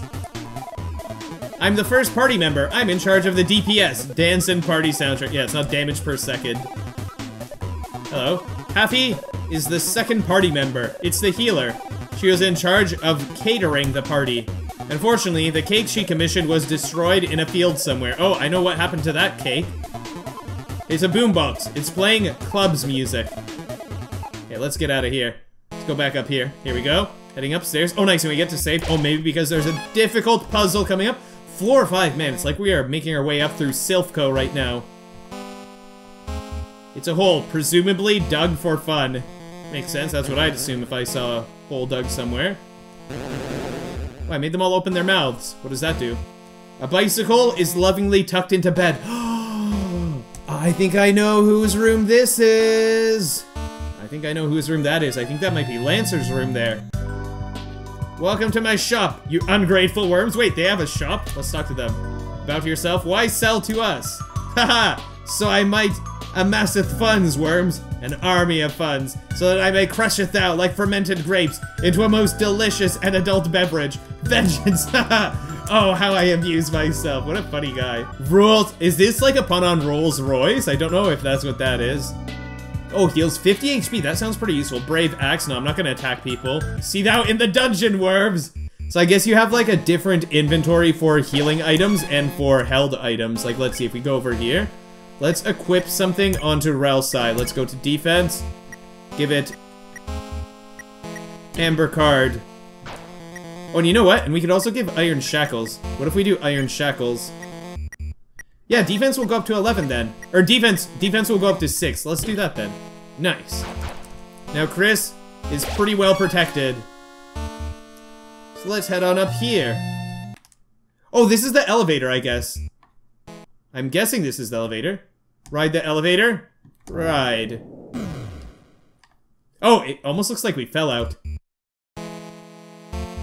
I'm the first party member. I'm in charge of the DPS, Dance and Party Soundtrack. Yeah, it's not damage per second. Hello. Hathy is the second party member. It's the healer. She was in charge of catering the party. Unfortunately, the cake she commissioned was destroyed in a field somewhere. Oh, I know what happened to that cake. It's a boombox. It's playing club's music. Okay, let's get out of here. Let's go back up here. Here we go. Heading upstairs. Oh, nice, and we get to save. Oh, maybe because there's a difficult puzzle coming up. Floor 5, man, it's like we are making our way up through Silph Co right now. It's a hole, presumably dug for fun. Makes sense, that's what I'd assume if I saw a hole dug somewhere. Oh, I made them all open their mouths. What does that do? A bicycle is lovingly tucked into bed. I think I know whose room this is. I think I know whose room that is. I think that might be Lancer's room there. Welcome to my shop, you ungrateful worms. Wait, they have a shop? Let's talk to them. About yourself, why sell to us? Haha, so I might amasseth funds, worms, an army of funds, so that I may crusheth thou like fermented grapes into a most delicious and adult beverage. Vengeance, oh, how I amuse myself. What a funny guy. Rouxls, is this like a pun on Rolls Royce? I don't know if that's what that is. Oh, heals 50 HP. That sounds pretty useful. Brave Axe. No, I'm not going to attack people. See thou in the dungeon, worms! So I guess you have like a different inventory for healing items and for held items. Like, let's see if we go over here. Let's equip something onto Ralsei. Let's go to defense. Give it Amber Card. Oh, and you know what? And we could also give Iron Shackles. What if we do Iron Shackles? Yeah, defense will go up to 11 then. Or defense defense will go up to 6. Let's do that then. Nice. Now Kris is pretty well protected. So let's head on up here. Oh, this is the elevator, I guess. I'm guessing this is the elevator. Ride the elevator. Ride. Oh, it almost looks like we fell out.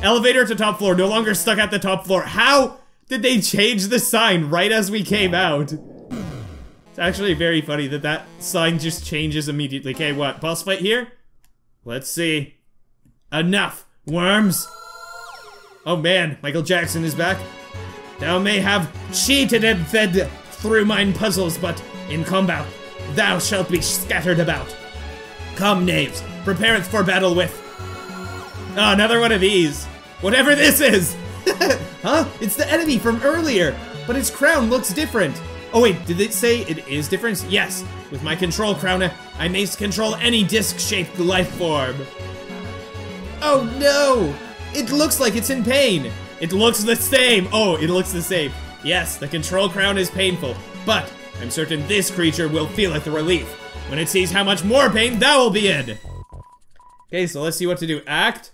Elevator to top floor, no longer stuck at the top floor. How did they change the sign right as we came out? It's actually very funny that that sign just changes immediately. Okay, what? Boss fight here? Let's see. Enough, worms! Oh man, Michael Jackson is back. Thou may have cheated and fed through mine puzzles, but in combat, thou shalt be scattered about. Come, knaves, prepareth for battle with. Oh, another one of these. Whatever this is! huh? It's the enemy from earlier, but its crown looks different. Oh wait, did it say it is different? Yes. With my control crown, I may control any disc-shaped life form. Oh no! It looks like it's in pain. It looks the same. Oh, it looks the same. Yes, the control crown is painful, but I'm certain this creature will feel it the relief when it sees how much more pain thou will be in. Okay, so let's see what to do. Act.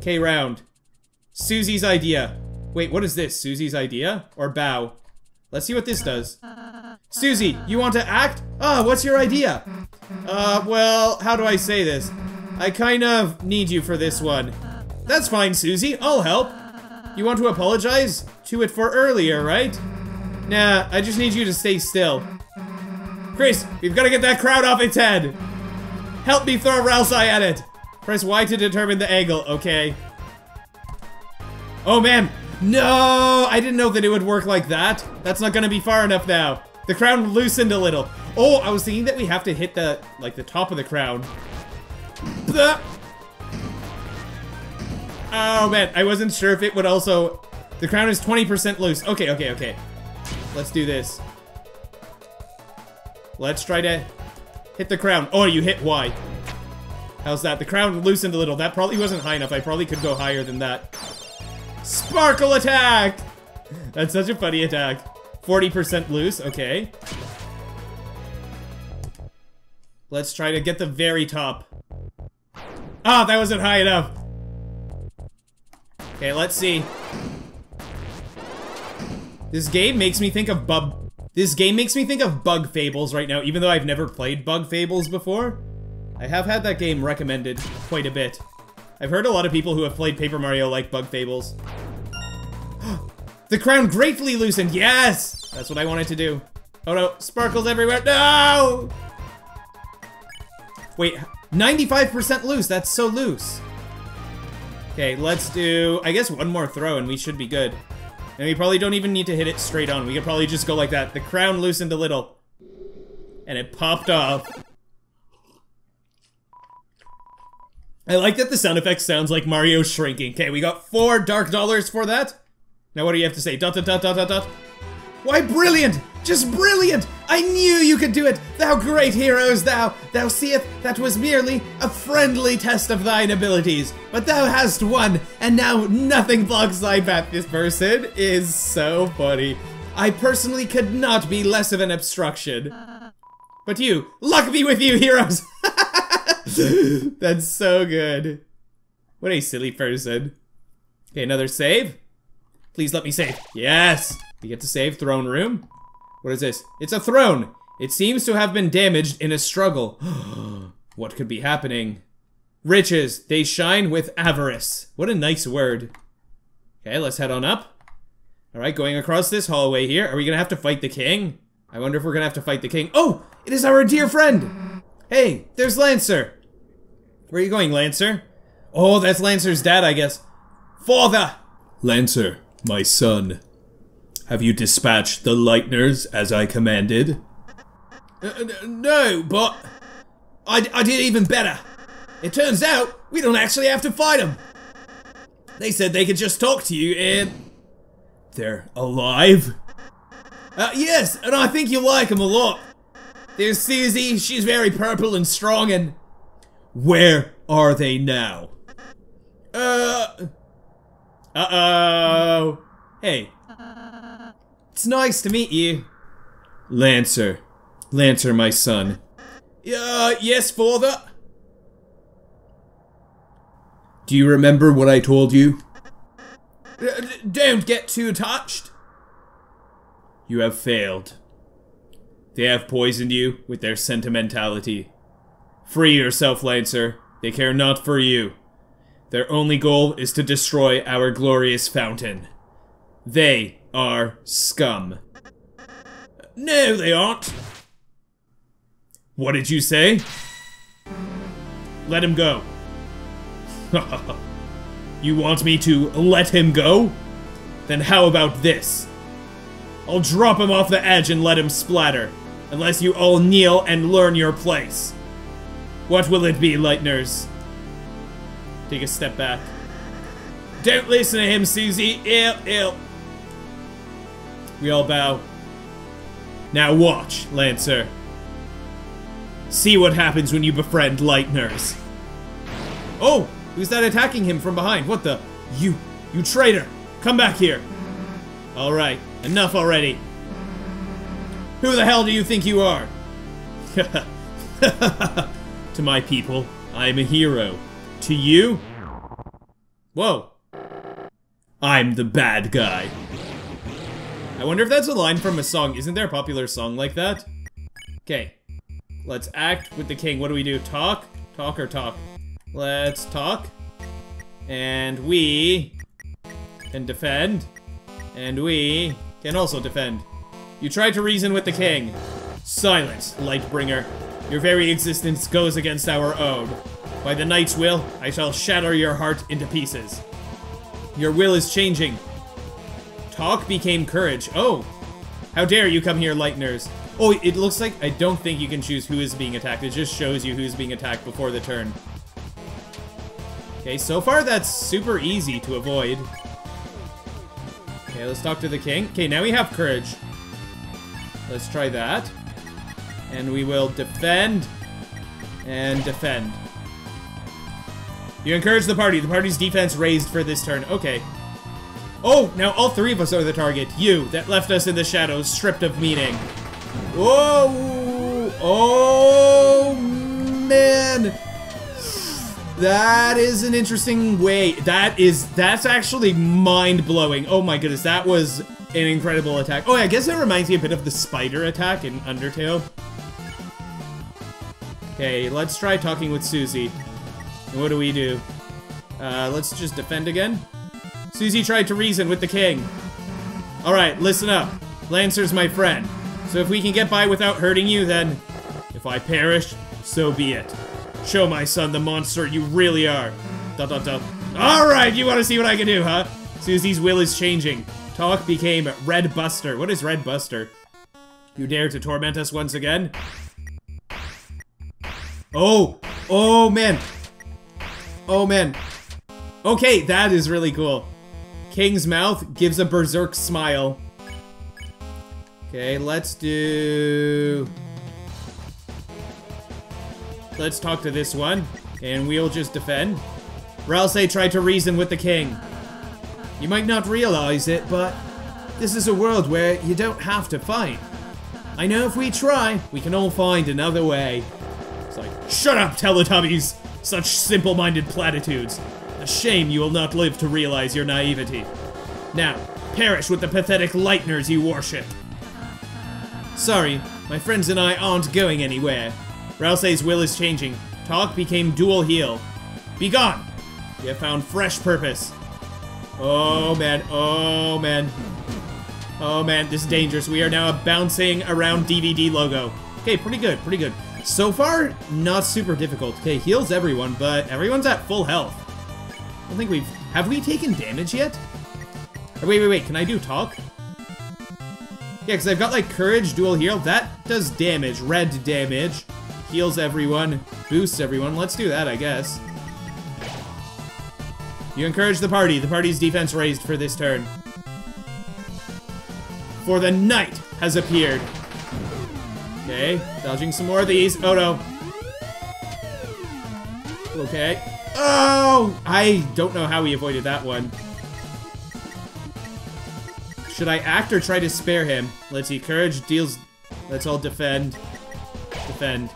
K round. Susie's idea. Wait, what is this? Susie's idea? Or bow? Let's see what this does. Susie, you want to act? Ah, what's your idea? Uh, well, how do I say this? I kind of need you for this one. That's fine, Susie. I'll help. You want to apologize to it for earlier, right? Nah, I just need you to stay still. Kris, we've got to get that crowd off its head. Help me throw Ralsei at it. Press Y to determine the angle, okay? Oh man, no! I didn't know that it would work like that. That's not gonna be far enough now. The crown loosened a little. Oh, I was thinking that we have to hit the, like, the top of the crown. Oh man, I wasn't sure if it would also... The crown is 20% loose. Okay, okay, okay. Let's do this. Let's try to hit the crown. Oh, you hit Y. How's that? The crown loosened a little. That probably wasn't high enough. I probably could go higher than that. Sparkle attack! That's such a funny attack. 40% loose, okay. Let's try to get the very top. Ah, oh, that wasn't high enough. Okay, let's see. This game makes me think of bub. This game makes me think of Bug Fables right now, even though I've never played Bug Fables before. I have had that game recommended quite a bit. I've heard a lot of people who have played Paper Mario like Bug Fables. the crown gratefully loosened, yes! That's what I wanted to do. Oh no, sparkles everywhere, no! Wait, 95% loose, that's so loose. Okay, let's do, I guess one more throw and we should be good. And we probably don't even need to hit it straight on. We could probably just go like that. The crown loosened a little. And it popped off. I like that the sound effect sounds like Mario shrinking. Okay, we got four dark dollars for that. Now what do you have to say? Dot dot dot dot dot dot. Why brilliant! Just brilliant! I knew you could do it! Thou great heroes, thou! Thou seest that was merely a friendly test of thine abilities, but thou hast won, and now nothing blocks thy path. This person is so funny. I personally could not be less of an obstruction. Uh. But you, luck be with you, heroes! That's so good. What a silly person. Okay, another save. Please let me save. Yes! We get to save throne room. What is this? It's a throne! It seems to have been damaged in a struggle. what could be happening? Riches, they shine with avarice. What a nice word. Okay, let's head on up. Alright, going across this hallway here. Are we gonna have to fight the king? I wonder if we're gonna have to fight the king. Oh! It is our dear friend! Hey, there's Lancer! Where are you going, Lancer? Oh, that's Lancer's dad, I guess. Father! Lancer, my son. Have you dispatched the Lightners as I commanded? Uh, no, but I, I did even better. It turns out we don't actually have to fight them. They said they could just talk to you and... They're alive? Uh, yes, and I think you'll like them a lot. There's Susie, she's very purple and strong and... Where are they now? Uh. Uh oh. Hey. It's nice to meet you. Lancer. Lancer, my son. Uh, yes, father. Do you remember what I told you? Uh, don't get too touched. You have failed. They have poisoned you with their sentimentality. Free yourself, Lancer. They care not for you. Their only goal is to destroy our glorious fountain. They are scum. No, they aren't. What did you say? Let him go. you want me to let him go? Then how about this? I'll drop him off the edge and let him splatter, unless you all kneel and learn your place. What will it be, Lightners? Take a step back. Don't listen to him, Susie. Ill, ill. We all bow. Now watch, Lancer. See what happens when you befriend Lightners. Oh, who's that attacking him from behind? What the? You, you traitor! Come back here! Alright, enough already. Who the hell do you think you are? to my people, I am a hero. To you? Whoa. I'm the bad guy. I wonder if that's a line from a song. Isn't there a popular song like that? Okay. Let's act with the king. What do we do? Talk? Talk or talk? Let's talk. And we can defend. And we can also defend. You tried to reason with the king. Silence, Lightbringer. Your very existence goes against our own. By the knight's will, I shall shatter your heart into pieces. Your will is changing. Talk became courage. Oh. How dare you come here, Lightners. Oh, it looks like I don't think you can choose who is being attacked. It just shows you who's being attacked before the turn. Okay, so far that's super easy to avoid. Okay, let's talk to the king. Okay, now we have courage. Let's try that. And we will defend and defend. You encourage the party. The party's defense raised for this turn. Okay. Oh, now all three of us are the target. You, that left us in the shadows, stripped of meaning. Oh, oh, man. That is an interesting way. That is, that's actually mind-blowing. Oh my goodness, that was an incredible attack. Oh, I guess that reminds me a bit of the spider attack in Undertale. Okay, let's try talking with Susie. What do we do? Uh, let's just defend again. Susie tried to reason with the king. Alright, listen up. Lancer's my friend. So if we can get by without hurting you, then... If I perish, so be it. Show my son the monster you really are. Dot dot dot. Alright, you wanna see what I can do, huh? Susie's will is changing. Talk became Red Buster. What is Red Buster? You dare to torment us once again? Oh! Oh, man! Oh, man. Okay, that is really cool. King's mouth gives a berserk smile. Okay, let's do... Let's talk to this one, and we'll just defend. Ralsei tried to reason with the king. You might not realize it, but this is a world where you don't have to fight. I know if we try, we can all find another way. It's like, shut up, Teletubbies! Such simple-minded platitudes. Shame you will not live to realize your naivety. Now, perish with the pathetic lightners you worship. Sorry, my friends and I aren't going anywhere. Ralsei's will is changing. Talk became dual heal. Be gone! You have found fresh purpose. Oh man, oh man. Oh man, this is dangerous. We are now bouncing around DVD logo. Okay, pretty good, pretty good. So far, not super difficult. Okay, heals everyone, but everyone's at full health. I don't think we've... Have we taken damage yet? Or wait, wait, wait, can I do talk? Yeah, because I've got, like, courage, dual heal. That does damage, red damage. Heals everyone, boosts everyone. Let's do that, I guess. You encourage the party. The party's defense raised for this turn. For the knight has appeared. Okay, dodging some more of these. Oh no. Okay. Oh! I don't know how he avoided that one. Should I act or try to spare him? Let's see. Courage deals... Let's all defend. Defend.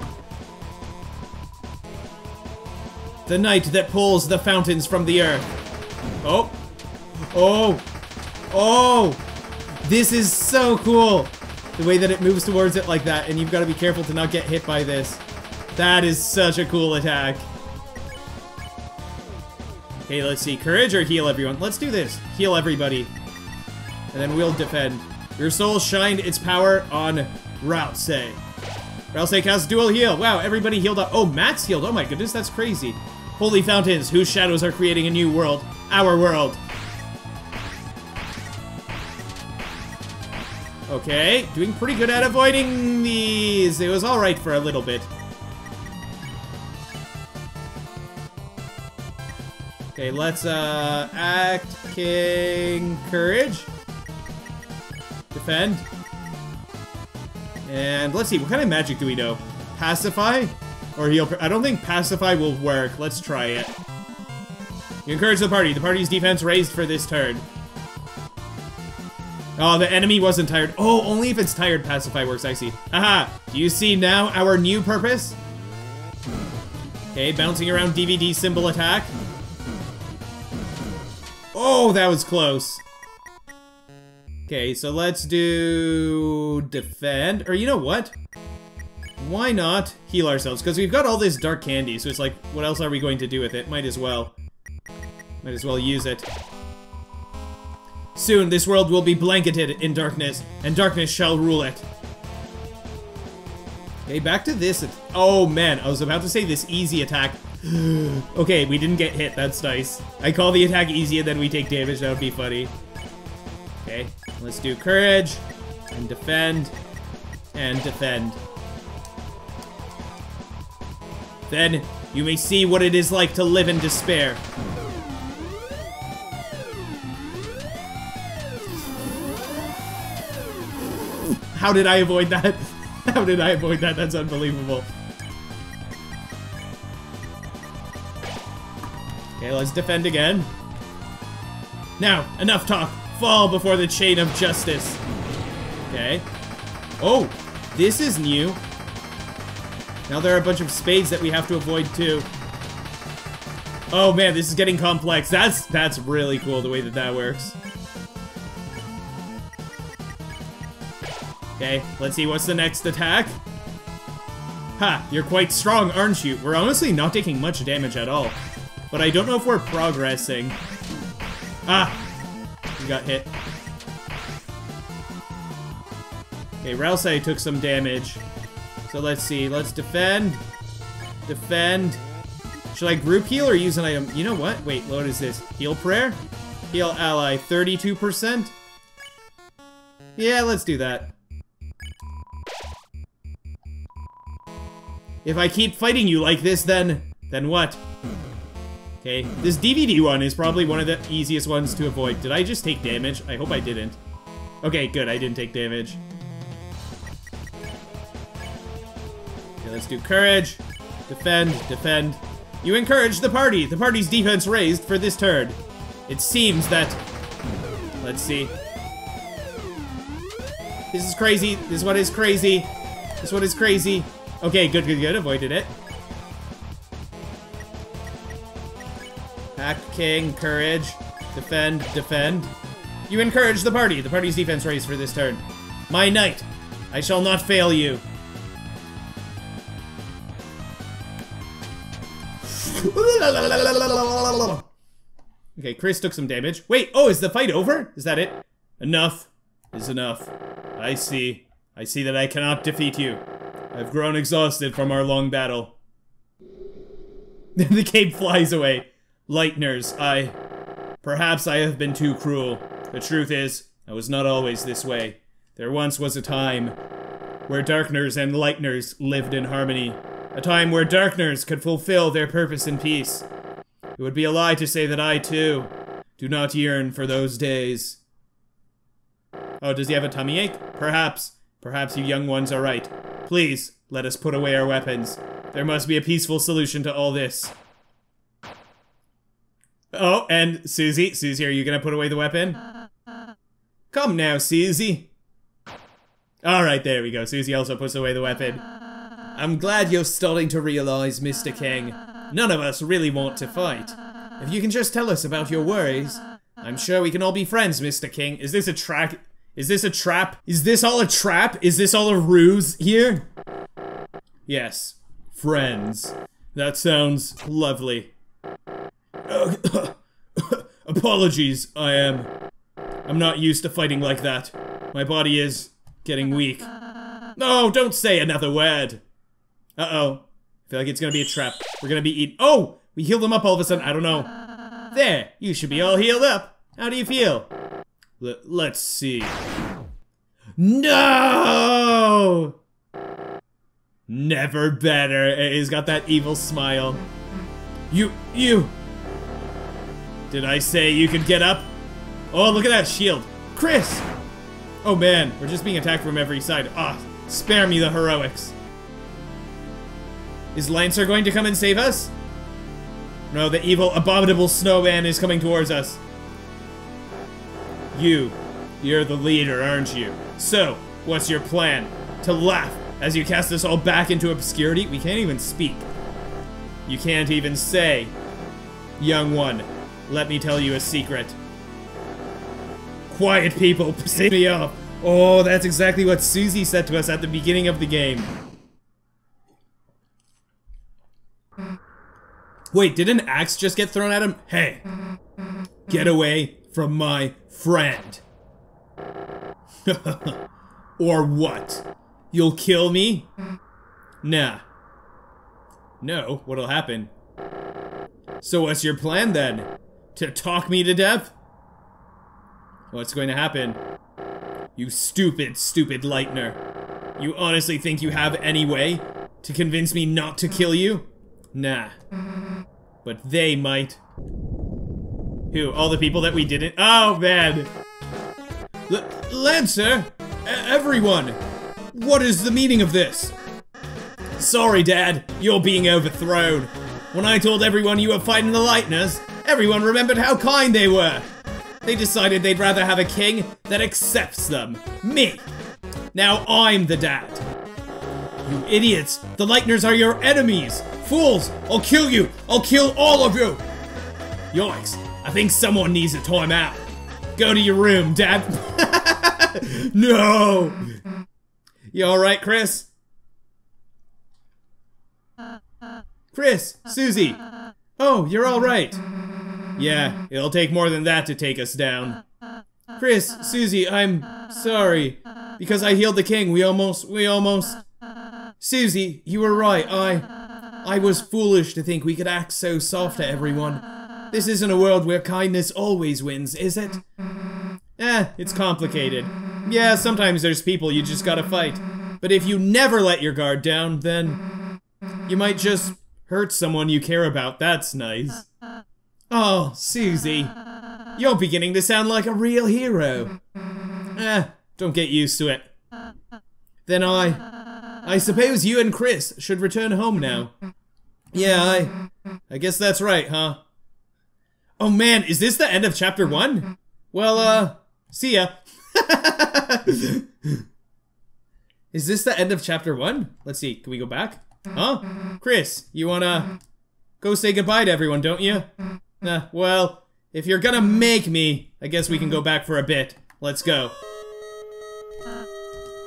The night that pulls the fountains from the earth. Oh. Oh. Oh. This is so cool. The way that it moves towards it like that, and you've got to be careful to not get hit by this. That is such a cool attack. Okay, let's see. Courage or heal everyone? Let's do this. Heal everybody. And then we'll defend. Your soul shined its power on Ralsei. Ralsei casts dual heal. Wow, everybody healed up. Oh, Max healed. Oh my goodness, that's crazy. Holy fountains, whose shadows are creating a new world. Our world. Okay, doing pretty good at avoiding these. It was alright for a little bit. Okay, let's, uh, act King Courage. Defend. And let's see, what kind of magic do we know? Pacify? Or heal? I don't think Pacify will work. Let's try it. You encourage the party. The party's defense raised for this turn. Oh, the enemy wasn't tired. Oh, only if it's tired, Pacify works, I see. Aha! Do you see now our new purpose? Okay, bouncing around DVD symbol attack. Oh, that was close. Okay, so let's do defend. Or you know what? Why not heal ourselves? Because we've got all this dark candy, so it's like, what else are we going to do with it? Might as well. Might as well use it. Soon, this world will be blanketed in darkness, and darkness shall rule it. Okay, back to this. Oh, man, I was about to say this easy attack. okay, we didn't get hit. That's nice. I call the attack easy, and then we take damage. That would be funny. Okay, let's do courage, and defend, and defend. Then, you may see what it is like to live in despair. How did I avoid that? How did I avoid that? That's unbelievable. Okay, let's defend again. Now, enough talk. Fall before the chain of justice. Okay. Oh, this is new. Now there are a bunch of spades that we have to avoid too. Oh man, this is getting complex. That's that's really cool the way that that works. Okay, let's see what's the next attack. Ha, you're quite strong, aren't you? We're honestly not taking much damage at all. But I don't know if we're progressing. Ah, we got hit. Okay, Ralsei took some damage. So let's see, let's defend. Defend. Should I group heal or use an item? You know what? Wait, what is this? Heal prayer? Heal ally, 32%? Yeah, let's do that. If I keep fighting you like this, then... Then what? Okay, this DVD one is probably one of the easiest ones to avoid. Did I just take damage? I hope I didn't. Okay, good, I didn't take damage. Okay, let's do courage. Defend, defend. You encourage the party. The party's defense raised for this turn. It seems that... Let's see. This is crazy. This one is crazy. This one is crazy. Okay, good, good, good. Avoided it. Hack, King, Courage. Defend, defend. You encourage the party. The party's defense raised for this turn. My knight. I shall not fail you. Okay, Kris took some damage. Wait, oh, is the fight over? Is that it? Enough is enough. I see. I see that I cannot defeat you. I've grown exhausted from our long battle. the cape flies away. Lightners, I... Perhaps I have been too cruel. The truth is, I was not always this way. There once was a time where Darkners and Lightners lived in harmony. A time where Darkners could fulfill their purpose in peace. It would be a lie to say that I, too, do not yearn for those days. Oh, does he have a tummy ache? Perhaps. Perhaps you young ones are right. Please, let us put away our weapons. There must be a peaceful solution to all this. Oh, and Susie. Susie, are you gonna put away the weapon? Come now, Susie. Alright, there we go. Susie also puts away the weapon. I'm glad you're starting to realize, Mr. King, none of us really want to fight. If you can just tell us about your worries, I'm sure we can all be friends, Mr. King. Is this a track? Is this a trap? Is this all a trap? Is this all a ruse here? Yes. Friends. That sounds lovely. Apologies, I am. I'm not used to fighting like that. My body is getting weak. No, don't say another word. Uh-oh. I feel like it's gonna be a trap. We're gonna be eaten. Oh! We healed them up all of a sudden. I don't know. There. You should be all healed up. How do you feel? L let's see. No! Never better. He's got that evil smile. You, you. Did I say you could get up? Oh, look at that shield. Kris! Oh man, we're just being attacked from every side. Ah, spare me the heroics. Is Lancer going to come and save us? No, the evil, abominable snowman is coming towards us. You, you're the leader, aren't you? So, what's your plan? To laugh as you cast us all back into obscurity? We can't even speak. You can't even say. Young one, let me tell you a secret. Quiet people, piss me off. Oh, that's exactly what Susie said to us at the beginning of the game. Wait, did an axe just get thrown at him? Hey, get away from my friend. or what? You'll kill me? Nah. No, what'll happen? So what's your plan then? To talk me to death? What's going to happen? You stupid, stupid Lightner. You honestly think you have any way to convince me not to kill you? Nah. But they might. Who? All the people that we didn't? Oh, man! L Lancer! Everyone! What is the meaning of this? Sorry, Dad. You're being overthrown. When I told everyone you were fighting the Lightners, everyone remembered how kind they were. They decided they'd rather have a king that accepts them. Me. Now I'm the dad. You idiots! The Lightners are your enemies! Fools! I'll kill you! I'll kill all of you! Yikes. I think someone needs a timeout. Go to your room, Dad. no! You alright, Kris? Kris! Susie! Oh, you're alright. Yeah, it'll take more than that to take us down. Kris, Susie, I'm sorry. Because I healed the king, we almost, we almost... Susie, you were right, I... I was foolish to think we could act so soft to everyone. This isn't a world where kindness always wins, is it? Eh, it's complicated. Yeah, sometimes there's people you just gotta fight. But if you never let your guard down, then... You might just hurt someone you care about, that's nice. Oh, Susie. You're beginning to sound like a real hero. Eh, don't get used to it. Then I... I suppose you and Kris should return home now. Yeah, I... I guess that's right, huh? Oh man, is this the end of chapter one? Well, uh, see ya. is this the end of chapter one? Let's see, can we go back? Huh? Kris, you wanna go say goodbye to everyone, don't you? Nah, well, if you're gonna make me, I guess we can go back for a bit. Let's go.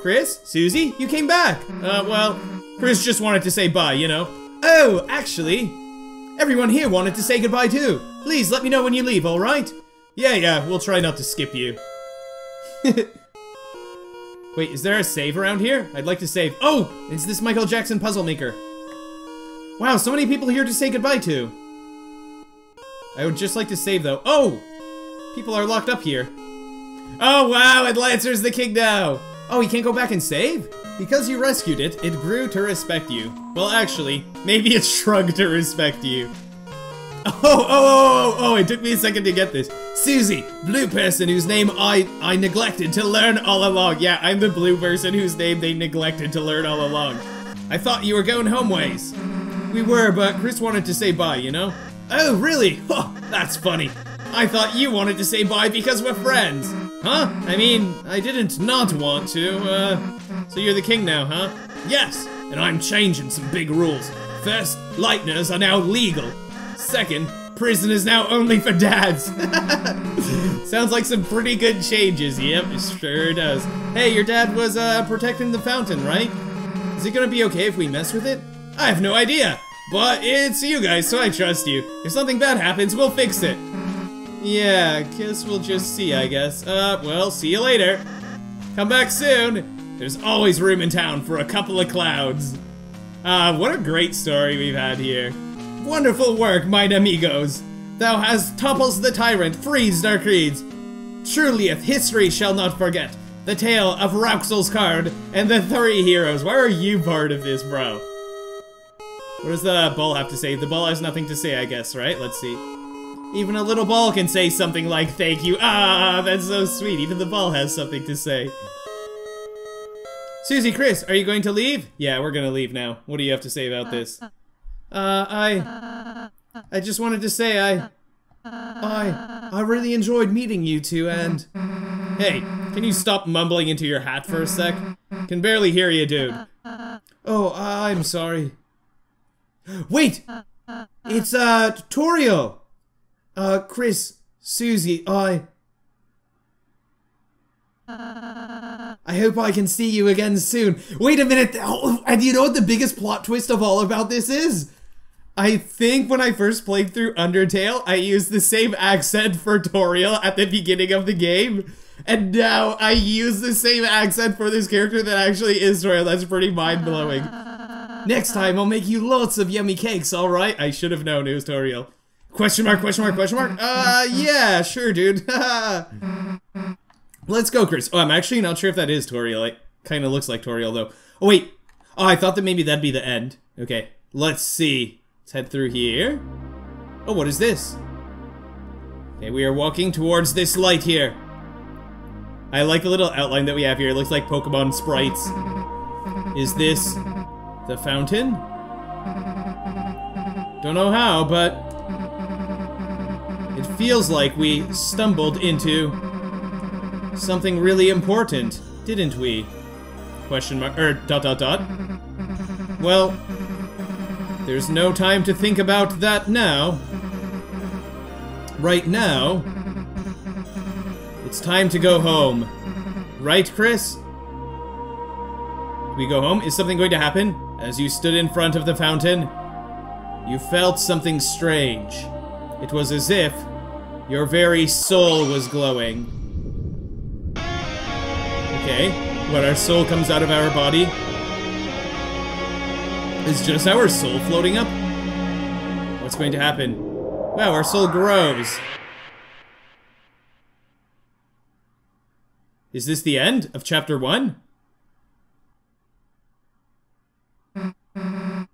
Kris? Susie? You came back! Uh, well, Kris just wanted to say bye, you know. Oh, actually, everyone here wanted to say goodbye too. Please let me know when you leave, alright? Yeah, yeah, we'll try not to skip you. Wait, is there a save around here? I'd like to save. Oh! It's this Michael Jackson puzzle maker. Wow, so many people here to say goodbye to. I would just like to save though. Oh! People are locked up here. Oh wow, and Lancer's the king now! Oh, he can't go back and save? Because you rescued it, it grew to respect you. Well, actually, maybe it shrugged to respect you. Oh, oh, oh, oh, oh, it took me a second to get this. Susie, blue person whose name I, I neglected to learn all along. Yeah, I'm the blue person whose name they neglected to learn all along. I thought you were going homeways. We were, but Kris wanted to say bye, you know? Oh, really? Oh, that's funny. I thought you wanted to say bye because we're friends. Huh? I mean, I didn't not want to, uh... So you're the king now, huh? Yes, and I'm changing some big rules. First, Lightners are now legal. Second, prison is now only for dads. Sounds like some pretty good changes. Yep, it sure does. Hey, your dad was uh, protecting the fountain, right? Is it gonna be okay if we mess with it? I have no idea, but it's you guys, so I trust you. If something bad happens, we'll fix it. Yeah, guess we'll just see, I guess. Uh, well, see you later. Come back soon. There's always room in town for a couple of clouds. Ah, uh, what a great story we've had here. Wonderful work, mine amigos. Thou hast topples the tyrant, freezed our creeds. Truly, if history shall not forget the tale of Rouxls Kaard and the three heroes. Why are you part of this, bro? What does the ball have to say? The ball has nothing to say, I guess, right? Let's see. Even a little ball can say something like thank you. Ah, that's so sweet. Even the ball has something to say. Susie, Kris, are you going to leave? Yeah, we're gonna leave now. What do you have to say about this? Uh, I... I just wanted to say I... I... I really enjoyed meeting you two and... Hey, can you stop mumbling into your hat for a sec? Can barely hear you, dude. Oh, I'm sorry. Wait! It's, uh, Toriel! Uh, Kris, Susie, I... I hope I can see you again soon. Wait a minute, oh, and you know what the biggest plot twist of all about this is? I think when I first played through Undertale, I used the same accent for Toriel at the beginning of the game. And now I use the same accent for this character that actually is Toriel. That's pretty mind-blowing. Next time, I'll make you lots of yummy cakes, alright? I should have known it was Toriel. Question mark, question mark, question mark? Uh, yeah, sure, dude. Let's go, Kris. Oh, I'm actually not sure if that is Toriel. It kind of looks like Toriel, though. Oh, wait. Oh, I thought that maybe that'd be the end. Okay, let's see. Let's head through here. Oh, what is this? Okay, we are walking towards this light here. I like the little outline that we have here. It looks like Pokemon sprites. Is this the fountain? Don't know how, but it feels like we stumbled into something really important, didn't we? Question mark, er, dot dot dot. Well, there's no time to think about that now. Right now, it's time to go home. Right, Kris? We go home? Is something going to happen? As you stood in front of the fountain, you felt something strange. It was as if your very soul was glowing. Okay, when our soul comes out of our body, is just our soul floating up? What's going to happen? Wow, our soul grows. Is this the end of chapter one?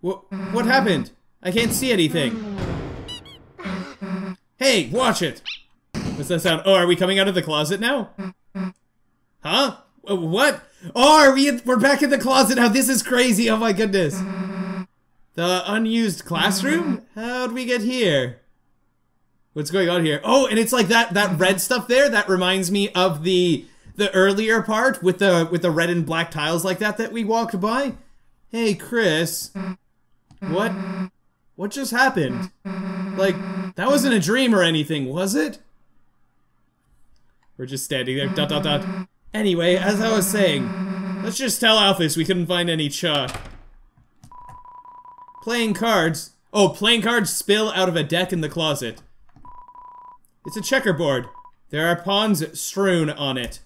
What, what happened? I can't see anything. Hey, watch it! What's that sound? Oh, are we coming out of the closet now? Huh? Uh, what? Oh, are we in, we're back in the closet now. This is crazy. Oh my goodness. The unused classroom? How'd we get here? What's going on here? Oh, and it's like that that red stuff there that reminds me of the the earlier part with the with the red and black tiles like that that we walked by. Hey, Kris. What what just happened? Like that wasn't a dream or anything, was it? We're just standing there. Dot dot dot. Anyway, as I was saying, let's just tell Alphys we couldn't find any chalk. Playing cards. Oh, playing cards spill out of a deck in the closet. It's a checkerboard. There are pawns strewn on it.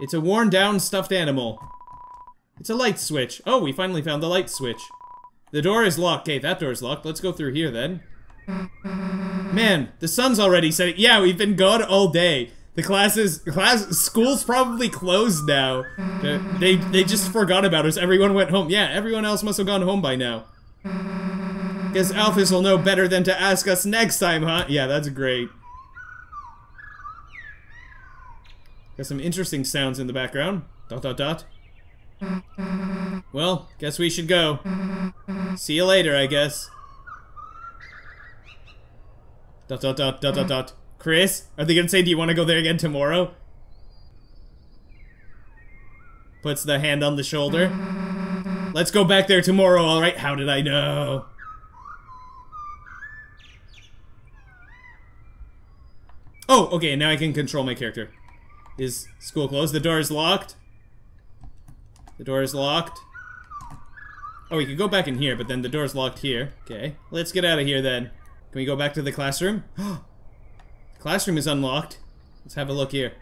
It's a worn down stuffed animal. It's a light switch. Oh, we finally found the light switch. The door is locked. Okay, that door's locked. Let's go through here then. Man, the sun's already setting. Yeah, we've been gone all day. The classes, class, school's probably closed now. They, they just forgot about us. Everyone went home. Yeah, everyone else must have gone home by now. Guess Alphys will know better than to ask us next time, huh? Yeah, that's great. Got some interesting sounds in the background. Dot dot dot. Well, guess we should go. See you later, I guess. Dot dot dot dot dot dot. Kris, are they gonna say, do you want to go there again tomorrow? Puts the hand on the shoulder. Let's go back there tomorrow, alright? How did I know? Oh, okay, now I can control my character. Is school closed? The door is locked. The door is locked. Oh, we can go back in here, but then the door's locked here. Okay, let's get out of here then. Can we go back to the classroom? classroom is unlocked. Let's have a look here.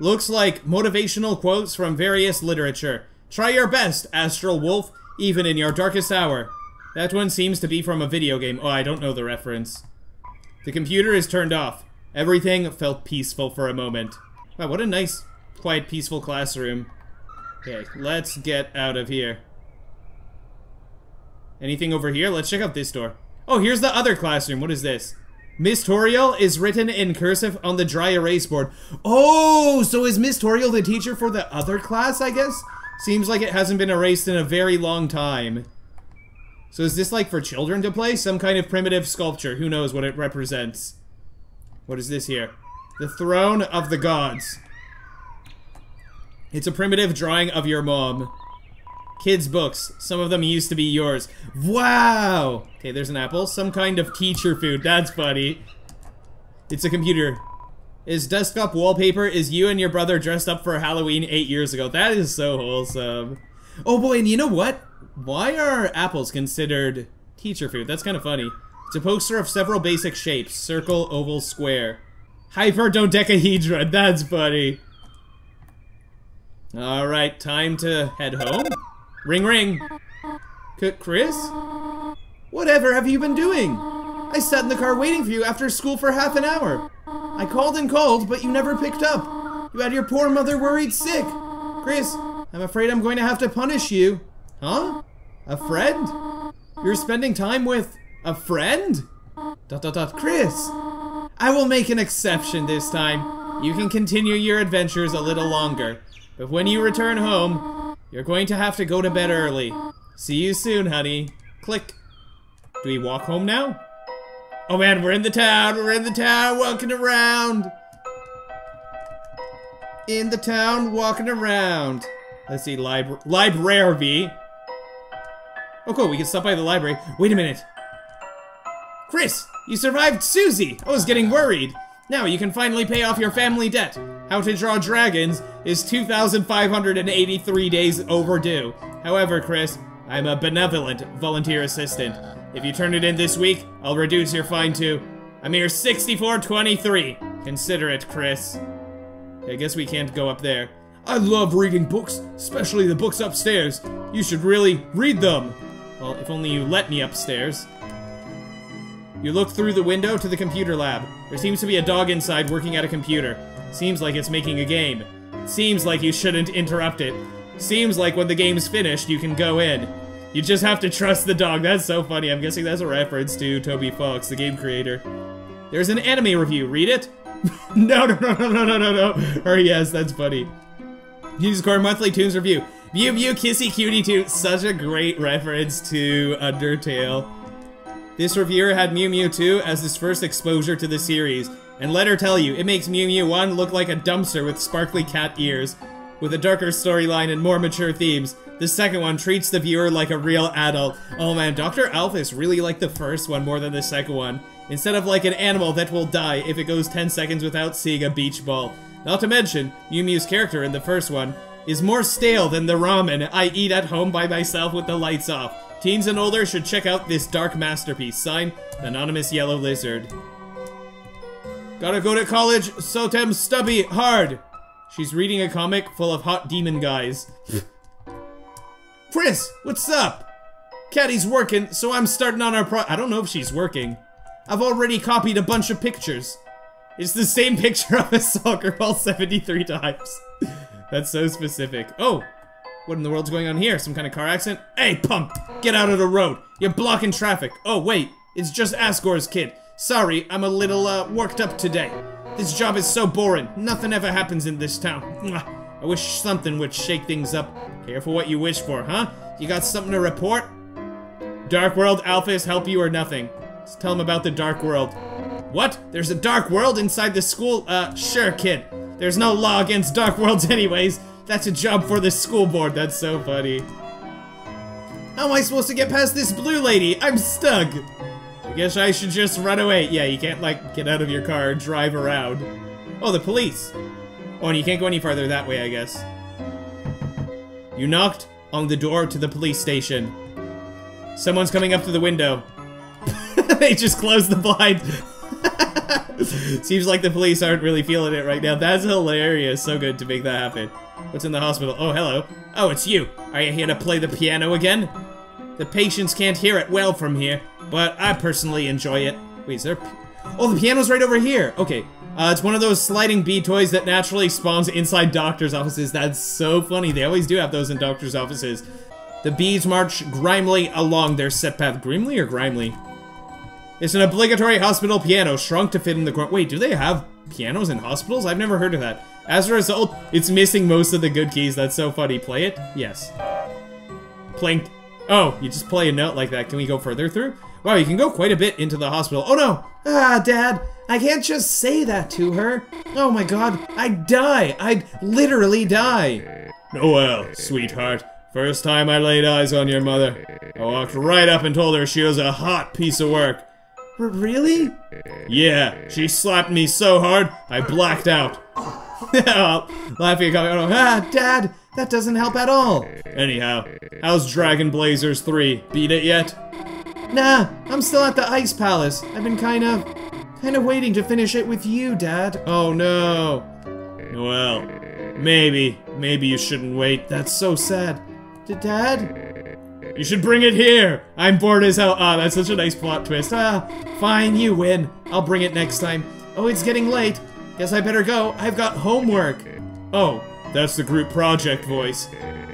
Looks like motivational quotes from various literature. Try your best, Astral Wolf, even in your darkest hour. That one seems to be from a video game. Oh, I don't know the reference. The computer is turned off. Everything felt peaceful for a moment. Wow, what a nice, quiet, peaceful classroom. Okay, let's get out of here. Anything over here? Let's check out this door. Oh, here's the other classroom. What is this? Miss Toriel is written in cursive on the dry erase board. Oh, so is Miss Toriel the teacher for the other class, I guess? Seems like it hasn't been erased in a very long time. So is this like for children to play? Some kind of primitive sculpture. Who knows what it represents? What is this here? The Throne of the Gods. It's a primitive drawing of your mom. Kids' books. Some of them used to be yours. Wow! Okay, there's an apple. Some kind of teacher food. That's funny. It's a computer. Is desktop wallpaper is you and your brother dressed up for Halloween eight years ago. That is so wholesome. Oh boy, and you know what? Why are apples considered teacher food? That's kind of funny. It's a poster of several basic shapes. Circle, oval, square. Hyperdodecahedron. That's funny. Alright, time to head home. Ring ring. C Kris? Whatever have you been doing? I sat in the car waiting for you after school for half an hour. I called and called, but you never picked up. You had your poor mother worried sick. Kris, I'm afraid I'm going to have to punish you. Huh? A friend? You're spending time with a friend? Dot dot dot. Kris, I will make an exception this time. You can continue your adventures a little longer. But when you return home, you're going to have to go to bed early. See you soon, honey. Click. Do we walk home now? Oh man, we're in the town, we're in the town, walking around. In the town, walking around. Let's see, libra library. Oh cool, we can stop by the library. Wait a minute. Kris, you survived Susie! I was getting worried. Now you can finally pay off your family debt. How to Draw Dragons is 2,583 days overdue. However, Kris, I'm a benevolent volunteer assistant. If you turn it in this week, I'll reduce your fine to a mere 64.23. Consider it, Kris. I guess we can't go up there. I love reading books, especially the books upstairs. You should really read them. Well, if only you let me upstairs. You look through the window to the computer lab. There seems to be a dog inside working at a computer. Seems like it's making a game. Seems like you shouldn't interrupt it. Seems like when the game's finished, you can go in. You just have to trust the dog. That's so funny. I'm guessing that's a reference to Toby Fox, the game creator. There's an anime review. Read it? no, no, no, no, no, no, no, no. Or yes, that's funny. Music Core Monthly Tunes Review. Mew Mew Kissy Cutie 2. Such a great reference to Undertale. This reviewer had Mew Mew 2 as his first exposure to the series, and let her tell you, it makes Mew Mew 1 look like a dumpster with sparkly cat ears. With a darker storyline and more mature themes, the second one treats the viewer like a real adult. Oh man, Dr. Alphys really liked the first one more than the second one. Instead of like an animal that will die if it goes 10 seconds without seeing a beach ball. Not to mention, Mew Mew's character in the first one is more stale than the ramen I eat at home by myself with the lights off. Teens and older should check out this dark masterpiece. Signed, Anonymous Yellow Lizard. Gotta go to college, so Sotem Stubby, hard! She's reading a comic full of hot demon guys. Kris, what's up? Caddy's working, so I'm starting on our pro- I don't know if she's working. I've already copied a bunch of pictures. It's the same picture of a soccer ball 73 times. That's so specific. Oh, what in the world's going on here? Some kind of car accident? Hey, punk! Get out of the road! You're blocking traffic! Oh, wait! It's just Asgore's kid. Sorry, I'm a little, uh, worked up today. This job is so boring. Nothing ever happens in this town. I wish something would shake things up. Careful what you wish for, huh? You got something to report? Dark World Alphys help you or nothing. Let's tell him about the Dark World. What? There's a Dark World inside the school? Uh, sure, kid. There's no law against Dark Worlds anyways. That's a job for the school board. That's so funny. How am I supposed to get past this blue lady? I'm stuck. I guess I should just run away. Yeah, you can't, like, get out of your car and drive around. Oh, the police. Oh, and you can't go any farther that way, I guess. You knocked on the door to the police station. Someone's coming up to the window. they just closed the blind. Seems like the police aren't really feeling it right now. That's hilarious. So good to make that happen. What's in the hospital? Oh, hello. Oh, it's you. Are you here to play the piano again? The patients can't hear it well from here, but I personally enjoy it. Wait, is there... Oh, the piano's right over here. Okay. Uh, it's one of those sliding bee toys that naturally spawns inside doctor's offices. That's so funny. They always do have those in doctor's offices. The bees march grimly along their set path. Grimly or grimly? It's an obligatory hospital piano, shrunk to fit in the. Wait, do they have pianos in hospitals? I've never heard of that. As a result, it's missing most of the good keys. That's so funny. Play it? Yes. Playing... Oh, you just play a note like that. Can we go further through? Wow, you can go quite a bit into the hospital. Oh no! Ah, Dad, I can't just say that to her. Oh my god, I'd die. I'd literally die. Noelle, sweetheart. First time I laid eyes on your mother, I walked right up and told her she was a hot piece of work. R really? Yeah, she slapped me so hard, I blacked out. Laughing at oh, ah, Dad, that doesn't help at all. Anyhow, how's Dragon Blazers 3? Beat it yet? Nah, I'm still at the Ice Palace. I've been kind of, kind of waiting to finish it with you, Dad. Oh no. Well, maybe, maybe you shouldn't wait. That's so sad. D Dad? You should bring it here! I'm bored as hell. Ah, that's such a nice plot twist. Ah, fine, you win. I'll bring it next time. Oh, it's getting late. Guess I better go. I've got homework. Oh, that's the group project voice.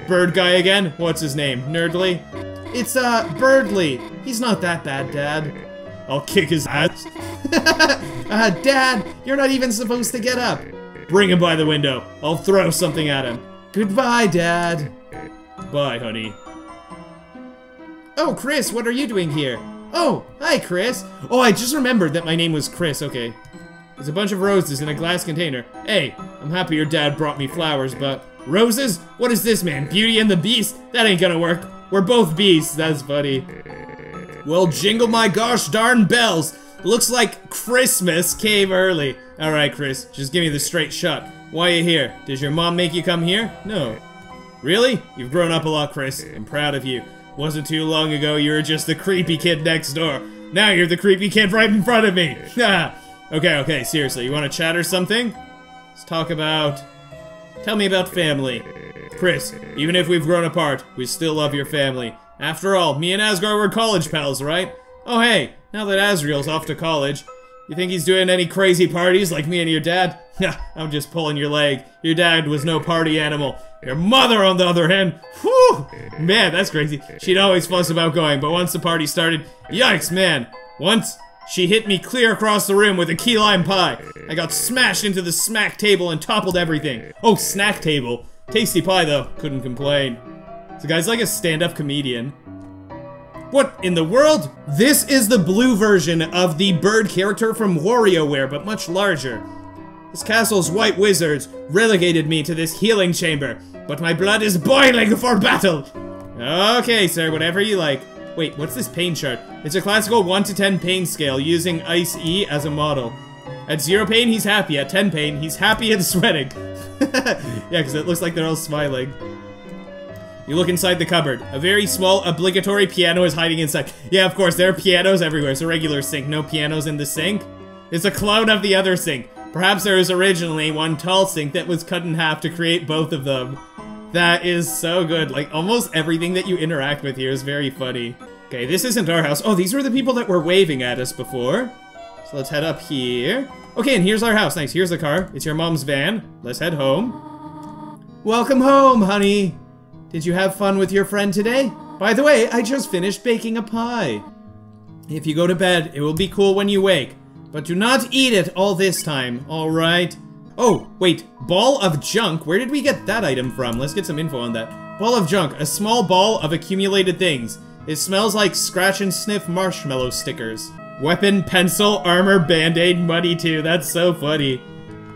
Bird guy again? What's his name? Nerdly? It's, uh, Berdly. He's not that bad, Dad. I'll kick his ass. uh, Dad, you're not even supposed to get up. Bring him by the window. I'll throw something at him. Goodbye, Dad. Bye, honey. Oh, Kris, what are you doing here? Oh, hi, Kris. Oh, I just remembered that my name was Kris. Okay. There's a bunch of roses in a glass container. Hey, I'm happy your dad brought me flowers, but... Roses? What is this, man? Beauty and the Beast? That ain't gonna work. We're both beasts. That's funny. Well, jingle my gosh darn bells. Looks like Christmas came early. Alright, Kris, just give me the straight shot. Why are you here? Does your mom make you come here? No. Really? You've grown up a lot, Kris. I'm proud of you. Wasn't too long ago you were just the creepy kid next door. Now you're the creepy kid right in front of me. okay, okay, seriously, you want to chat or something? Let's talk about... Tell me about family. Kris, even if we've grown apart, we still love your family. After all, me and Asgore were college pals, right? Oh hey, now that Asriel's off to college, you think he's doing any crazy parties like me and your dad? I'm just pulling your leg. Your dad was no party animal. Your mother, on the other hand, whew, man, that's crazy. She'd always fuss about going, but once the party started, yikes, man. Once, she hit me clear across the room with a key lime pie. I got eh. smashed into the smack table and toppled everything. Oh, eh. snack table. Tasty pie, though. Couldn't complain. So guy's like a stand-up comedian. What in the world? This is the blue version of the bird character from WarioWare, but much larger. This castle's white wizards relegated me to this healing chamber, but my blood is boiling for battle! Okay, sir, whatever you like. Wait, what's this pain chart? It's a classical 1 to 10 pain scale using Ice E as a model. At 0 pain, he's happy. At 10 pain, he's happy and sweating. yeah, because it looks like they're all smiling. You look inside the cupboard. A very small, obligatory piano is hiding inside. Yeah, of course, there are pianos everywhere. It's a regular sink. No pianos in the sink. It's a clone of the other sink. Perhaps there was originally one tall sink that was cut in half to create both of them. That is so good. Like, almost everything that you interact with here is very funny. Okay, this isn't our house. Oh, these were the people that were waving at us before. So let's head up here. Okay, and here's our house. Nice, here's the car. It's your mom's van. Let's head home. Welcome home, honey. Did you have fun with your friend today? By the way, I just finished baking a pie. If you go to bed, it will be cool when you wake. But do not eat it all this time, alright? Oh, wait, ball of junk? Where did we get that item from? Let's get some info on that. Ball of junk, a small ball of accumulated things. It smells like scratch and sniff marshmallow stickers. Weapon, pencil, armor, band-aid, money too. That's so funny.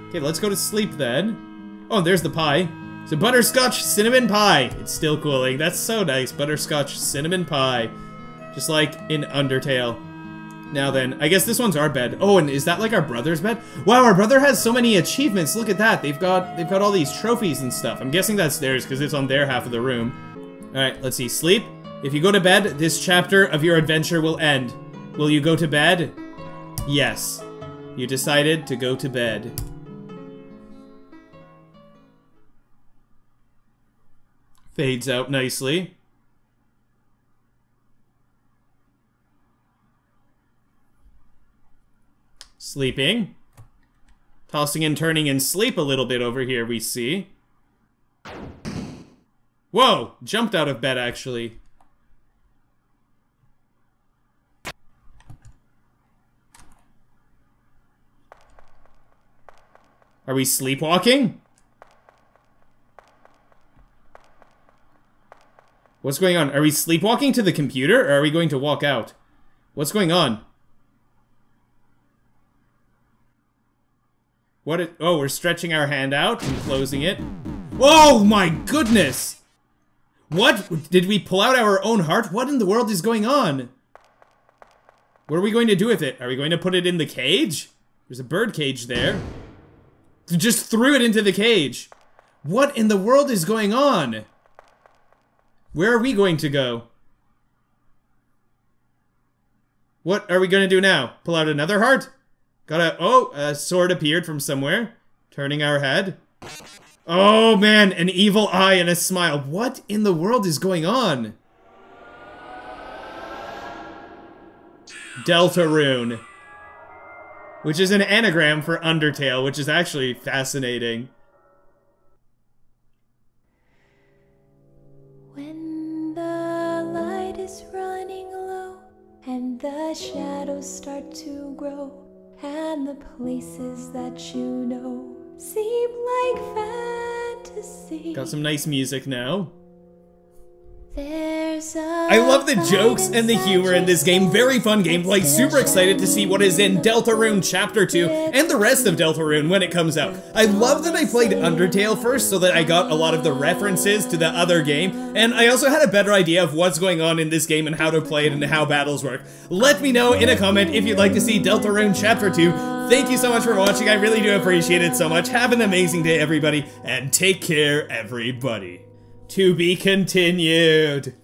Okay, let's go to sleep then. Oh, there's the pie. So butterscotch cinnamon pie. It's still cooling. That's so nice. Butterscotch cinnamon pie. Just like in Undertale. Now then, I guess this one's our bed. Oh, and is that like our brother's bed? Wow, our brother has so many achievements. Look at that. They've got they've got all these trophies and stuff. I'm guessing that's theirs because it's on their half of the room. All right, let's see. Sleep. If you go to bed, this chapter of your adventure will end. Will you go to bed? Yes. You decided to go to bed. Fades out nicely. Sleeping. Tossing and turning in sleep a little bit over here, we see. Whoa! Jumped out of bed, actually. Are we sleepwalking? What's going on? Are we sleepwalking to the computer, or are we going to walk out? What's going on? What? It, oh, we're stretching our hand out and closing it. Oh my goodness! What? Did we pull out our own heart? What in the world is going on? What are we going to do with it? Are we going to put it in the cage? There's a bird cage there. Just threw it into the cage. What in the world is going on? Where are we going to go? What are we going to do now? Pull out another heart? Got a- oh, a sword appeared from somewhere. Turning our head. Oh man, an evil eye and a smile. What in the world is going on? Deltarune. Which is an anagram for Undertale, which is actually fascinating. When the light is running low and the shadows start to grow, and the places that you know seem like fantasy. Got some nice music now. I love the jokes and the humor in this game. Very fun gameplay. Super excited to see what is in Deltarune Chapter 2 and the rest of Deltarune when it comes out. I love that I played Undertale first so that I got a lot of the references to the other game, and I also had a better idea of what's going on in this game and how to play it and how battles work. Let me know in a comment if you'd like to see Deltarune Chapter 2. Thank you so much for watching. I really do appreciate it so much. Have an amazing day, everybody, and take care, everybody. To be continued.